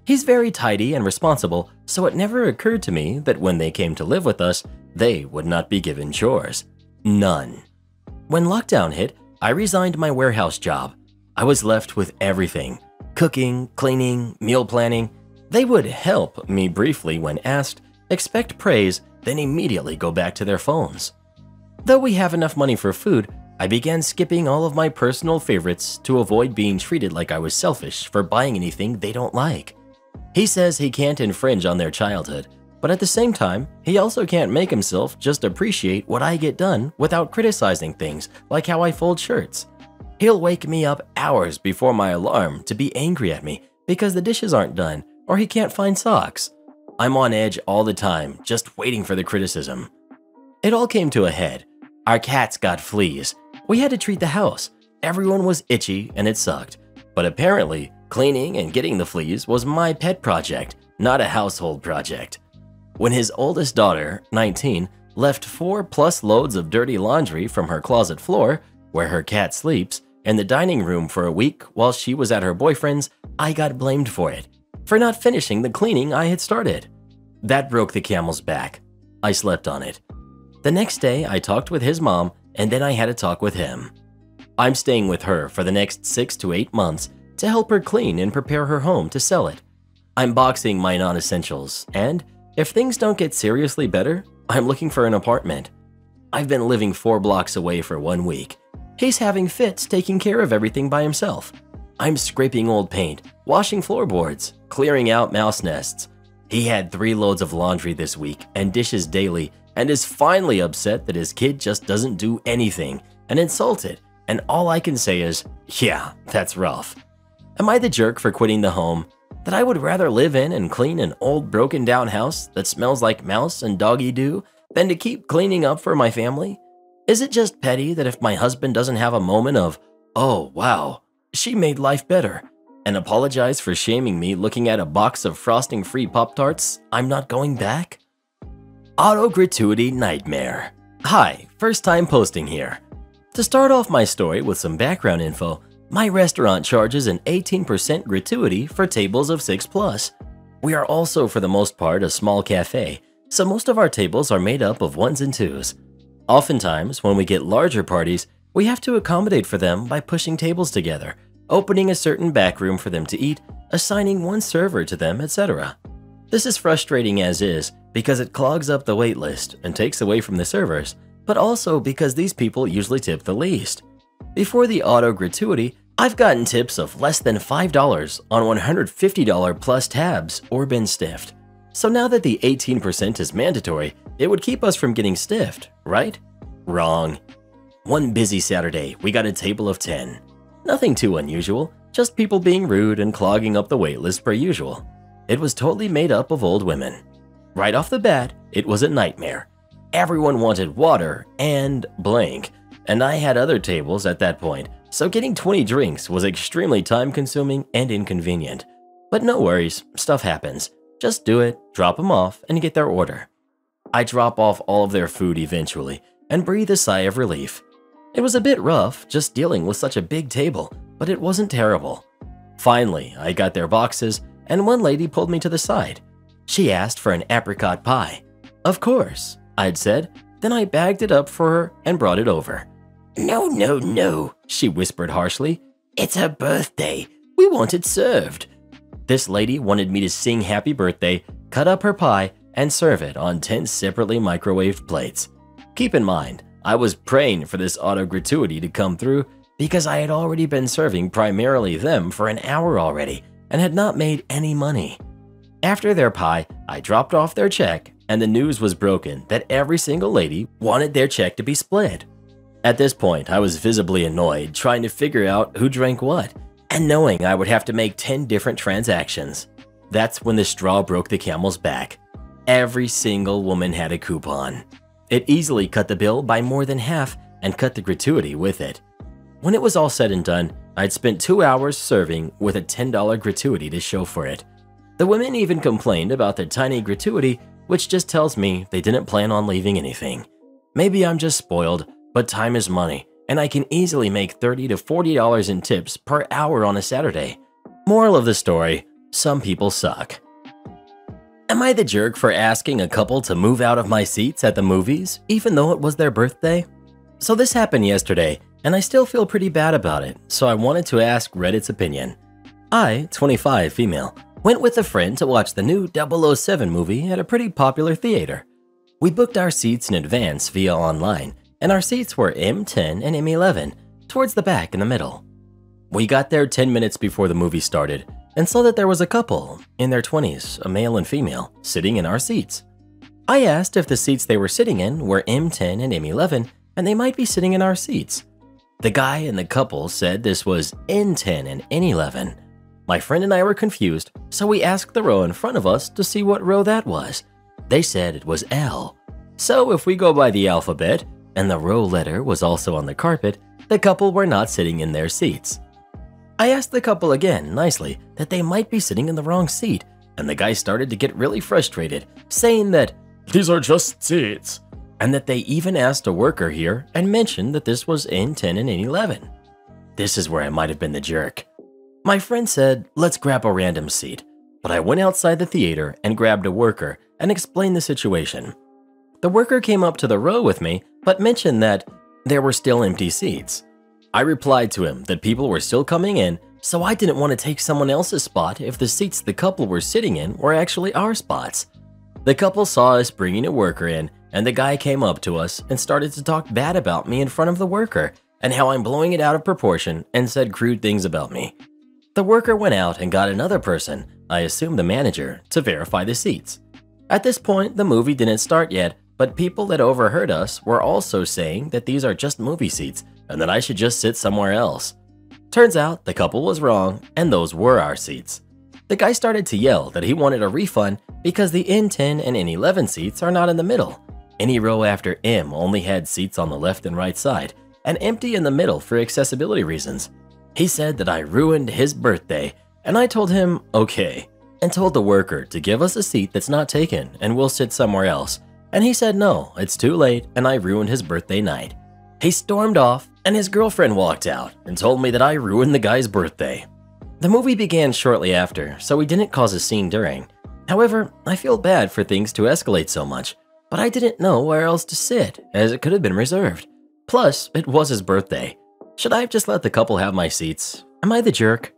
He's very tidy and responsible, so it never occurred to me that when they came to live with us, they would not be given chores. None. When lockdown hit, I resigned my warehouse job. I was left with everything cooking, cleaning, meal planning. They would help me briefly when asked, expect praise, then immediately go back to their phones. Though we have enough money for food, I began skipping all of my personal favorites to avoid being treated like I was selfish for buying anything they don't like. He says he can't infringe on their childhood, but at the same time, he also can't make himself just appreciate what I get done without criticizing things like how I fold shirts. He'll wake me up hours before my alarm to be angry at me because the dishes aren't done or he can't find socks. I'm on edge all the time, just waiting for the criticism. It all came to a head. Our cats got fleas. We had to treat the house. Everyone was itchy and it sucked. But apparently, cleaning and getting the fleas was my pet project, not a household project. When his oldest daughter, 19, left four plus loads of dirty laundry from her closet floor, where her cat sleeps, in the dining room for a week while she was at her boyfriend's, I got blamed for it, for not finishing the cleaning I had started. That broke the camel's back. I slept on it. The next day, I talked with his mom, and then I had a talk with him. I'm staying with her for the next six to eight months to help her clean and prepare her home to sell it. I'm boxing my non essentials, and if things don't get seriously better, I'm looking for an apartment. I've been living four blocks away for one week, He's having fits taking care of everything by himself. I'm scraping old paint, washing floorboards, clearing out mouse nests. He had three loads of laundry this week and dishes daily and is finally upset that his kid just doesn't do anything and insulted. And all I can say is, yeah, that's rough. Am I the jerk for quitting the home that I would rather live in and clean an old broken down house that smells like mouse and doggy do than to keep cleaning up for my family? Is it just petty that if my husband doesn't have a moment of, oh wow, she made life better, and apologize for shaming me looking at a box of frosting free Pop Tarts, I'm not going back? Auto Gratuity Nightmare. Hi, first time posting here. To start off my story with some background info, my restaurant charges an 18% gratuity for tables of 6 plus. We are also for the most part a small cafe, so most of our tables are made up of ones and twos. Oftentimes, when we get larger parties, we have to accommodate for them by pushing tables together, opening a certain back room for them to eat, assigning one server to them, etc. This is frustrating as is because it clogs up the wait list and takes away from the servers, but also because these people usually tip the least. Before the auto gratuity, I've gotten tips of less than $5 on $150 plus tabs or been stiffed. So now that the 18% is mandatory, it would keep us from getting stiffed, right? Wrong. One busy Saturday, we got a table of 10. Nothing too unusual, just people being rude and clogging up the waitlist per usual. It was totally made up of old women. Right off the bat, it was a nightmare. Everyone wanted water and blank, and I had other tables at that point, so getting 20 drinks was extremely time consuming and inconvenient. But no worries, stuff happens. Just do it, drop them off, and get their order. I drop off all of their food eventually and breathe a sigh of relief. It was a bit rough just dealing with such a big table, but it wasn't terrible. Finally, I got their boxes, and one lady pulled me to the side. She asked for an apricot pie. Of course, I'd said. Then I bagged it up for her and brought it over. No, no, no, she whispered harshly. It's her birthday. We want it served. This lady wanted me to sing happy birthday, cut up her pie, and serve it on 10 separately microwaved plates. Keep in mind, I was praying for this auto gratuity to come through because I had already been serving primarily them for an hour already and had not made any money. After their pie, I dropped off their check, and the news was broken that every single lady wanted their check to be split. At this point, I was visibly annoyed trying to figure out who drank what and knowing I would have to make 10 different transactions. That's when the straw broke the camel's back. Every single woman had a coupon. It easily cut the bill by more than half and cut the gratuity with it. When it was all said and done, I'd spent two hours serving with a $10 gratuity to show for it. The women even complained about their tiny gratuity, which just tells me they didn't plan on leaving anything. Maybe I'm just spoiled, but time is money, and I can easily make 30 to $40 in tips per hour on a Saturday. Moral of the story some people suck. Am I the jerk for asking a couple to move out of my seats at the movies, even though it was their birthday? So, this happened yesterday, and I still feel pretty bad about it, so I wanted to ask Reddit's opinion. I, 25 female, went with a friend to watch the new 007 movie at a pretty popular theater. We booked our seats in advance via online and our seats were M10 and M11, towards the back in the middle. We got there 10 minutes before the movie started and saw that there was a couple in their 20s, a male and female, sitting in our seats. I asked if the seats they were sitting in were M10 and M11 and they might be sitting in our seats. The guy and the couple said this was N10 and N11. My friend and I were confused, so we asked the row in front of us to see what row that was. They said it was L. So if we go by the alphabet, and the row letter was also on the carpet, the couple were not sitting in their seats. I asked the couple again, nicely, that they might be sitting in the wrong seat, and the guy started to get really frustrated, saying that these are just seats, and that they even asked a worker here and mentioned that this was N10 and N11. This is where I might have been the jerk. My friend said, let's grab a random seat, but I went outside the theater and grabbed a worker and explained the situation. The worker came up to the row with me, but mentioned that there were still empty seats. I replied to him that people were still coming in, so I didn't want to take someone else's spot if the seats the couple were sitting in were actually our spots. The couple saw us bringing a worker in, and the guy came up to us and started to talk bad about me in front of the worker and how I'm blowing it out of proportion and said crude things about me. The worker went out and got another person, I assume the manager, to verify the seats. At this point, the movie didn't start yet, but people that overheard us were also saying that these are just movie seats and that I should just sit somewhere else. Turns out the couple was wrong and those were our seats. The guy started to yell that he wanted a refund because the N10 and N11 seats are not in the middle. Any row after M only had seats on the left and right side, and empty in the middle for accessibility reasons. He said that I ruined his birthday, and I told him okay, and told the worker to give us a seat that's not taken and we'll sit somewhere else and he said no, it's too late and I ruined his birthday night. He stormed off and his girlfriend walked out and told me that I ruined the guy's birthday. The movie began shortly after, so we didn't cause a scene during. However, I feel bad for things to escalate so much, but I didn't know where else to sit, as it could have been reserved. Plus, it was his birthday. Should I have just let the couple have my seats? Am I the jerk?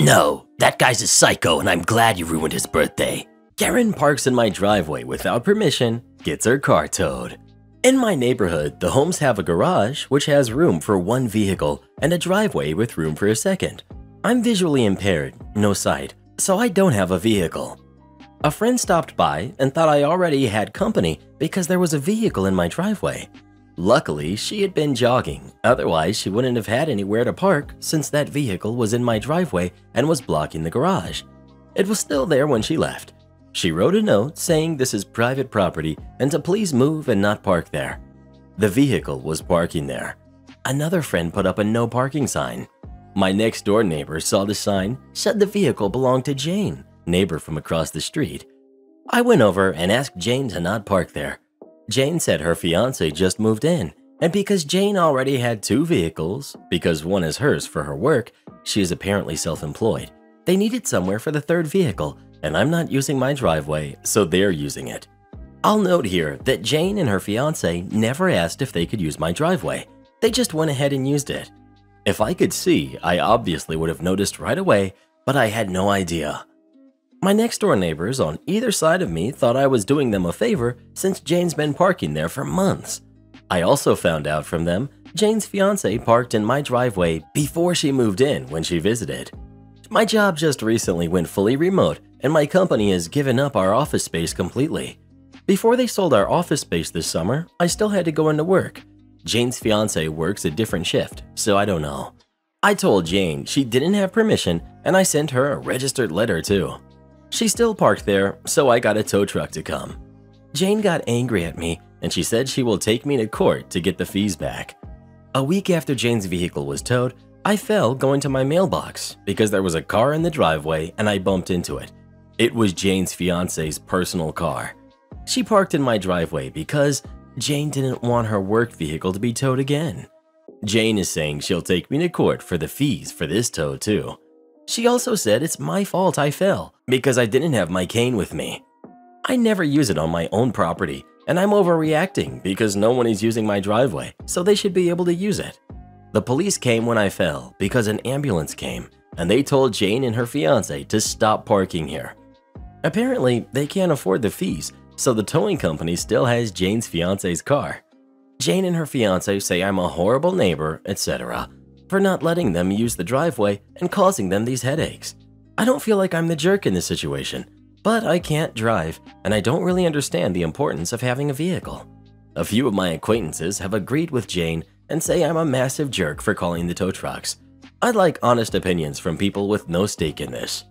No, that guy's a psycho and I'm glad you ruined his birthday. Karen parks in my driveway without permission, gets her car towed. In my neighborhood, the homes have a garage which has room for one vehicle and a driveway with room for a second. I'm visually impaired, no sight, so I don't have a vehicle. A friend stopped by and thought I already had company because there was a vehicle in my driveway. Luckily, she had been jogging, otherwise she wouldn't have had anywhere to park since that vehicle was in my driveway and was blocking the garage. It was still there when she left, she wrote a note saying this is private property and to please move and not park there. The vehicle was parking there. Another friend put up a no parking sign. My next door neighbor saw the sign, said the vehicle belonged to Jane, neighbor from across the street. I went over and asked Jane to not park there. Jane said her fiance just moved in, and because Jane already had two vehicles, because one is hers for her work, she is apparently self employed, they needed somewhere for the third vehicle, and I'm not using my driveway, so they're using it. I'll note here that Jane and her fiance never asked if they could use my driveway. They just went ahead and used it. If I could see, I obviously would have noticed right away, but I had no idea. My next door neighbors on either side of me thought I was doing them a favor since Jane's been parking there for months. I also found out from them Jane's fiance parked in my driveway before she moved in when she visited. My job just recently went fully remote and my company has given up our office space completely. Before they sold our office space this summer, I still had to go into work. Jane's fiance works a different shift, so I don't know. I told Jane she didn't have permission and I sent her a registered letter too. She still parked there, so I got a tow truck to come. Jane got angry at me and she said she will take me to court to get the fees back. A week after Jane's vehicle was towed, I fell going to my mailbox because there was a car in the driveway and I bumped into it. It was Jane's fiance's personal car. She parked in my driveway because Jane didn't want her work vehicle to be towed again. Jane is saying she'll take me to court for the fees for this tow too. She also said it's my fault I fell because I didn't have my cane with me. I never use it on my own property and I'm overreacting because no one is using my driveway, so they should be able to use it. The police came when I fell because an ambulance came and they told Jane and her fiance to stop parking here. Apparently, they can't afford the fees, so the towing company still has Jane's fiance's car. Jane and her fiance say I'm a horrible neighbor, etc., for not letting them use the driveway and causing them these headaches. I don't feel like I'm the jerk in this situation. But I can't drive, and I don't really understand the importance of having a vehicle. A few of my acquaintances have agreed with Jane and say I'm a massive jerk for calling the tow trucks. I'd like honest opinions from people with no stake in this.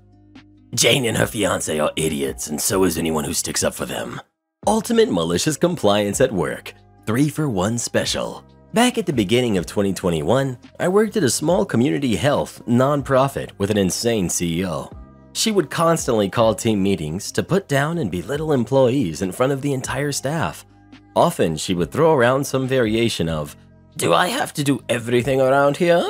Jane and her fiance are idiots, and so is anyone who sticks up for them. Ultimate malicious compliance at work. Three for one special. Back at the beginning of 2021, I worked at a small community health nonprofit with an insane CEO. She would constantly call team meetings to put down and belittle employees in front of the entire staff. Often, she would throw around some variation of, Do I have to do everything around here?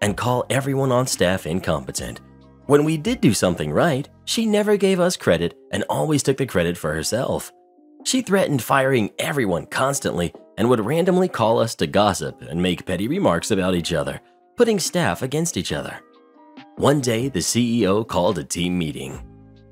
and call everyone on staff incompetent. When we did do something right, she never gave us credit and always took the credit for herself. She threatened firing everyone constantly and would randomly call us to gossip and make petty remarks about each other, putting staff against each other. One day, the CEO called a team meeting.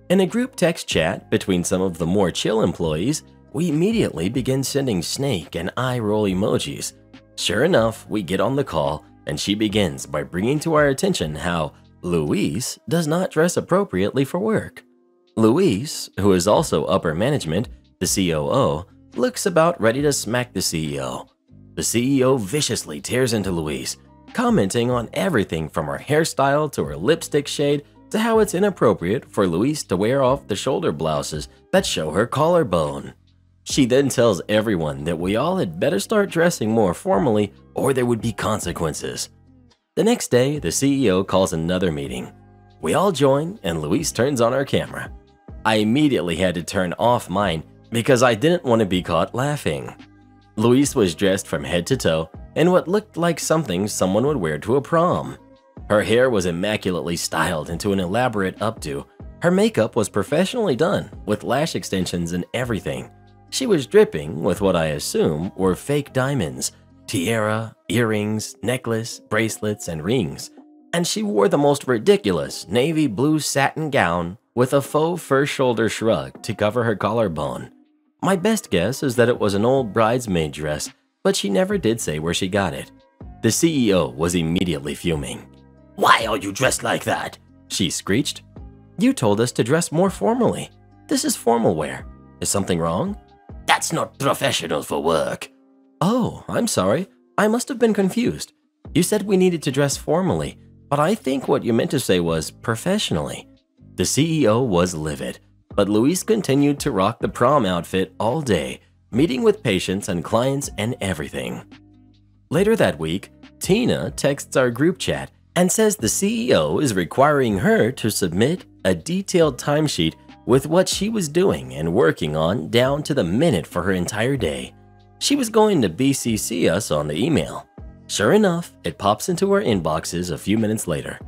In a group text chat between some of the more chill employees, we immediately begin sending snake and eye roll emojis. Sure enough, we get on the call and she begins by bringing to our attention how Louise does not dress appropriately for work. Louise, who is also upper management, the COO, looks about ready to smack the CEO. The CEO viciously tears into Louise, commenting on everything from her hairstyle to her lipstick shade to how it's inappropriate for Louise to wear off the shoulder blouses that show her collarbone. She then tells everyone that we all had better start dressing more formally or there would be consequences. The next day, the CEO calls another meeting. We all join and Louise turns on our camera. I immediately had to turn off mine because I didn't want to be caught laughing. Louise was dressed from head to toe in what looked like something someone would wear to a prom. Her hair was immaculately styled into an elaborate updo. Her makeup was professionally done, with lash extensions and everything. She was dripping with what I assume were fake diamonds, tiara, earrings, necklace, bracelets, and rings. And she wore the most ridiculous navy blue satin gown with a faux fur shoulder shrug to cover her collarbone. My best guess is that it was an old bridesmaid dress, but she never did say where she got it. The CEO was immediately fuming. Why are you dressed like that? She screeched. You told us to dress more formally. This is formal wear. Is something wrong? That's not professional for work. Oh, I'm sorry. I must have been confused. You said we needed to dress formally, but I think what you meant to say was professionally. The CEO was livid. But Louise continued to rock the prom outfit all day, meeting with patients and clients and everything. Later that week, Tina texts our group chat and says the CEO is requiring her to submit a detailed timesheet with what she was doing and working on down to the minute for her entire day. She was going to BCC us on the email. Sure enough, it pops into our inboxes a few minutes later.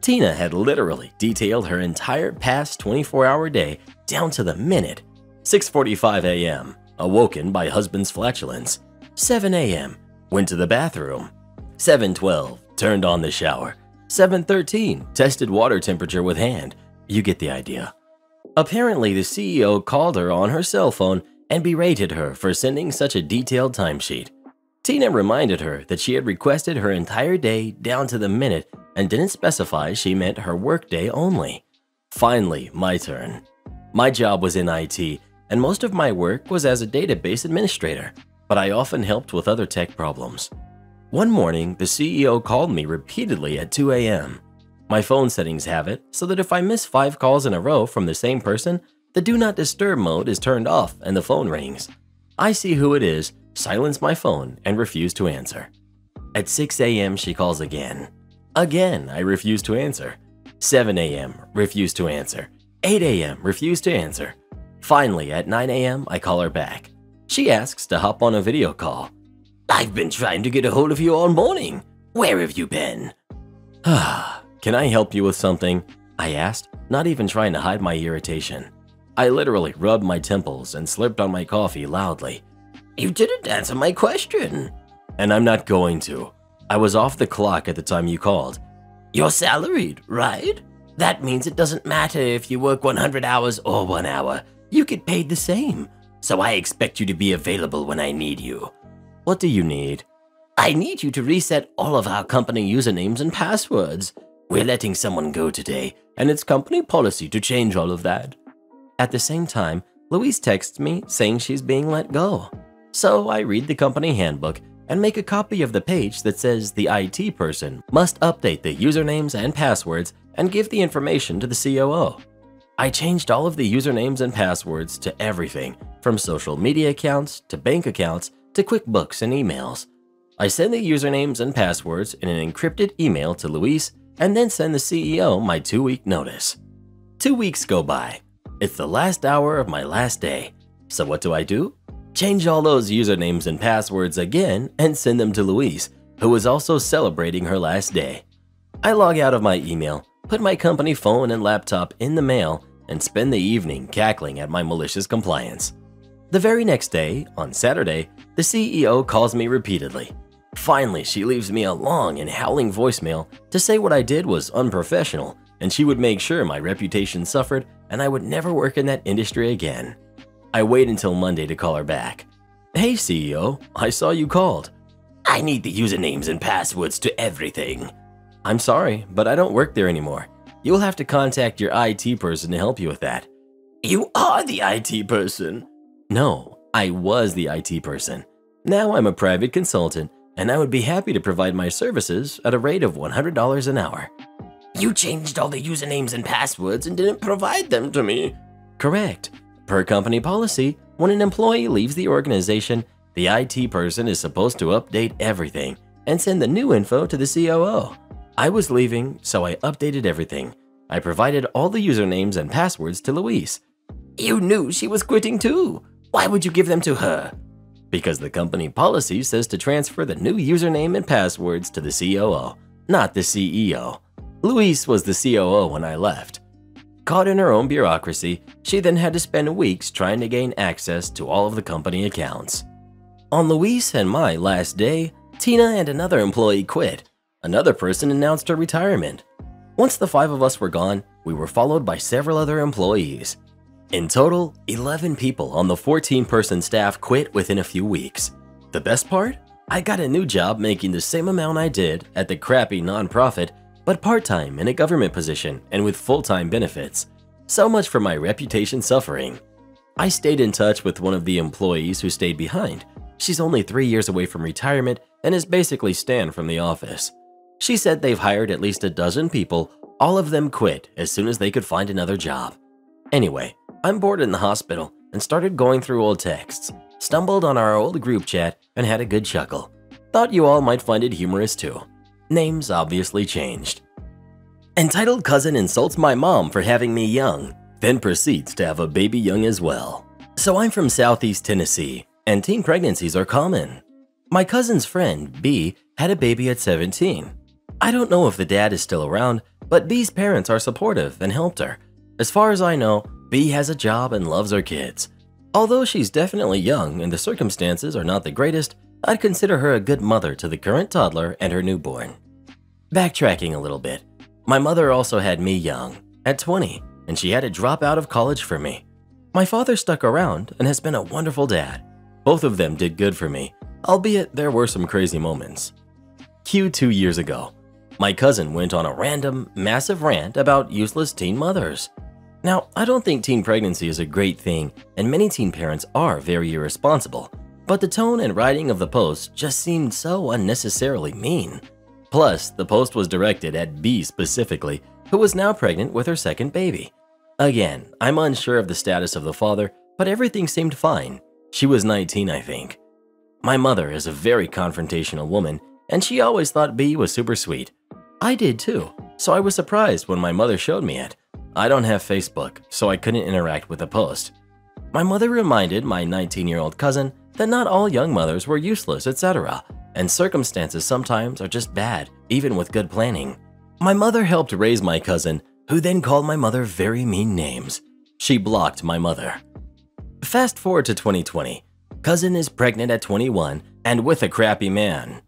Tina had literally detailed her entire past 24-hour day down to the minute. 6.45 a.m., awoken by husband's flatulence. 7 a.m., went to the bathroom. 7.12, turned on the shower. 7.13, tested water temperature with hand. You get the idea. Apparently, the CEO called her on her cell phone and berated her for sending such a detailed timesheet. Tina reminded her that she had requested her entire day down to the minute and didn't specify she meant her workday only. Finally, my turn. My job was in IT, and most of my work was as a database administrator, but I often helped with other tech problems. One morning, the CEO called me repeatedly at 2 a.m. My phone settings have it so that if I miss five calls in a row from the same person, the Do Not Disturb mode is turned off and the phone rings. I see who it is, silence my phone, and refuse to answer. At 6 a.m., she calls again. Again, I refuse to answer. 7 a.m., refuse to answer. 8 a.m., refuse to answer. Finally, at 9 a.m., I call her back. She asks to hop on a video call. I've been trying to get a hold of you all morning. Where have you been? Ah, Can I help you with something? I asked, not even trying to hide my irritation. I literally rubbed my temples and slurped on my coffee loudly. You didn't answer my question. And I'm not going to. I was off the clock at the time you called. You're salaried, right? That means it doesn't matter if you work 100 hours or one hour. You get paid the same. So I expect you to be available when I need you. What do you need? I need you to reset all of our company usernames and passwords. We're letting someone go today, and it's company policy to change all of that. At the same time, Louise texts me saying she's being let go. So I read the company handbook and make a copy of the page that says the IT person must update the usernames and passwords and give the information to the COO. I changed all of the usernames and passwords to everything, from social media accounts to bank accounts to QuickBooks and emails. I send the usernames and passwords in an encrypted email to Louise and then send the CEO my two week notice. Two weeks go by. It's the last hour of my last day. So what do I do? Change all those usernames and passwords again and send them to Louise, who is also celebrating her last day. I log out of my email, put my company phone and laptop in the mail, and spend the evening cackling at my malicious compliance. The very next day, on Saturday, the CEO calls me repeatedly. Finally, she leaves me a long and howling voicemail to say what I did was unprofessional and she would make sure my reputation suffered and I would never work in that industry again. I wait until Monday to call her back. Hey CEO, I saw you called. I need the usernames and passwords to everything. I'm sorry, but I don't work there anymore. You'll have to contact your IT person to help you with that. You are the IT person. No, I was the IT person. Now I'm a private consultant, and I would be happy to provide my services at a rate of $100 an hour. You changed all the usernames and passwords and didn't provide them to me. Correct. Per company policy, when an employee leaves the organization, the IT person is supposed to update everything and send the new info to the COO. I was leaving, so I updated everything. I provided all the usernames and passwords to Louise. You knew she was quitting too. Why would you give them to her? Because the company policy says to transfer the new username and passwords to the COO, not the CEO. Louise was the COO when I left. Caught in her own bureaucracy, she then had to spend weeks trying to gain access to all of the company accounts. On Louise and my last day, Tina and another employee quit. Another person announced her retirement. Once the five of us were gone, we were followed by several other employees. In total, 11 people on the 14 person staff quit within a few weeks. The best part? I got a new job making the same amount I did at the crappy nonprofit but part-time in a government position and with full-time benefits. So much for my reputation suffering. I stayed in touch with one of the employees who stayed behind. She's only three years away from retirement and is basically Stan from the office. She said they've hired at least a dozen people, all of them quit as soon as they could find another job. Anyway, I'm bored in the hospital and started going through old texts, stumbled on our old group chat and had a good chuckle. Thought you all might find it humorous too. Names obviously changed. Entitled cousin insults my mom for having me young, then proceeds to have a baby young as well. So I'm from Southeast Tennessee, and teen pregnancies are common. My cousin's friend, B, had a baby at 17. I don't know if the dad is still around, but B's parents are supportive and helped her. As far as I know, B has a job and loves her kids. Although she's definitely young and the circumstances are not the greatest, I'd consider her a good mother to the current toddler and her newborn. Backtracking a little bit, my mother also had me young, at 20, and she had to drop out of college for me. My father stuck around and has been a wonderful dad. Both of them did good for me, albeit there were some crazy moments. Q two years ago, my cousin went on a random, massive rant about useless teen mothers. Now, I don't think teen pregnancy is a great thing, and many teen parents are very irresponsible, but the tone and writing of the post just seemed so unnecessarily mean. Plus, the post was directed at B specifically, who was now pregnant with her second baby. Again, I'm unsure of the status of the father, but everything seemed fine. She was 19, I think. My mother is a very confrontational woman, and she always thought B was super sweet. I did too, so I was surprised when my mother showed me it. I don't have Facebook, so I couldn't interact with the post. My mother reminded my 19 year old cousin that not all young mothers were useless, etc., and circumstances sometimes are just bad, even with good planning. My mother helped raise my cousin, who then called my mother very mean names. She blocked my mother. Fast forward to 2020. Cousin is pregnant at 21 and with a crappy man.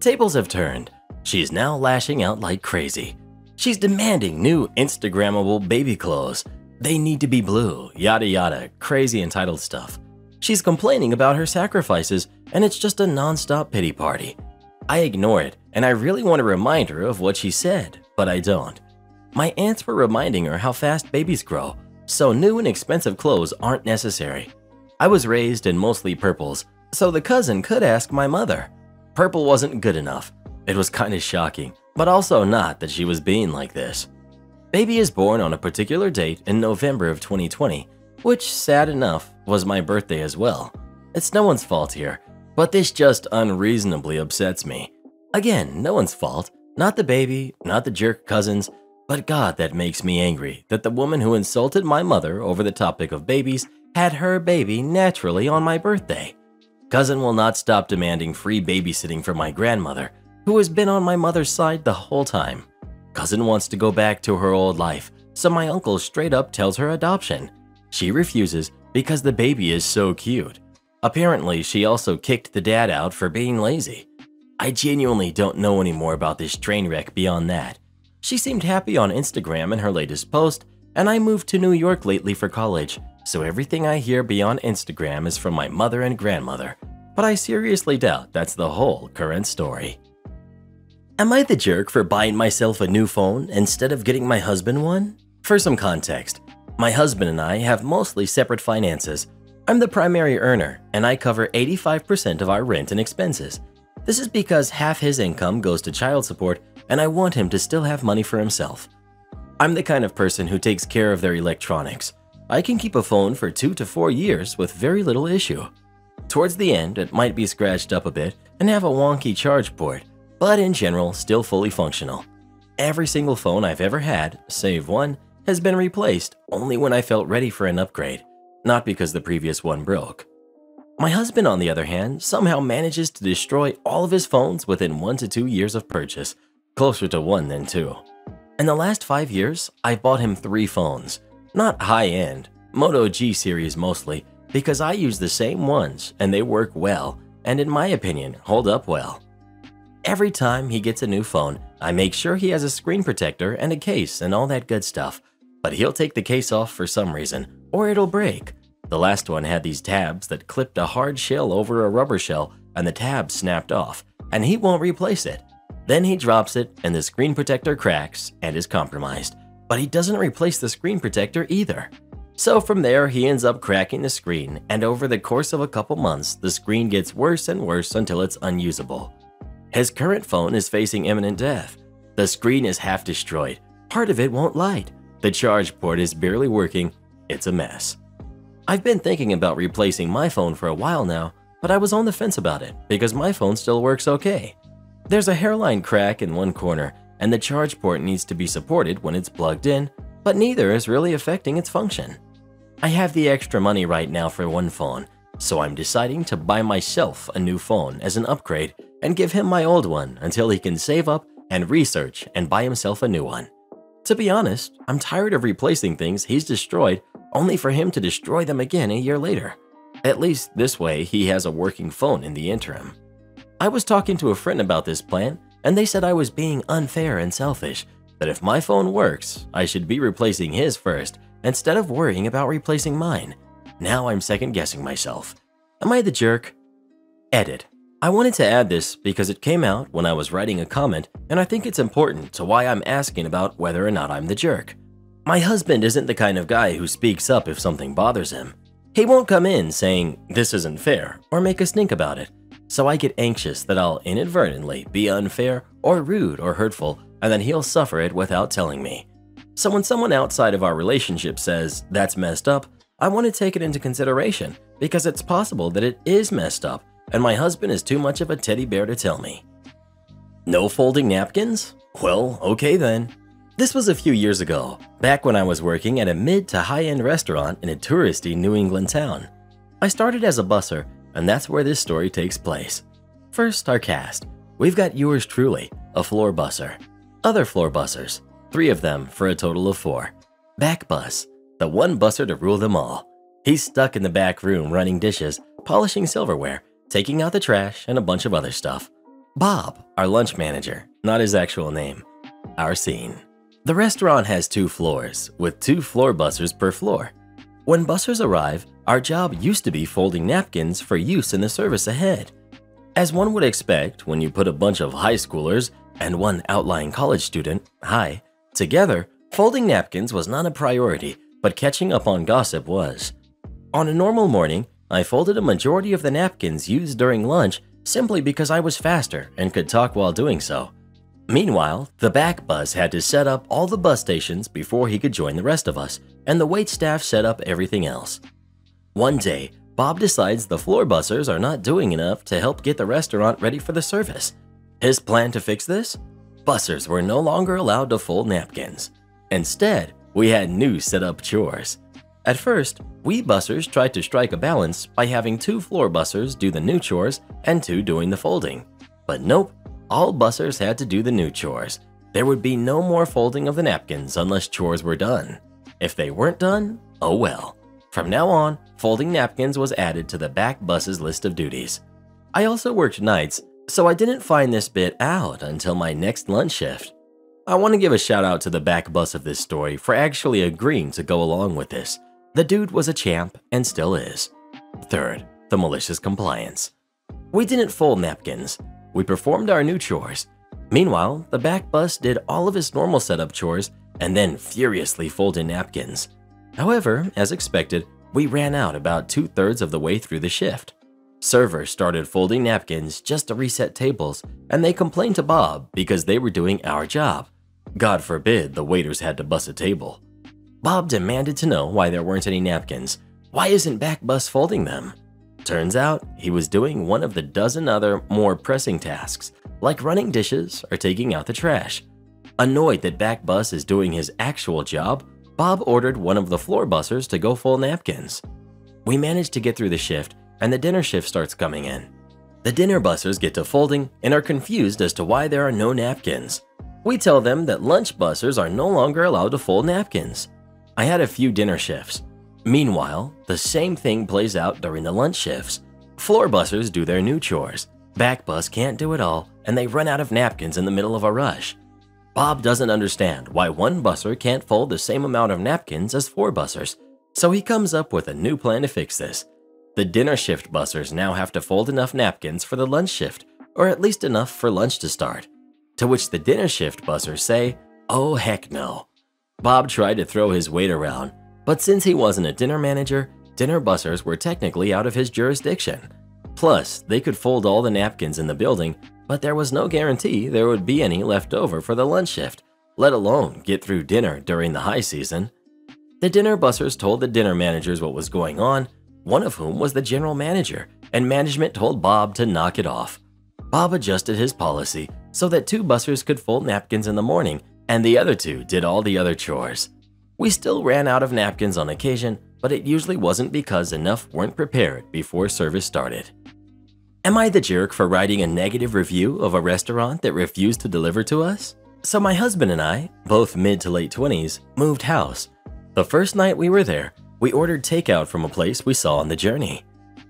Tables have turned. She's now lashing out like crazy. She's demanding new Instagrammable baby clothes. They need to be blue, yada yada, crazy entitled stuff. She's complaining about her sacrifices, and it's just a non-stop pity party. I ignore it, and I really want to remind her of what she said, but I don't. My aunts were reminding her how fast babies grow. so new and expensive clothes aren't necessary. I was raised in mostly purples, so the cousin could ask my mother. Purple wasn't good enough. It was kind of shocking, but also not that she was being like this. Baby is born on a particular date in November of 2020, which, sad enough, was my birthday as well. It's no one's fault here, but this just unreasonably upsets me. Again, no one's fault, not the baby, not the jerk cousins, but God that makes me angry that the woman who insulted my mother over the topic of babies had her baby naturally on my birthday. Cousin will not stop demanding free babysitting for my grandmother, who has been on my mother's side the whole time. Cousin wants to go back to her old life, so my uncle straight up tells her adoption. She refuses because the baby is so cute. Apparently, she also kicked the dad out for being lazy. I genuinely don't know any more about this train wreck beyond that. She seemed happy on Instagram in her latest post, and I moved to New York lately for college, so everything I hear beyond Instagram is from my mother and grandmother. But I seriously doubt that's the whole current story. Am I the jerk for buying myself a new phone instead of getting my husband one? For some context, my husband and I have mostly separate finances. I'm the primary earner, and I cover 85% of our rent and expenses. This is because half his income goes to child support, and I want him to still have money for himself. I'm the kind of person who takes care of their electronics. I can keep a phone for two to four years with very little issue. Towards the end, it might be scratched up a bit and have a wonky charge port, but in general, still fully functional. Every single phone I've ever had, save one, has been replaced only when I felt ready for an upgrade, not because the previous one broke. My husband, on the other hand, somehow manages to destroy all of his phones within one to two years of purchase, closer to one than two. In the last five years, I've bought him three phones. Not high end, Moto G series mostly, because I use the same ones and they work well, and in my opinion, hold up well. Every time he gets a new phone, I make sure he has a screen protector and a case and all that good stuff. But he'll take the case off for some reason, or it'll break. The last one had these tabs that clipped a hard shell over a rubber shell and the tab snapped off, and he won't replace it. Then he drops it and the screen protector cracks and is compromised. But he doesn't replace the screen protector either. So from there, he ends up cracking the screen, and over the course of a couple months, the screen gets worse and worse until it's unusable. His current phone is facing imminent death. The screen is half destroyed, part of it won't light, the charge port is barely working, it's a mess. I've been thinking about replacing my phone for a while now, but I was on the fence about it because my phone still works okay. There's a hairline crack in one corner, and the charge port needs to be supported when it's plugged in, but neither is really affecting its function. I have the extra money right now for one phone, so I'm deciding to buy myself a new phone as an upgrade and give him my old one until he can save up and research and buy himself a new one. To be honest, I'm tired of replacing things he's destroyed only for him to destroy them again a year later. At least this way he has a working phone in the interim. I was talking to a friend about this plan, and they said I was being unfair and selfish, that if my phone works, I should be replacing his first instead of worrying about replacing mine. Now I'm second guessing myself. Am I the jerk? Edit. I wanted to add this because it came out when I was writing a comment, and I think it's important to why I'm asking about whether or not I'm the jerk. My husband isn't the kind of guy who speaks up if something bothers him. He won't come in saying, This isn't fair, or make a stink about it. So I get anxious that I'll inadvertently be unfair or rude or hurtful, and then he'll suffer it without telling me. So when someone outside of our relationship says, That's messed up, I want to take it into consideration because it's possible that it is messed up and my husband is too much of a teddy bear to tell me. No folding napkins? Well, okay then. This was a few years ago, back when I was working at a mid to high end restaurant in a touristy New England town. I started as a busser, and that's where this story takes place. First, our cast. We've got yours truly, a floor busser. Other floor bussers, three of them for a total of four. Back bus, the one busser to rule them all. He's stuck in the back room running dishes, polishing silverware, taking out the trash, and a bunch of other stuff. Bob, our lunch manager, not his actual name. Our scene. The restaurant has two floors, with two floor bussers per floor. When bussers arrive, our job used to be folding napkins for use in the service ahead. As one would expect when you put a bunch of high schoolers and one outlying college student, hi, together, folding napkins was not a priority but catching up on gossip was. On a normal morning, I folded a majority of the napkins used during lunch simply because I was faster and could talk while doing so. Meanwhile, the back bus had to set up all the bus stations before he could join the rest of us, and the wait staff set up everything else. One day, Bob decides the floor bussers are not doing enough to help get the restaurant ready for the service. His plan to fix this? Bussers were no longer allowed to fold napkins. Instead, we had new set up chores. At first, we bussers tried to strike a balance by having two floor bussers do the new chores and two doing the folding. But nope, all bussers had to do the new chores. There would be no more folding of the napkins unless chores were done. If they weren't done, oh well. From now on, folding napkins was added to the back bus's list of duties. I also worked nights, so I didn't find this bit out until my next lunch shift. I want to give a shout out to the back bus of this story for actually agreeing to go along with this. The dude was a champ and still is. Third, the malicious compliance. We didn't fold napkins, we performed our new chores. Meanwhile, the back bus did all of his normal setup chores and then furiously folded napkins. However, as expected, we ran out about two thirds of the way through the shift. Servers started folding napkins just to reset tables, and they complained to Bob because they were doing our job. God forbid the waiters had to bus a table. Bob demanded to know why there weren't any napkins. Why isn't Backbus folding them? Turns out he was doing one of the dozen other more pressing tasks, like running dishes or taking out the trash. Annoyed that Backbus is doing his actual job, Bob ordered one of the floor bussers to go fold napkins. We managed to get through the shift, and the dinner shift starts coming in. The dinner bussers get to folding and are confused as to why there are no napkins. We tell them that lunch bussers are no longer allowed to fold napkins. I had a few dinner shifts, Meanwhile, the same thing plays out during the lunch shifts. Floor bussers do their new chores, back bus can't do it all, and they run out of napkins in the middle of a rush. Bob doesn't understand why one busser can't fold the same amount of napkins as four bussers, so he comes up with a new plan to fix this. The dinner shift bussers now have to fold enough napkins for the lunch shift, or at least enough for lunch to start. To which the dinner shift bussers say, oh heck no. Bob tried to throw his weight around, but since he wasn't a dinner manager, dinner bussers were technically out of his jurisdiction. Plus, they could fold all the napkins in the building, but there was no guarantee there would be any left over for the lunch shift, let alone get through dinner during the high season. The dinner bussers told the dinner managers what was going on, one of whom was the general manager, and management told Bob to knock it off. Bob adjusted his policy so that two bussers could fold napkins in the morning and the other two did all the other chores. We still ran out of napkins on occasion, but it usually wasn't because enough weren't prepared before service started. Am I the jerk for writing a negative review of a restaurant that refused to deliver to us? So my husband and I, both mid to late 20s, moved house. The first night we were there, we ordered takeout from a place we saw on the journey.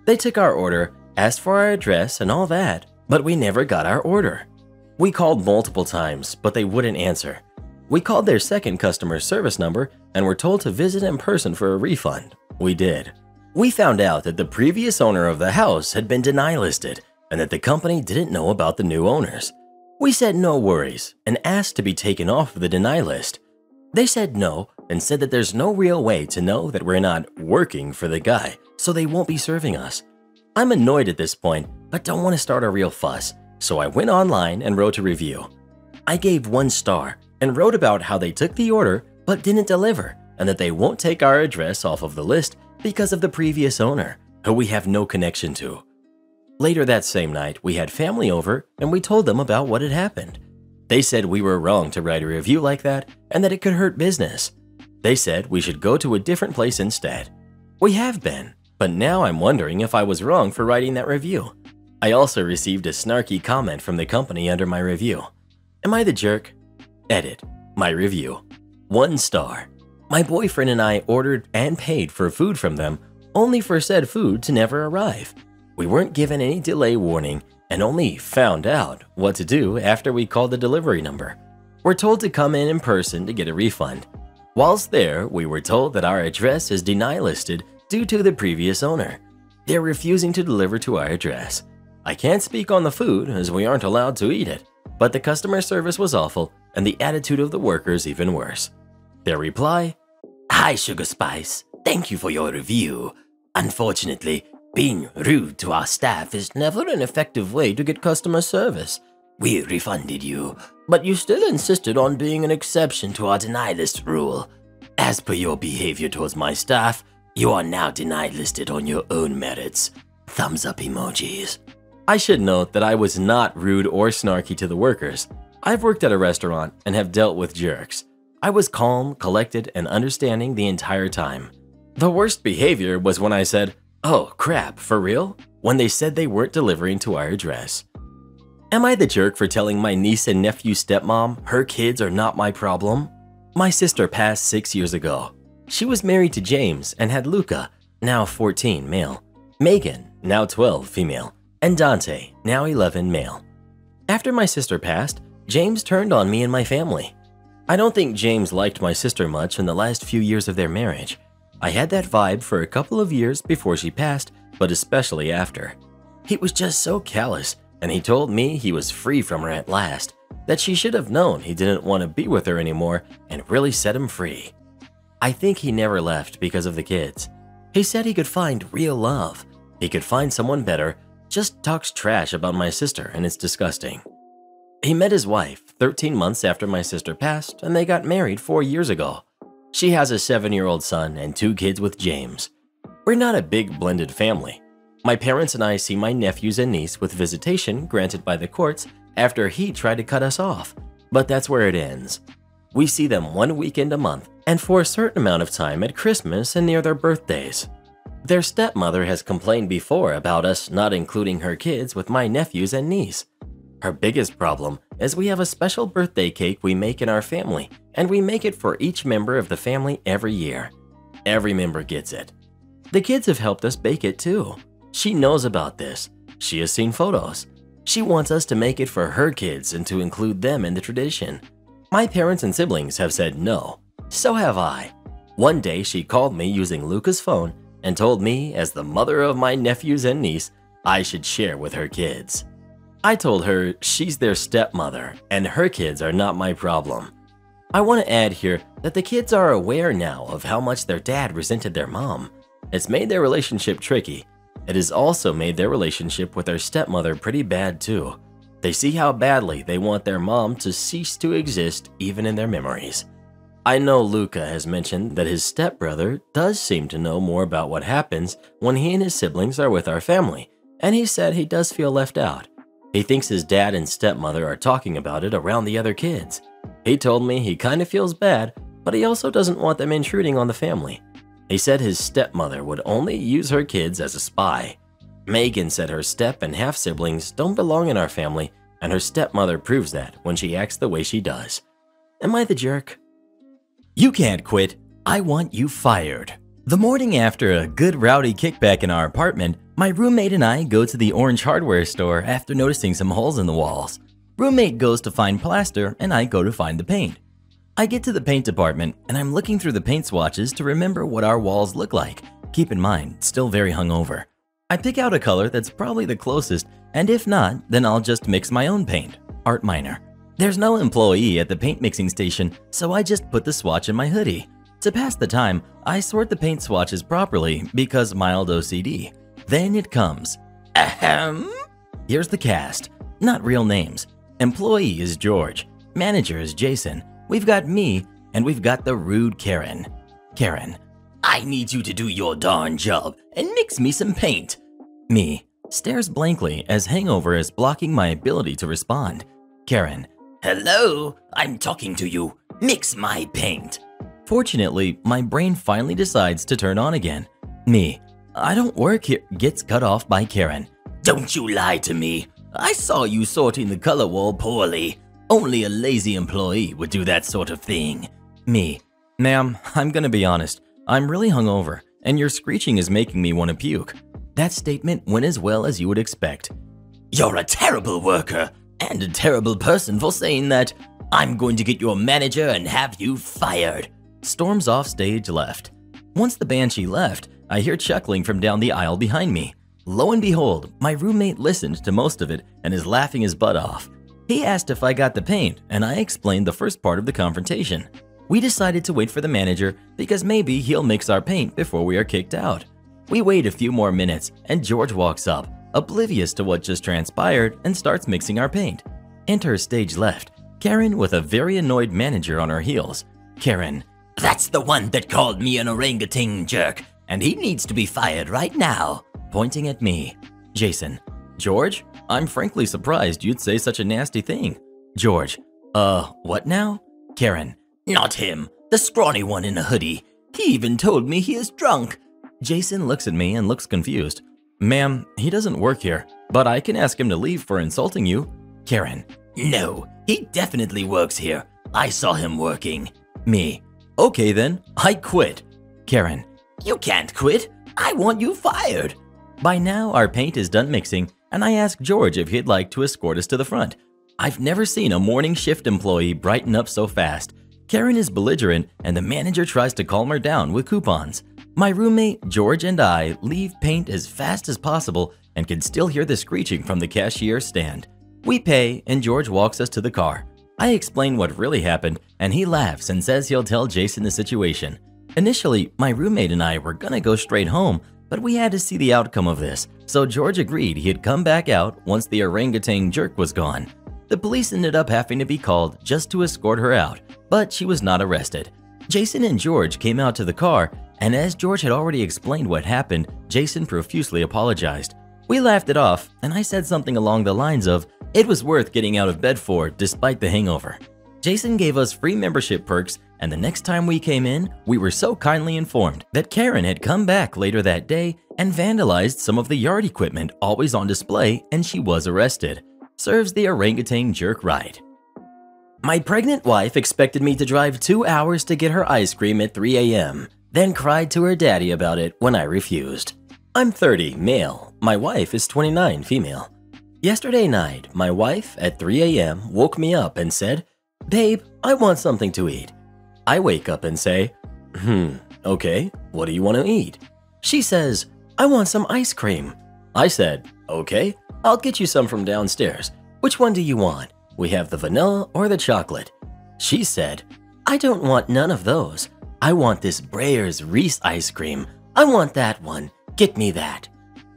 They took our order, asked for our address and all that, but we never got our order. We called multiple times, but they wouldn't answer. We called their second customer service number and were told to visit in person for a refund. We did. We found out that the previous owner of the house had been deny listed and that the company didn't know about the new owners. We said no worries and asked to be taken off the deny list. They said no and said that there's no real way to know that we're not working for the guy, so they won't be serving us. I'm annoyed at this point, but don't want to start a real fuss, so I went online and wrote a review. I gave one star and wrote about how they took the order but didn't deliver and that they won't take our address off of the list because of the previous owner, who we have no connection to. Later that same night, we had family over and we told them about what had happened. They said we were wrong to write a review like that and that it could hurt business. They said we should go to a different place instead. We have been, but now I'm wondering if I was wrong for writing that review. I also received a snarky comment from the company under my review. Am I the jerk? Edit. My review. One star. My boyfriend and I ordered and paid for food from them, only for said food to never arrive. We weren't given any delay warning and only found out what to do after we called the delivery number. We're told to come in in person to get a refund. Whilst there, we were told that our address is deny listed due to the previous owner. They're refusing to deliver to our address. I can't speak on the food as we aren't allowed to eat it, but the customer service was awful and the attitude of the workers even worse. Their reply? Hi, Sugar Spice. Thank you for your review. Unfortunately, being rude to our staff is never an effective way to get customer service. We refunded you, but you still insisted on being an exception to our deny list rule. As per your behavior towards my staff, you are now denied listed on your own merits. Thumbs up emojis. I should note that I was not rude or snarky to the workers. I've worked at a restaurant and have dealt with jerks. I was calm, collected, and understanding the entire time. The worst behavior was when I said, Oh crap, for real? When they said they weren't delivering to our address. Am I the jerk for telling my niece and nephew stepmom her kids are not my problem? My sister passed six years ago. She was married to James and had Luca, now 14, male, Megan, now 12, female, and Dante, now 11, male. After my sister passed, James turned on me and my family. I don't think James liked my sister much in the last few years of their marriage. I had that vibe for a couple of years before she passed, but especially after. He was just so callous and he told me he was free from her at last, that she should have known he didn't want to be with her anymore and really set him free. I think he never left because of the kids. He said he could find real love. He could find someone better, just talks trash about my sister and it's disgusting. He met his wife 13 months after my sister passed and they got married four years ago. She has a seven year old son and two kids with James. We're not a big blended family, my parents and I see my nephews and niece with visitation granted by the courts after he tried to cut us off, but that's where it ends. We see them one weekend a month and for a certain amount of time at Christmas and near their birthdays. Their stepmother has complained before about us not including her kids with my nephews and niece. Her biggest problem is we have a special birthday cake we make in our family, and we make it for each member of the family every year. Every member gets it. The kids have helped us bake it too. She knows about this. She has seen photos. She wants us to make it for her kids and to include them in the tradition. My parents and siblings have said no. So have I. One day she called me using Luca's phone and told me, as the mother of my nephews and niece, I should share with her kids. I told her she's their stepmother and her kids are not my problem. I want to add here that the kids are aware now of how much their dad resented their mom. It's made their relationship tricky it has also made their relationship with their stepmother pretty bad too. They see how badly they want their mom to cease to exist even in their memories. I know Luca has mentioned that his stepbrother does seem to know more about what happens when he and his siblings are with our family, and he said he does feel left out. He thinks his dad and stepmother are talking about it around the other kids. He told me he kind of feels bad, but he also doesn't want them intruding on the family. He said his stepmother would only use her kids as a spy. Megan said her step and half siblings don't belong in our family, and her stepmother proves that when she acts the way she does. Am I the jerk? You can't quit. I want you fired. The morning after a good rowdy kickback in our apartment, my roommate and I go to the orange hardware store after noticing some holes in the walls. Roommate goes to find plaster, and I go to find the paint. I get to the paint department and I'm looking through the paint swatches to remember what our walls look like. Keep in mind, still very hungover. I pick out a color that's probably the closest, and if not, then I'll just mix my own paint. Art minor. There's no employee at the paint mixing station, so I just put the swatch in my hoodie. To pass the time, I sort the paint swatches properly because mild OCD. Then it comes. Ahem. Here's the cast. Not real names. Employee is George. Manager is Jason. We've got me, and we've got the rude Karen. Karen, I need you to do your darn job and mix me some paint. Me, stares blankly as hangover is blocking my ability to respond. Karen, hello, I'm talking to you. Mix my paint. Fortunately, my brain finally decides to turn on again. Me, I don't work here, gets cut off by Karen. Don't you lie to me. I saw you sorting the color wall poorly. Only a lazy employee would do that sort of thing. Me. Ma'am, I'm gonna be honest. I'm really hungover, and your screeching is making me want to puke. That statement went as well as you would expect. You're a terrible worker, and a terrible person for saying that. I'm going to get your manager and have you fired. Storms off stage left. Once the banshee left, I hear chuckling from down the aisle behind me. Lo and behold, my roommate listened to most of it and is laughing his butt off. He asked if I got the paint, and I explained the first part of the confrontation. We decided to wait for the manager because maybe he'll mix our paint before we are kicked out. We wait a few more minutes and George walks up, oblivious to what just transpired, and starts mixing our paint. Enter stage left, Karen with a very annoyed manager on her heels. Karen, That's the one that called me an orangutan jerk, and he needs to be fired right now. pointing at me. Jason, George, I'm frankly surprised you'd say such a nasty thing. George, uh, what now? Karen, Not him, the scrawny one in a hoodie. He even told me he is drunk. Jason looks at me and looks confused. Ma'am, he doesn't work here, but I can ask him to leave for insulting you. Karen, No, he definitely works here. I saw him working. me. Okay then, I quit. Karen, You can't quit. I want you fired. By now, our paint is done mixing, and I asked George if he'd like to escort us to the front. I've never seen a morning shift employee brighten up so fast. Karen is belligerent, and the manager tries to calm her down with coupons. My roommate, George, and I leave paint as fast as possible and can still hear the screeching from the cashier stand. We pay, and George walks us to the car. I explain what really happened, and he laughs and says he'll tell Jason the situation. Initially, my roommate and I were gonna go straight home, but we had to see the outcome of this, so George agreed he'd come back out once the orangutan jerk was gone. The police ended up having to be called just to escort her out, but she was not arrested. Jason and George came out to the car, and as George had already explained what happened, Jason profusely apologized. We laughed it off, and I said something along the lines of, it was worth getting out of bed for despite the hangover. Jason gave us free membership perks, and the next time we came in, we were so kindly informed that Karen had come back later that day and vandalized some of the yard equipment always on display, and she was arrested. Serves the orangutan jerk right. My pregnant wife expected me to drive two hours to get her ice cream at 3 a.m., then cried to her daddy about it when I refused. I'm 30, male. My wife is 29, female. Yesterday night, my wife at 3 a.m. woke me up and said, Babe, I want something to eat. I wake up and say, Hmm, okay, what do you want to eat? She says, I want some ice cream. I said, Okay, I'll get you some from downstairs. Which one do you want? We have the vanilla or the chocolate. She said, I don't want none of those. I want this Breyer's Reese ice cream. I want that one. Get me that.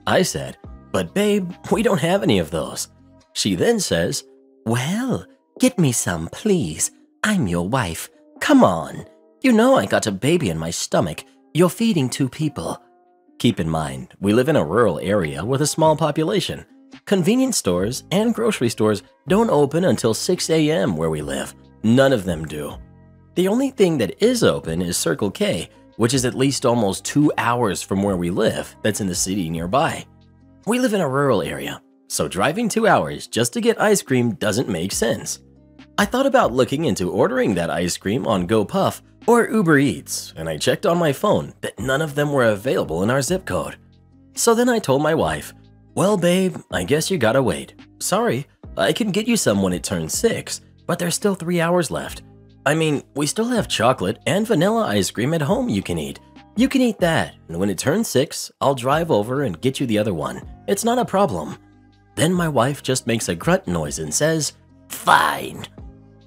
I said, But babe, we don't have any of those. She then says, Well, get me some, please. I'm your wife. Come on. You know I got a baby in my stomach. You're feeding two people. Keep in mind, we live in a rural area with a small population. Convenience stores and grocery stores don't open until 6 a.m. where we live. None of them do. The only thing that is open is Circle K, which is at least almost two hours from where we live, that's in the city nearby. We live in a rural area, so driving two hours just to get ice cream doesn't make sense. I thought about looking into ordering that ice cream on GoPuff or Uber Eats, and I checked on my phone that none of them were available in our zip code. So then I told my wife, Well, babe, I guess you gotta wait. Sorry, I can get you some when it turns six, but there's still three hours left. I mean, we still have chocolate and vanilla ice cream at home you can eat. You can eat that, and when it turns six, I'll drive over and get you the other one. It's not a problem. Then my wife just makes a grunt noise and says, Fine.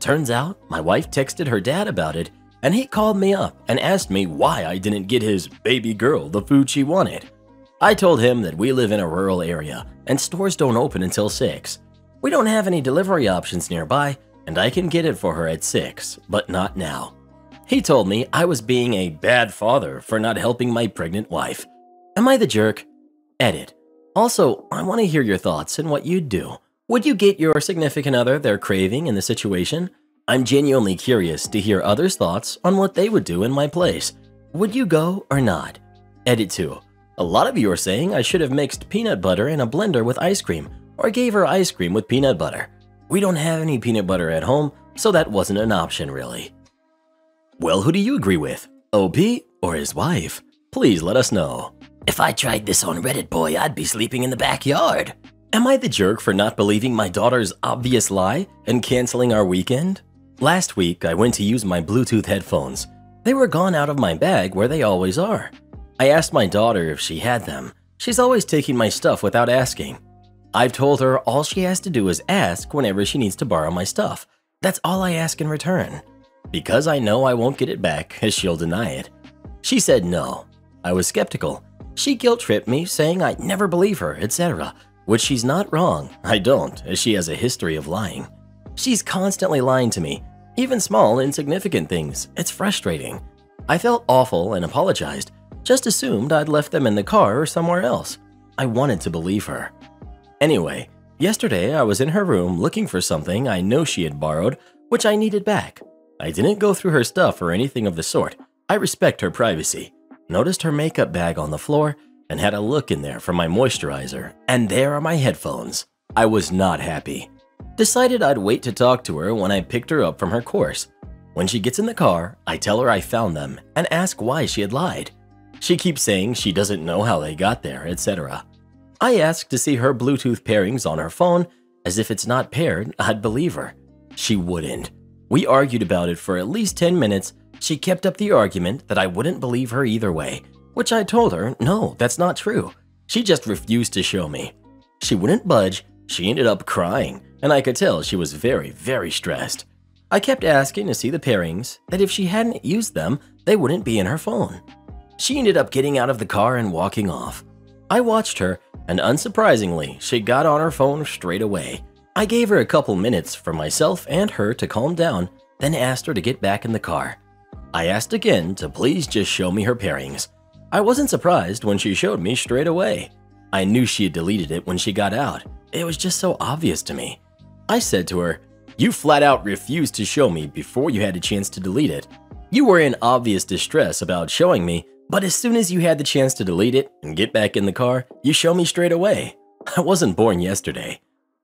Turns out my wife texted her dad about it, and he called me up and asked me why I didn't get his baby girl the food she wanted. I told him that we live in a rural area and stores don't open until 6. We don't have any delivery options nearby, and I can get it for her at 6, but not now. He told me I was being a bad father for not helping my pregnant wife. Am I the jerk? Edit. Also, I want to hear your thoughts and what you'd do. Would you get your significant other their craving in the situation? I'm genuinely curious to hear others' thoughts on what they would do in my place. Would you go or not? Edit 2. A lot of you are saying I should have mixed peanut butter in a blender with ice cream, or gave her ice cream with peanut butter. We don't have any peanut butter at home, so that wasn't an option really. Well, who do you agree with? OP or his wife? Please let us know. If I tried this on Reddit, boy, I'd be sleeping in the backyard. Am I the jerk for not believing my daughter's obvious lie and canceling our weekend? Last week, I went to use my Bluetooth headphones. They were gone out of my bag where they always are. I asked my daughter if she had them. She's always taking my stuff without asking. I've told her all she has to do is ask whenever she needs to borrow my stuff. That's all I ask in return. because I know I won't get it back as she'll deny it. She said no. I was skeptical. She guilt tripped me, saying I'd never believe her, etc., which she's not wrong. I don't, as she has a history of lying. She's constantly lying to me, even small, insignificant things. It's frustrating. I felt awful and apologized, just assumed I'd left them in the car or somewhere else. I wanted to believe her. Anyway, yesterday I was in her room looking for something I know she had borrowed, which I needed back. I didn't go through her stuff or anything of the sort. I respect her privacy. Noticed her makeup bag on the floor and had a look in there for my moisturizer, and there are my headphones. I was not happy. Decided I'd wait to talk to her when I picked her up from her course. When she gets in the car, I tell her I found them and ask why she had lied. She keeps saying she doesn't know how they got there, etc. I ask to see her Bluetooth pairings on her phone, as if it's not paired, I'd believe her. She wouldn't. We argued about it for at least 10 minutes. She kept up the argument that I wouldn't believe her either way, which I told her, no, that's not true. She just refused to show me. She wouldn't budge, she ended up crying, and I could tell she was very, very stressed. I kept asking to see the pairings, that if she hadn't used them, they wouldn't be in her phone. She ended up getting out of the car and walking off. I watched her, and unsurprisingly, she got on her phone straight away. I gave her a couple minutes for myself and her to calm down, then asked her to get back in the car. I asked again to please just show me her pairings. I wasn't surprised when she showed me straight away. I knew she had deleted it when she got out. It was just so obvious to me. I said to her, You flat out refused to show me before you had a chance to delete it. You were in obvious distress about showing me, but as soon as you had the chance to delete it and get back in the car, you show me straight away. I wasn't born yesterday.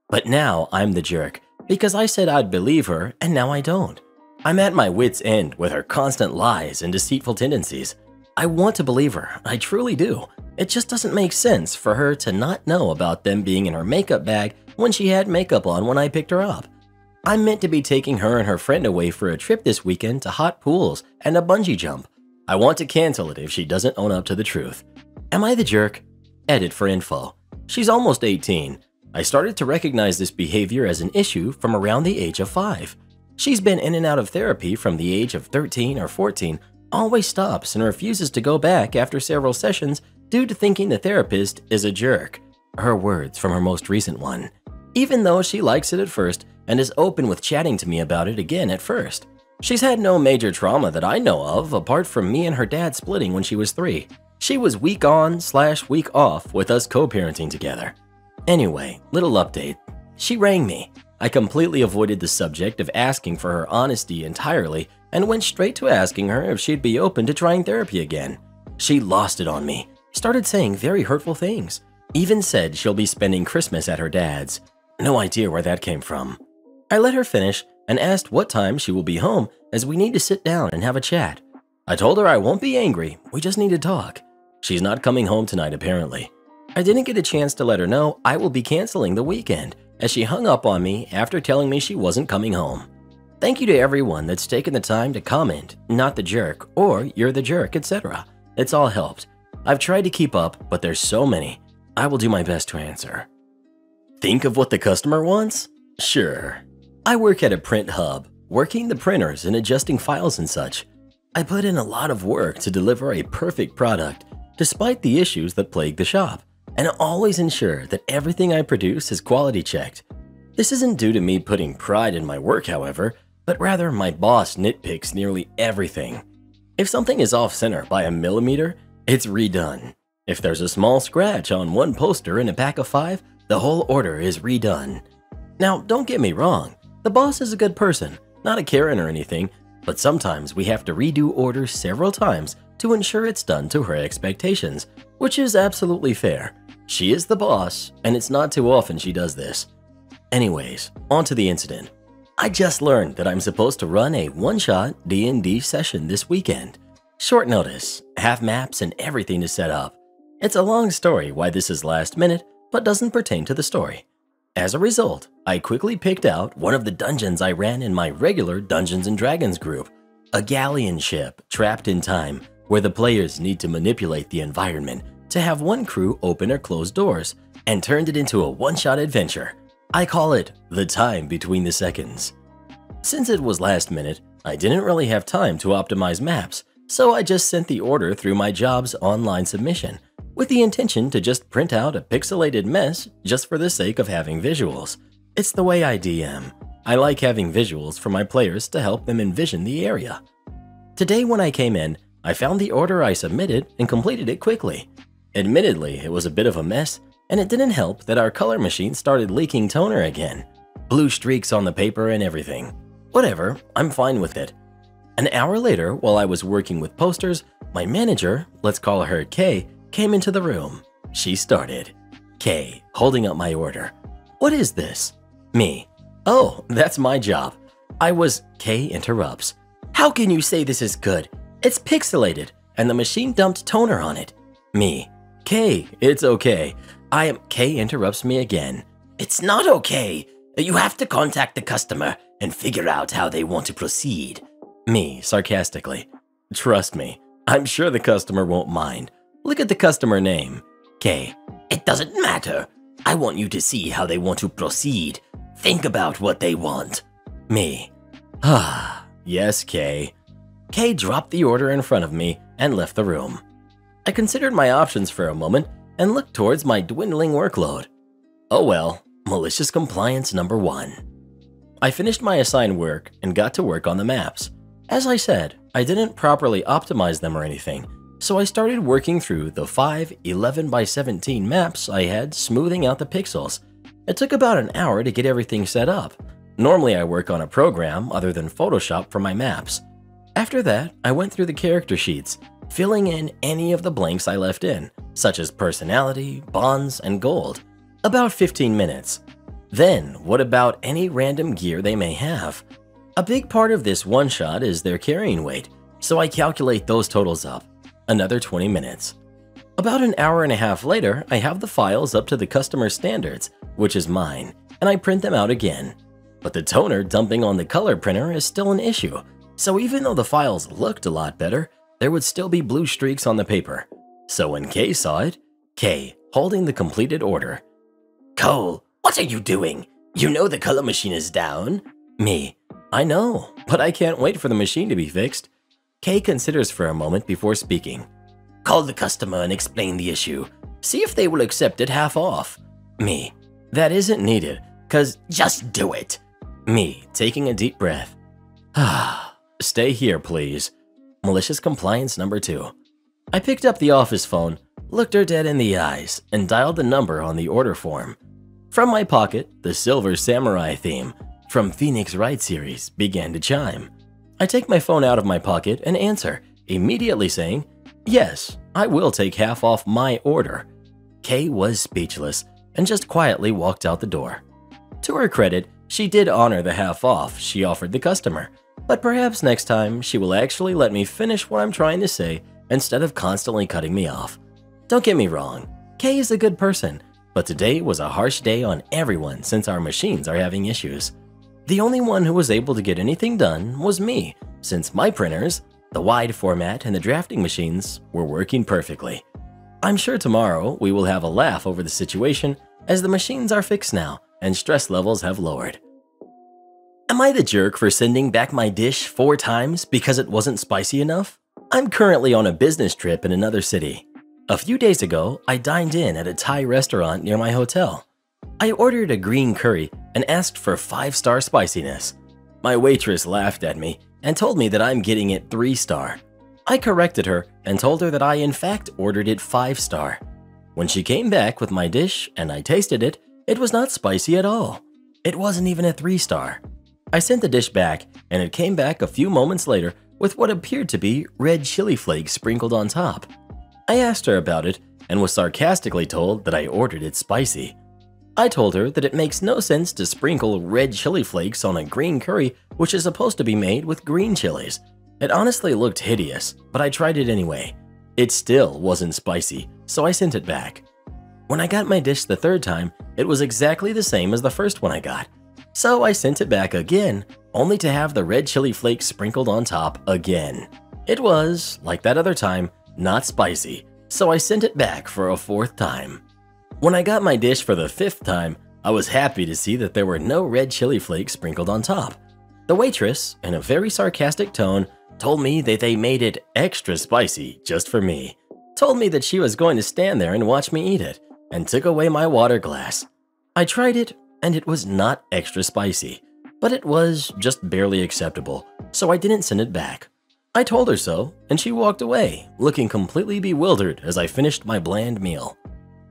But now I'm the jerk because I said I'd believe her and now I don't. I'm at my wits' end with her constant lies and deceitful tendencies. I want to believe her, I truly do. It just doesn't make sense for her to not know about them being in her makeup bag when she had makeup on when I picked her up. I'm meant to be taking her and her friend away for a trip this weekend to hot pools and a bungee jump. I want to cancel it if she doesn't own up to the truth. Am I the jerk? Edit for info. She's almost 18. I started to recognize this behavior as an issue from around the age of 5. She's been in and out of therapy from the age of 13 or 14, always stops and refuses to go back after several sessions due to thinking the therapist is a jerk. Her words from her most recent one even though she likes it at first and is open with chatting to me about it again at first. She's had no major trauma that I know of apart from me and her dad splitting when she was three. She was week on slash week off with us co-parenting together. Anyway, little update. She rang me. I completely avoided the subject of asking for her honesty entirely and went straight to asking her if she'd be open to trying therapy again. She lost it on me, started saying very hurtful things, even said she'll be spending Christmas at her dad's. No idea where that came from. I let her finish and asked what time she will be home as we need to sit down and have a chat. I told her I won't be angry, we just need to talk. She's not coming home tonight apparently. I didn't get a chance to let her know I will be canceling the weekend as she hung up on me after telling me she wasn't coming home. Thank you to everyone that's taken the time to comment, not the jerk, or you're the jerk, etc. It's all helped. I've tried to keep up, but there's so many. I will do my best to answer. Think of what the customer wants? Sure. I work at a print hub, working the printers and adjusting files and such. I put in a lot of work to deliver a perfect product, despite the issues that plague the shop, and always ensure that everything I produce is quality checked. This isn't due to me putting pride in my work, however, but rather my boss nitpicks nearly everything. If something is off center by a millimeter, it's redone. If there's a small scratch on one poster in a pack of five, the whole order is redone. Now, don't get me wrong, the boss is a good person, not a Karen or anything, but sometimes we have to redo orders several times to ensure it's done to her expectations, which is absolutely fair. She is the boss, and it's not too often she does this. Anyways, on to the incident. I just learned that I'm supposed to run a one-shot D&D session this weekend. Short notice, have maps and everything to set up. It's a long story why this is last minute, but doesn't pertain to the story. As a result, I quickly picked out one of the dungeons I ran in my regular Dungeons & Dragons group, a galleon ship trapped in time where the players need to manipulate the environment to have one crew open or close doors, and turned it into a one-shot adventure. I call it The Time Between the Seconds. Since it was last minute, I didn't really have time to optimize maps, so I just sent the order through my job's online submission, with the intention to just print out a pixelated mess just for the sake of having visuals. It's the way I DM. I like having visuals for my players to help them envision the area. Today when I came in, I found the order I submitted and completed it quickly. Admittedly, it was a bit of a mess, and it didn't help that our color machine started leaking toner again. Blue streaks on the paper and everything. Whatever, I'm fine with it. An hour later, while I was working with posters, my manager, let's call her Kay, came into the room. She started. Kay, holding up my order. What is this? Me. Oh, that's my job. I was. Kay interrupts. How can you say this is good? It's pixelated, and the machine dumped toner on it. Me. Kay, it's okay. I am. Kay interrupts me again. It's not okay. You have to contact the customer and figure out how they want to proceed. Me, sarcastically. Trust me, I'm sure the customer won't mind. Look at the customer name. Kay. It doesn't matter. I want you to see how they want to proceed. Think about what they want. Me. Ah, yes, Kay. Kay dropped the order in front of me and left the room. I considered my options for a moment and looked towards my dwindling workload. Oh well, malicious compliance number one. I finished my assigned work and got to work on the maps. As I said, I didn't properly optimize them or anything, so I started working through the 5 11 by 17 maps I had smoothing out the pixels. It took about an hour to get everything set up. Normally I work on a program other than Photoshop for my maps. After that, I went through the character sheets, filling in any of the blanks I left in, such as personality, bonds, and gold. About 15 minutes. Then, what about any random gear they may have? A big part of this one shot is their carrying weight, so I calculate those totals up. Another 20 minutes. About an hour and a half later, I have the files up to the customer standards, which is mine, and I print them out again. But the toner dumping on the color printer is still an issue, so even though the files looked a lot better, there would still be blue streaks on the paper. So when Kay saw it, Kay, holding the completed order. Cole, what are you doing? You know the color machine is down. Me. I know, but I can't wait for the machine to be fixed. Kay considers for a moment before speaking. Call the customer and explain the issue. See if they will accept it half off. Me. That isn't needed, cause just do it. Me, taking a deep breath. Ah, stay here, please. Malicious compliance number two. I picked up the office phone, looked her dead in the eyes, and dialed the number on the order form. From my pocket, the Silver Samurai theme from Phoenix Wright series began to chime. I take my phone out of my pocket and answer, immediately saying, Yes, I will take half off my order. Kay was speechless and just quietly walked out the door. To her credit, she did honor the half off she offered the customer, but perhaps next time she will actually let me finish what I'm trying to say instead of constantly cutting me off. Don't get me wrong, Kay is a good person but today was a harsh day on everyone since our machines are having issues. The only one who was able to get anything done was me, since my printers, the wide format, and the drafting machines were working perfectly. I'm sure tomorrow we will have a laugh over the situation as the machines are fixed now and stress levels have lowered. Am I the jerk for sending back my dish four times because it wasn't spicy enough? I'm currently on a business trip in another city a few days ago, I dined in at a Thai restaurant near my hotel. I ordered a green curry and asked for 5-star spiciness. My waitress laughed at me and told me that I'm getting it 3-star. I corrected her and told her that I in fact ordered it 5-star. When she came back with my dish and I tasted it, it was not spicy at all. It wasn't even a 3-star. I sent the dish back and it came back a few moments later with what appeared to be red chili flakes sprinkled on top. I asked her about it and was sarcastically told that I ordered it spicy. I told her that it makes no sense to sprinkle red chili flakes on a green curry which is supposed to be made with green chilies. It honestly looked hideous, but I tried it anyway. It still wasn't spicy, so I sent it back. When I got my dish the third time, it was exactly the same as the first one I got. So I sent it back again, only to have the red chili flakes sprinkled on top again. It was, like that other time, not spicy, so I sent it back for a fourth time. When I got my dish for the fifth time, I was happy to see that there were no red chili flakes sprinkled on top. The waitress, in a very sarcastic tone, told me that they made it extra spicy just for me. Told me that she was going to stand there and watch me eat it, and took away my water glass. I tried it, and it was not extra spicy, but it was just barely acceptable, so I didn't send it back. I told her so, and she walked away, looking completely bewildered as I finished my bland meal.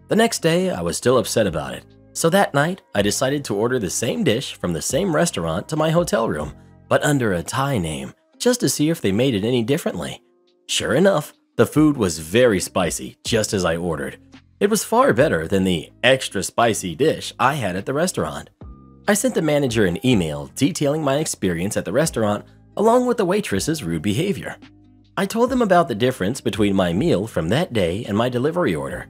The next day, I was still upset about it, so that night, I decided to order the same dish from the same restaurant to my hotel room, but under a Thai name, just to see if they made it any differently. Sure enough, the food was very spicy, just as I ordered. It was far better than the extra spicy dish I had at the restaurant. I sent the manager an email detailing my experience at the restaurant along with the waitress's rude behavior. I told them about the difference between my meal from that day and my delivery order.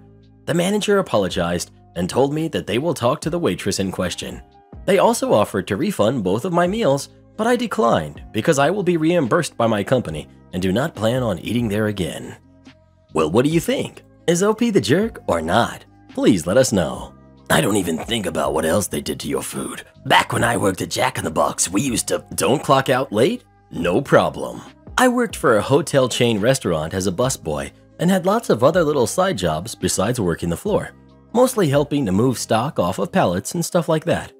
The manager apologized and told me that they will talk to the waitress in question. They also offered to refund both of my meals, but I declined because I will be reimbursed by my company and do not plan on eating there again. Well, what do you think? Is OP the jerk or not? Please let us know. I don't even think about what else they did to your food. Back when I worked at Jack in the Box, we used to. Don't clock out late? No problem. I worked for a hotel chain restaurant as a busboy and had lots of other little side jobs besides working the floor, mostly helping to move stock off of pallets and stuff like that.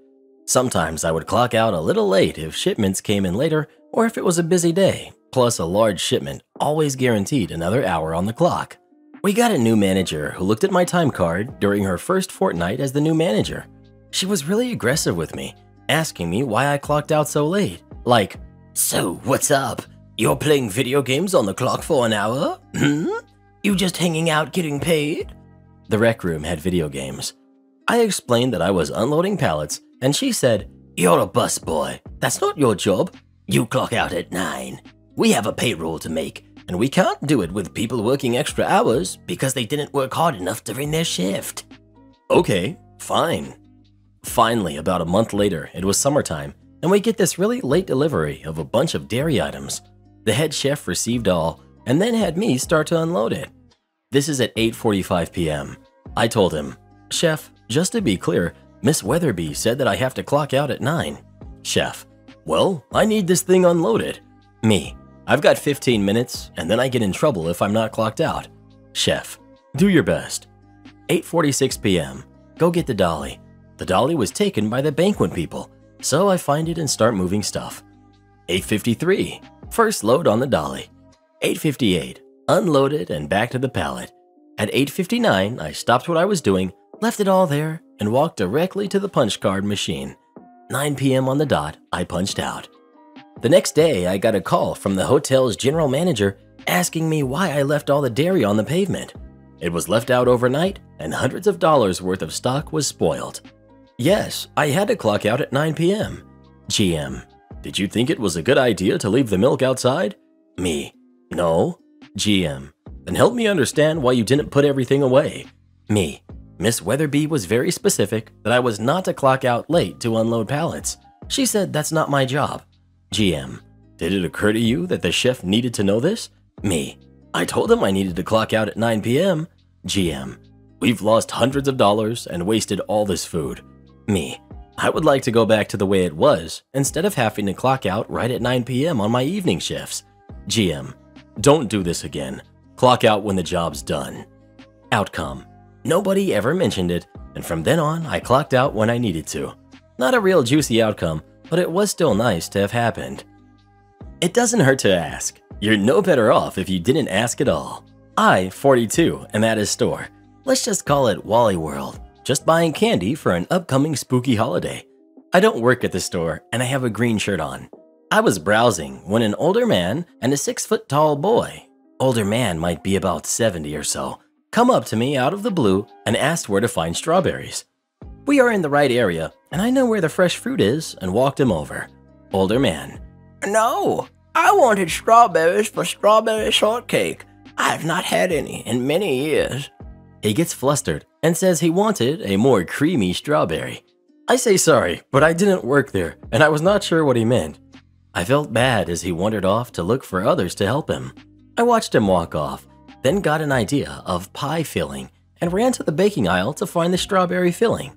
Sometimes I would clock out a little late if shipments came in later or if it was a busy day, plus a large shipment always guaranteed another hour on the clock. We got a new manager who looked at my time card during her first fortnight as the new manager. She was really aggressive with me, asking me why I clocked out so late. Like, so, what's up? You're playing video games on the clock for an hour? Hmm? You just hanging out getting paid? The rec room had video games. I explained that I was unloading pallets, and she said, You're a busboy. That's not your job. You clock out at 9. We have a payroll to make, and we can't do it with people working extra hours because they didn't work hard enough during their shift. Okay, fine. Finally, about a month later, it was summertime, and we get this really late delivery of a bunch of dairy items. The head chef received all and then had me start to unload it. This is at 8:45 p.m. I told him, "Chef, just to be clear, Miss Weatherby said that I have to clock out at 9." Chef, "Well, I need this thing unloaded." Me, "I've got 15 minutes and then I get in trouble if I'm not clocked out." Chef, "Do your best." 8:46 p.m. Go get the dolly. The dolly was taken by the banquet people so I find it and start moving stuff. 853, first load on the dolly. 858, unloaded and back to the pallet. At 859, I stopped what I was doing, left it all there, and walked directly to the punch card machine. 9 p.m. on the dot, I punched out. The next day, I got a call from the hotel's general manager asking me why I left all the dairy on the pavement. It was left out overnight, and hundreds of dollars worth of stock was spoiled. Yes, I had to clock out at 9 p.m. GM, did you think it was a good idea to leave the milk outside? Me, no. GM, then help me understand why you didn't put everything away. Me, Miss Weatherby was very specific that I was not to clock out late to unload pallets. She said that's not my job. GM, did it occur to you that the chef needed to know this? Me, I told him I needed to clock out at 9 p.m. GM, we've lost hundreds of dollars and wasted all this food. Me. I would like to go back to the way it was, instead of having to clock out right at 9 p.m. on my evening shifts. GM. Don't do this again. Clock out when the job's done. Outcome. Nobody ever mentioned it, and from then on, I clocked out when I needed to. Not a real juicy outcome, but it was still nice to have happened. It doesn't hurt to ask. You're no better off if you didn't ask at all. I, 42, am at his store. Let's just call it Wally World just buying candy for an upcoming spooky holiday. I don't work at the store and I have a green shirt on. I was browsing when an older man and a six foot tall boy, older man might be about 70 or so, come up to me out of the blue and asked where to find strawberries. We are in the right area and I know where the fresh fruit is and walked him over. Older man. No, I wanted strawberries for strawberry shortcake. I have not had any in many years. He gets flustered and says he wanted a more creamy strawberry. I say sorry, but I didn't work there and I was not sure what he meant. I felt bad as he wandered off to look for others to help him. I watched him walk off, then got an idea of pie filling and ran to the baking aisle to find the strawberry filling.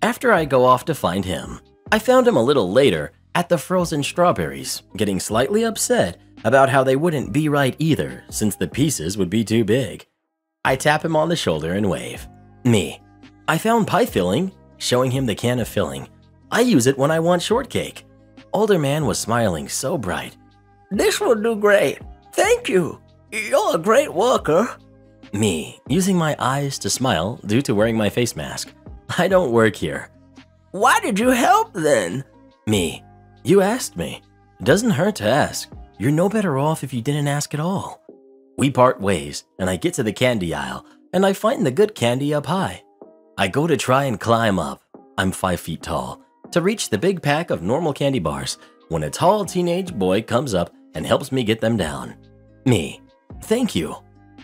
After I go off to find him, I found him a little later at the frozen strawberries, getting slightly upset about how they wouldn't be right either, since the pieces would be too big. I tap him on the shoulder and wave. Me. I found pie filling, showing him the can of filling. I use it when I want shortcake. Older man was smiling so bright. This will do great. Thank you. You're a great worker. Me, using my eyes to smile due to wearing my face mask. I don't work here. Why did you help then? Me, you asked me. It doesn't hurt to ask. You're no better off if you didn't ask at all. We part ways, and I get to the candy aisle, and I find the good candy up high. I go to try and climb up. I'm five feet tall. To reach the big pack of normal candy bars, when a tall teenage boy comes up and helps me get them down. Me. Thank you.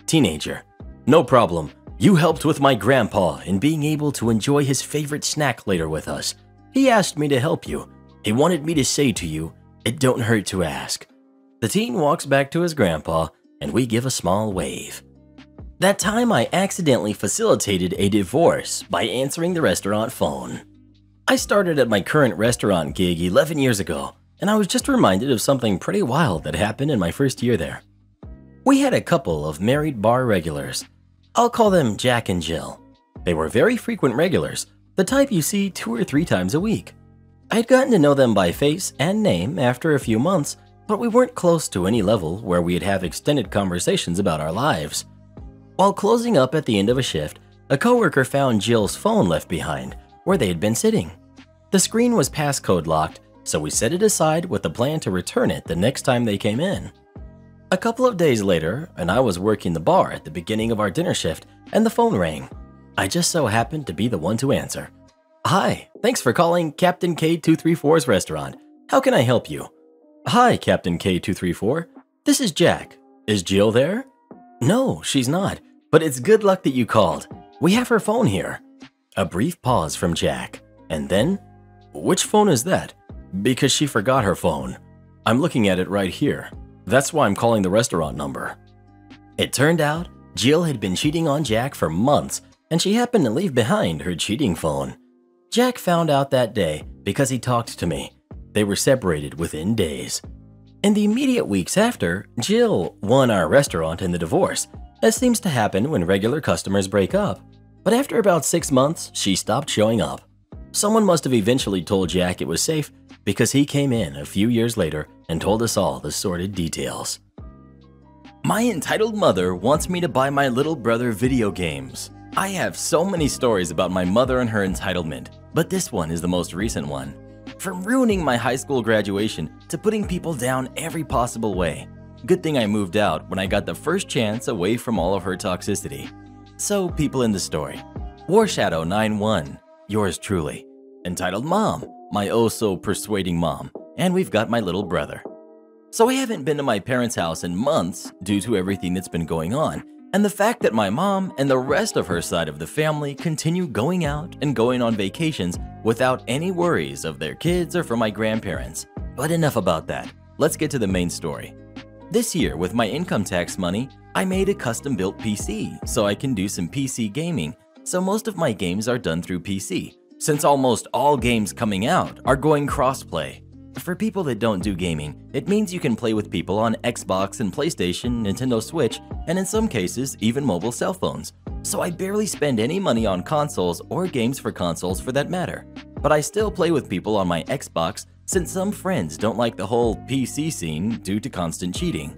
Teenager. No problem. You helped with my grandpa in being able to enjoy his favorite snack later with us. He asked me to help you. He wanted me to say to you, it don't hurt to ask. The teen walks back to his grandpa, and we give a small wave. That time I accidentally facilitated a divorce by answering the restaurant phone. I started at my current restaurant gig 11 years ago, and I was just reminded of something pretty wild that happened in my first year there. We had a couple of married bar regulars. I'll call them Jack and Jill. They were very frequent regulars, the type you see two or three times a week. I'd gotten to know them by face and name after a few months, but we weren't close to any level where we'd have extended conversations about our lives. While closing up at the end of a shift, a coworker found Jill's phone left behind, where they had been sitting. The screen was passcode locked, so we set it aside with the plan to return it the next time they came in. A couple of days later, and I was working the bar at the beginning of our dinner shift, and the phone rang. I just so happened to be the one to answer. Hi, thanks for calling Captain K234's restaurant. How can I help you? Hi, Captain K234. This is Jack. Is Jill there? No, she's not, but it's good luck that you called. We have her phone here. A brief pause from Jack, and then, Which phone is that? Because she forgot her phone. I'm looking at it right here. That's why I'm calling the restaurant number. It turned out Jill had been cheating on Jack for months, and she happened to leave behind her cheating phone. Jack found out that day because he talked to me. They were separated within days. In the immediate weeks after, Jill won our restaurant in the divorce, as seems to happen when regular customers break up. But after about six months, she stopped showing up. Someone must have eventually told Jack it was safe because he came in a few years later and told us all the sordid details. My entitled mother wants me to buy my little brother video games. I have so many stories about my mother and her entitlement, but this one is the most recent one. From ruining my high school graduation to putting people down every possible way. Good thing I moved out when I got the first chance away from all of her toxicity. So, people in the story War Shadow 91, yours truly. Entitled Mom, my oh so persuading mom, and we've got my little brother. So I haven't been to my parents' house in months due to everything that's been going on, and the fact that my mom and the rest of her side of the family continue going out and going on vacations without any worries of their kids or for my grandparents. But enough about that. Let's get to the main story. This year, with my income tax money, I made a custom built PC so I can do some PC gaming, so most of my games are done through PC, since almost all games coming out are going crossplay. For people that don't do gaming, it means you can play with people on Xbox and PlayStation, Nintendo Switch, and in some cases, even mobile cell phones. So I barely spend any money on consoles or games for consoles for that matter. But I still play with people on my Xbox since some friends don't like the whole PC scene due to constant cheating.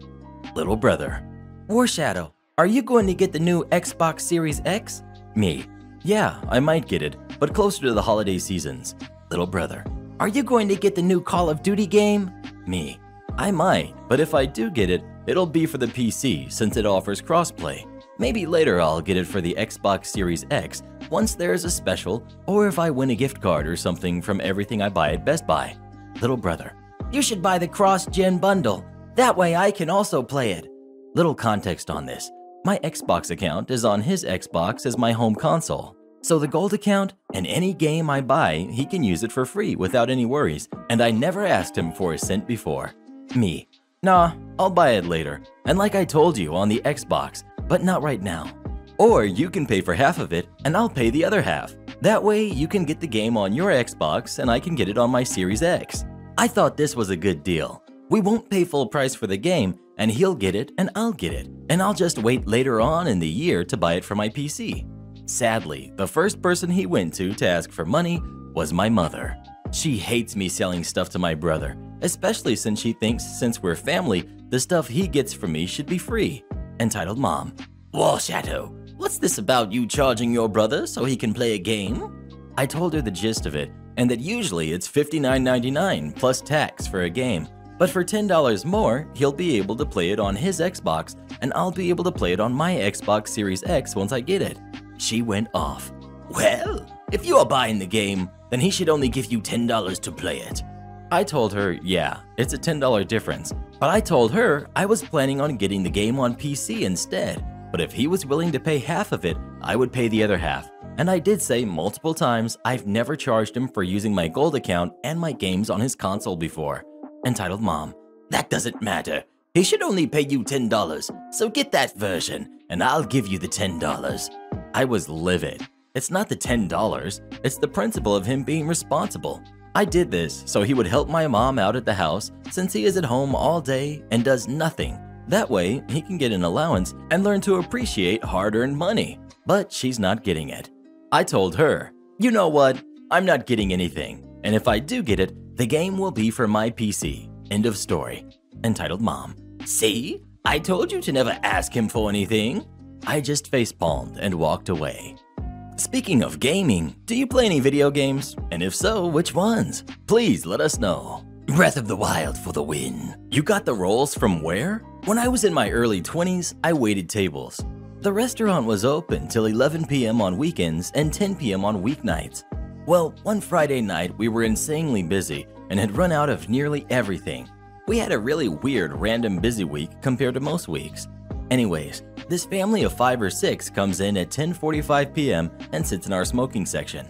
Little brother. War Shadow, are you going to get the new Xbox Series X? Me. Yeah, I might get it, but closer to the holiday seasons. Little brother. Are you going to get the new Call of Duty game? Me. I might, but if I do get it, it'll be for the PC since it offers crossplay. Maybe later I'll get it for the Xbox Series X once there's a special, or if I win a gift card or something from everything I buy at Best Buy. Little brother. You should buy the cross gen bundle. That way I can also play it. Little context on this. My Xbox account is on his Xbox as my home console. So the gold account and any game I buy, he can use it for free without any worries, and I never asked him for a cent before. Me. Nah, I'll buy it later. And like I told you on the Xbox, but not right now. Or you can pay for half of it and I'll pay the other half. That way you can get the game on your Xbox and I can get it on my Series X. I thought this was a good deal. We won't pay full price for the game, and he'll get it and I'll get it, and I'll just wait later on in the year to buy it for my PC. Sadly, the first person he went to to ask for money was my mother. She hates me selling stuff to my brother, especially since she thinks since we're family, the stuff he gets from me should be free. Entitled Mom. War Shadow, what's this about you charging your brother so he can play a game? I told her the gist of it, and that usually it's $59.99 plus tax for a game. But for $10 more, he'll be able to play it on his Xbox, and I'll be able to play it on my Xbox Series X once I get it. She went off. Well, if you are buying the game, then he should only give you $10 to play it. I told her, yeah, it's a $10 difference, but I told her I was planning on getting the game on PC instead. But if he was willing to pay half of it, I would pay the other half. And I did say multiple times I've never charged him for using my gold account and my games on his console before. Entitled Mom. That doesn't matter. He should only pay you $10, so get that version, and I'll give you the $10. I was livid. It's not the $10, it's the principle of him being responsible. I did this so he would help my mom out at the house since he is at home all day and does nothing. That way, he can get an allowance and learn to appreciate hard earned money. But she's not getting it. I told her, you know what? I'm not getting anything. And if I do get it, the game will be for my PC. End of story. Entitled Mom. See? I told you to never ask him for anything. I just facepalmed and walked away. Speaking of gaming, do you play any video games? And if so, which ones? Please let us know. Breath of the Wild for the win. You got the rolls from where? When I was in my early 20s, I waited tables. The restaurant was open till 11 p.m. on weekends and 10 p.m. on weeknights. Well, one Friday night we were insanely busy and had run out of nearly everything. We had a really weird random busy week compared to most weeks. Anyways, this family of five or six comes in at 10:45 p.m. and sits in our smoking section.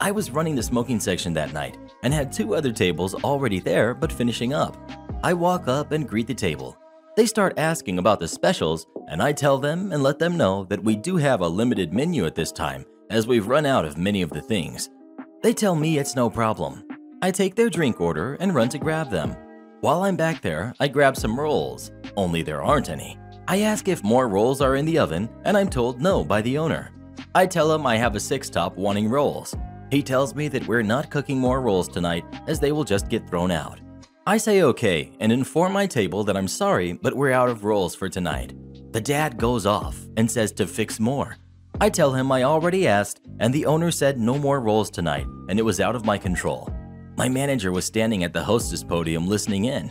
I was running the smoking section that night and had two other tables already there but finishing up. I walk up and greet the table. They start asking about the specials, and I tell them and let them know that we do have a limited menu at this time as we've run out of many of the things. They tell me it's no problem. I take their drink order and run to grab them. While I'm back there, I grab some rolls, only there aren't any. I ask if more rolls are in the oven, and I'm told no by the owner. I tell him I have a six top wanting rolls. He tells me that we're not cooking more rolls tonight as they will just get thrown out. I say okay and inform my table that I'm sorry, but we're out of rolls for tonight. The dad goes off and says to fix more. I tell him I already asked, and the owner said no more rolls tonight, and it was out of my control. My manager was standing at the hostess podium listening in.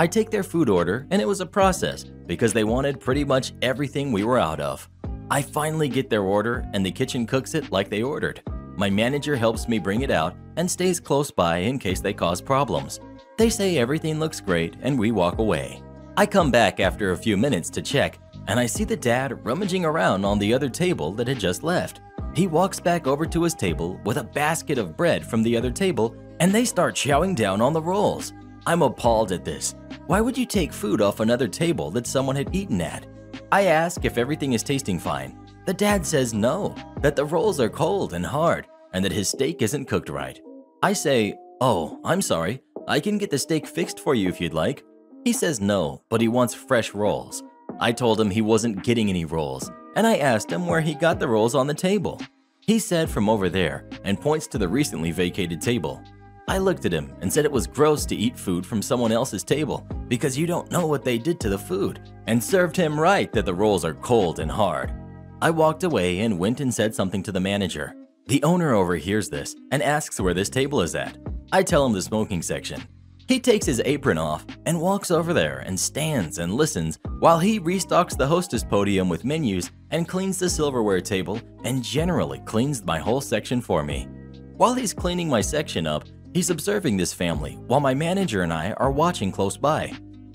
I take their food order, and it was a process because they wanted pretty much everything we were out of. I finally get their order, and the kitchen cooks it like they ordered. My manager helps me bring it out and stays close by in case they cause problems. They say everything looks great, and we walk away. I come back after a few minutes to check, and I see the dad rummaging around on the other table that had just left. He walks back over to his table with a basket of bread from the other table, and they start chowing down on the rolls. I'm appalled at this. Why would you take food off another table that someone had eaten at? I ask if everything is tasting fine. The dad says no, that the rolls are cold and hard, and that his steak isn't cooked right. I say, Oh, I'm sorry, I can get the steak fixed for you if you'd like. He says no, but he wants fresh rolls. I told him he wasn't getting any rolls, and I asked him where he got the rolls on the table. He said from over there and points to the recently vacated table. I looked at him and said it was gross to eat food from someone else's table because you don't know what they did to the food, and served him right that the rolls are cold and hard. I walked away and went and said something to the manager. The owner overhears this and asks where this table is at. I tell him the smoking section. He takes his apron off and walks over there and stands and listens while he restocks the hostess podium with menus and cleans the silverware table and generally cleans my whole section for me. While he's cleaning my section up, He's observing this family while my manager and I are watching close by.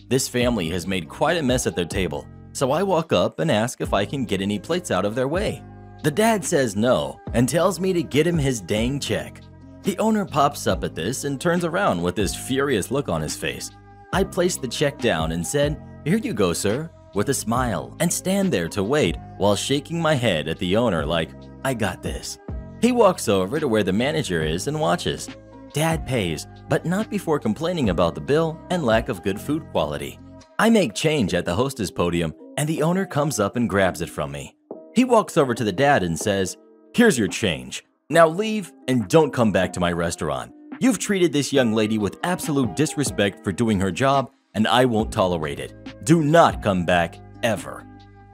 This family has made quite a mess at their table, so I walk up and ask if I can get any plates out of their way. The dad says no and tells me to get him his dang check. The owner pops up at this and turns around with this furious look on his face. I placed the check down and said, Here you go, sir, with a smile, and stand there to wait while shaking my head at the owner like, I got this. He walks over to where the manager is and watches. Dad pays, but not before complaining about the bill and lack of good food quality. I make change at the hostess podium, and the owner comes up and grabs it from me. He walks over to the dad and says, Here's your change. Now leave and don't come back to my restaurant. You've treated this young lady with absolute disrespect for doing her job, and I won't tolerate it. Do not come back ever.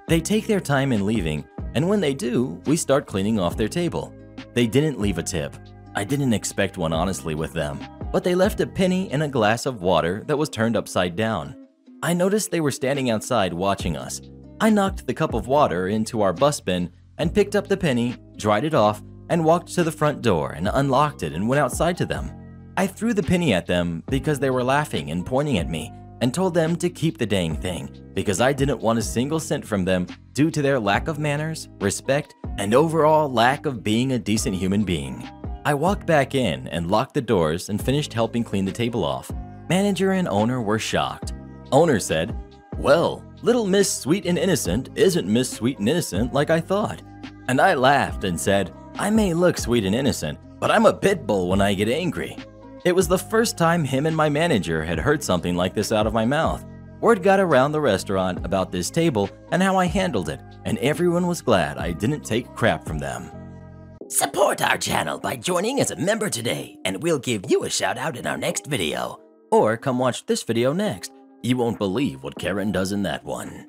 They take their time in leaving, and when they do, we start cleaning off their table. They didn't leave a tip. I didn't expect one honestly with them, but they left a penny in a glass of water that was turned upside down. I noticed they were standing outside watching us. I knocked the cup of water into our bus bin and picked up the penny, dried it off, and walked to the front door and unlocked it and went outside to them. I threw the penny at them because they were laughing and pointing at me and told them to keep the dang thing because I didn't want a single cent from them due to their lack of manners, respect, and overall lack of being a decent human being. I walked back in and locked the doors and finished helping clean the table off. Manager and owner were shocked. Owner said, Well, little Miss Sweet and Innocent isn't Miss Sweet and Innocent like I thought. And I laughed and said, I may look sweet and innocent, but I'm a pit bull when I get angry. It was the first time him and my manager had heard something like this out of my mouth. Word got around the restaurant about this table and how I handled it, and everyone was glad I didn't take crap from them. Support our channel by joining as a member today, and we'll give you a shout out in our next video. Or come watch this video next. You won't believe what Karen does in that one.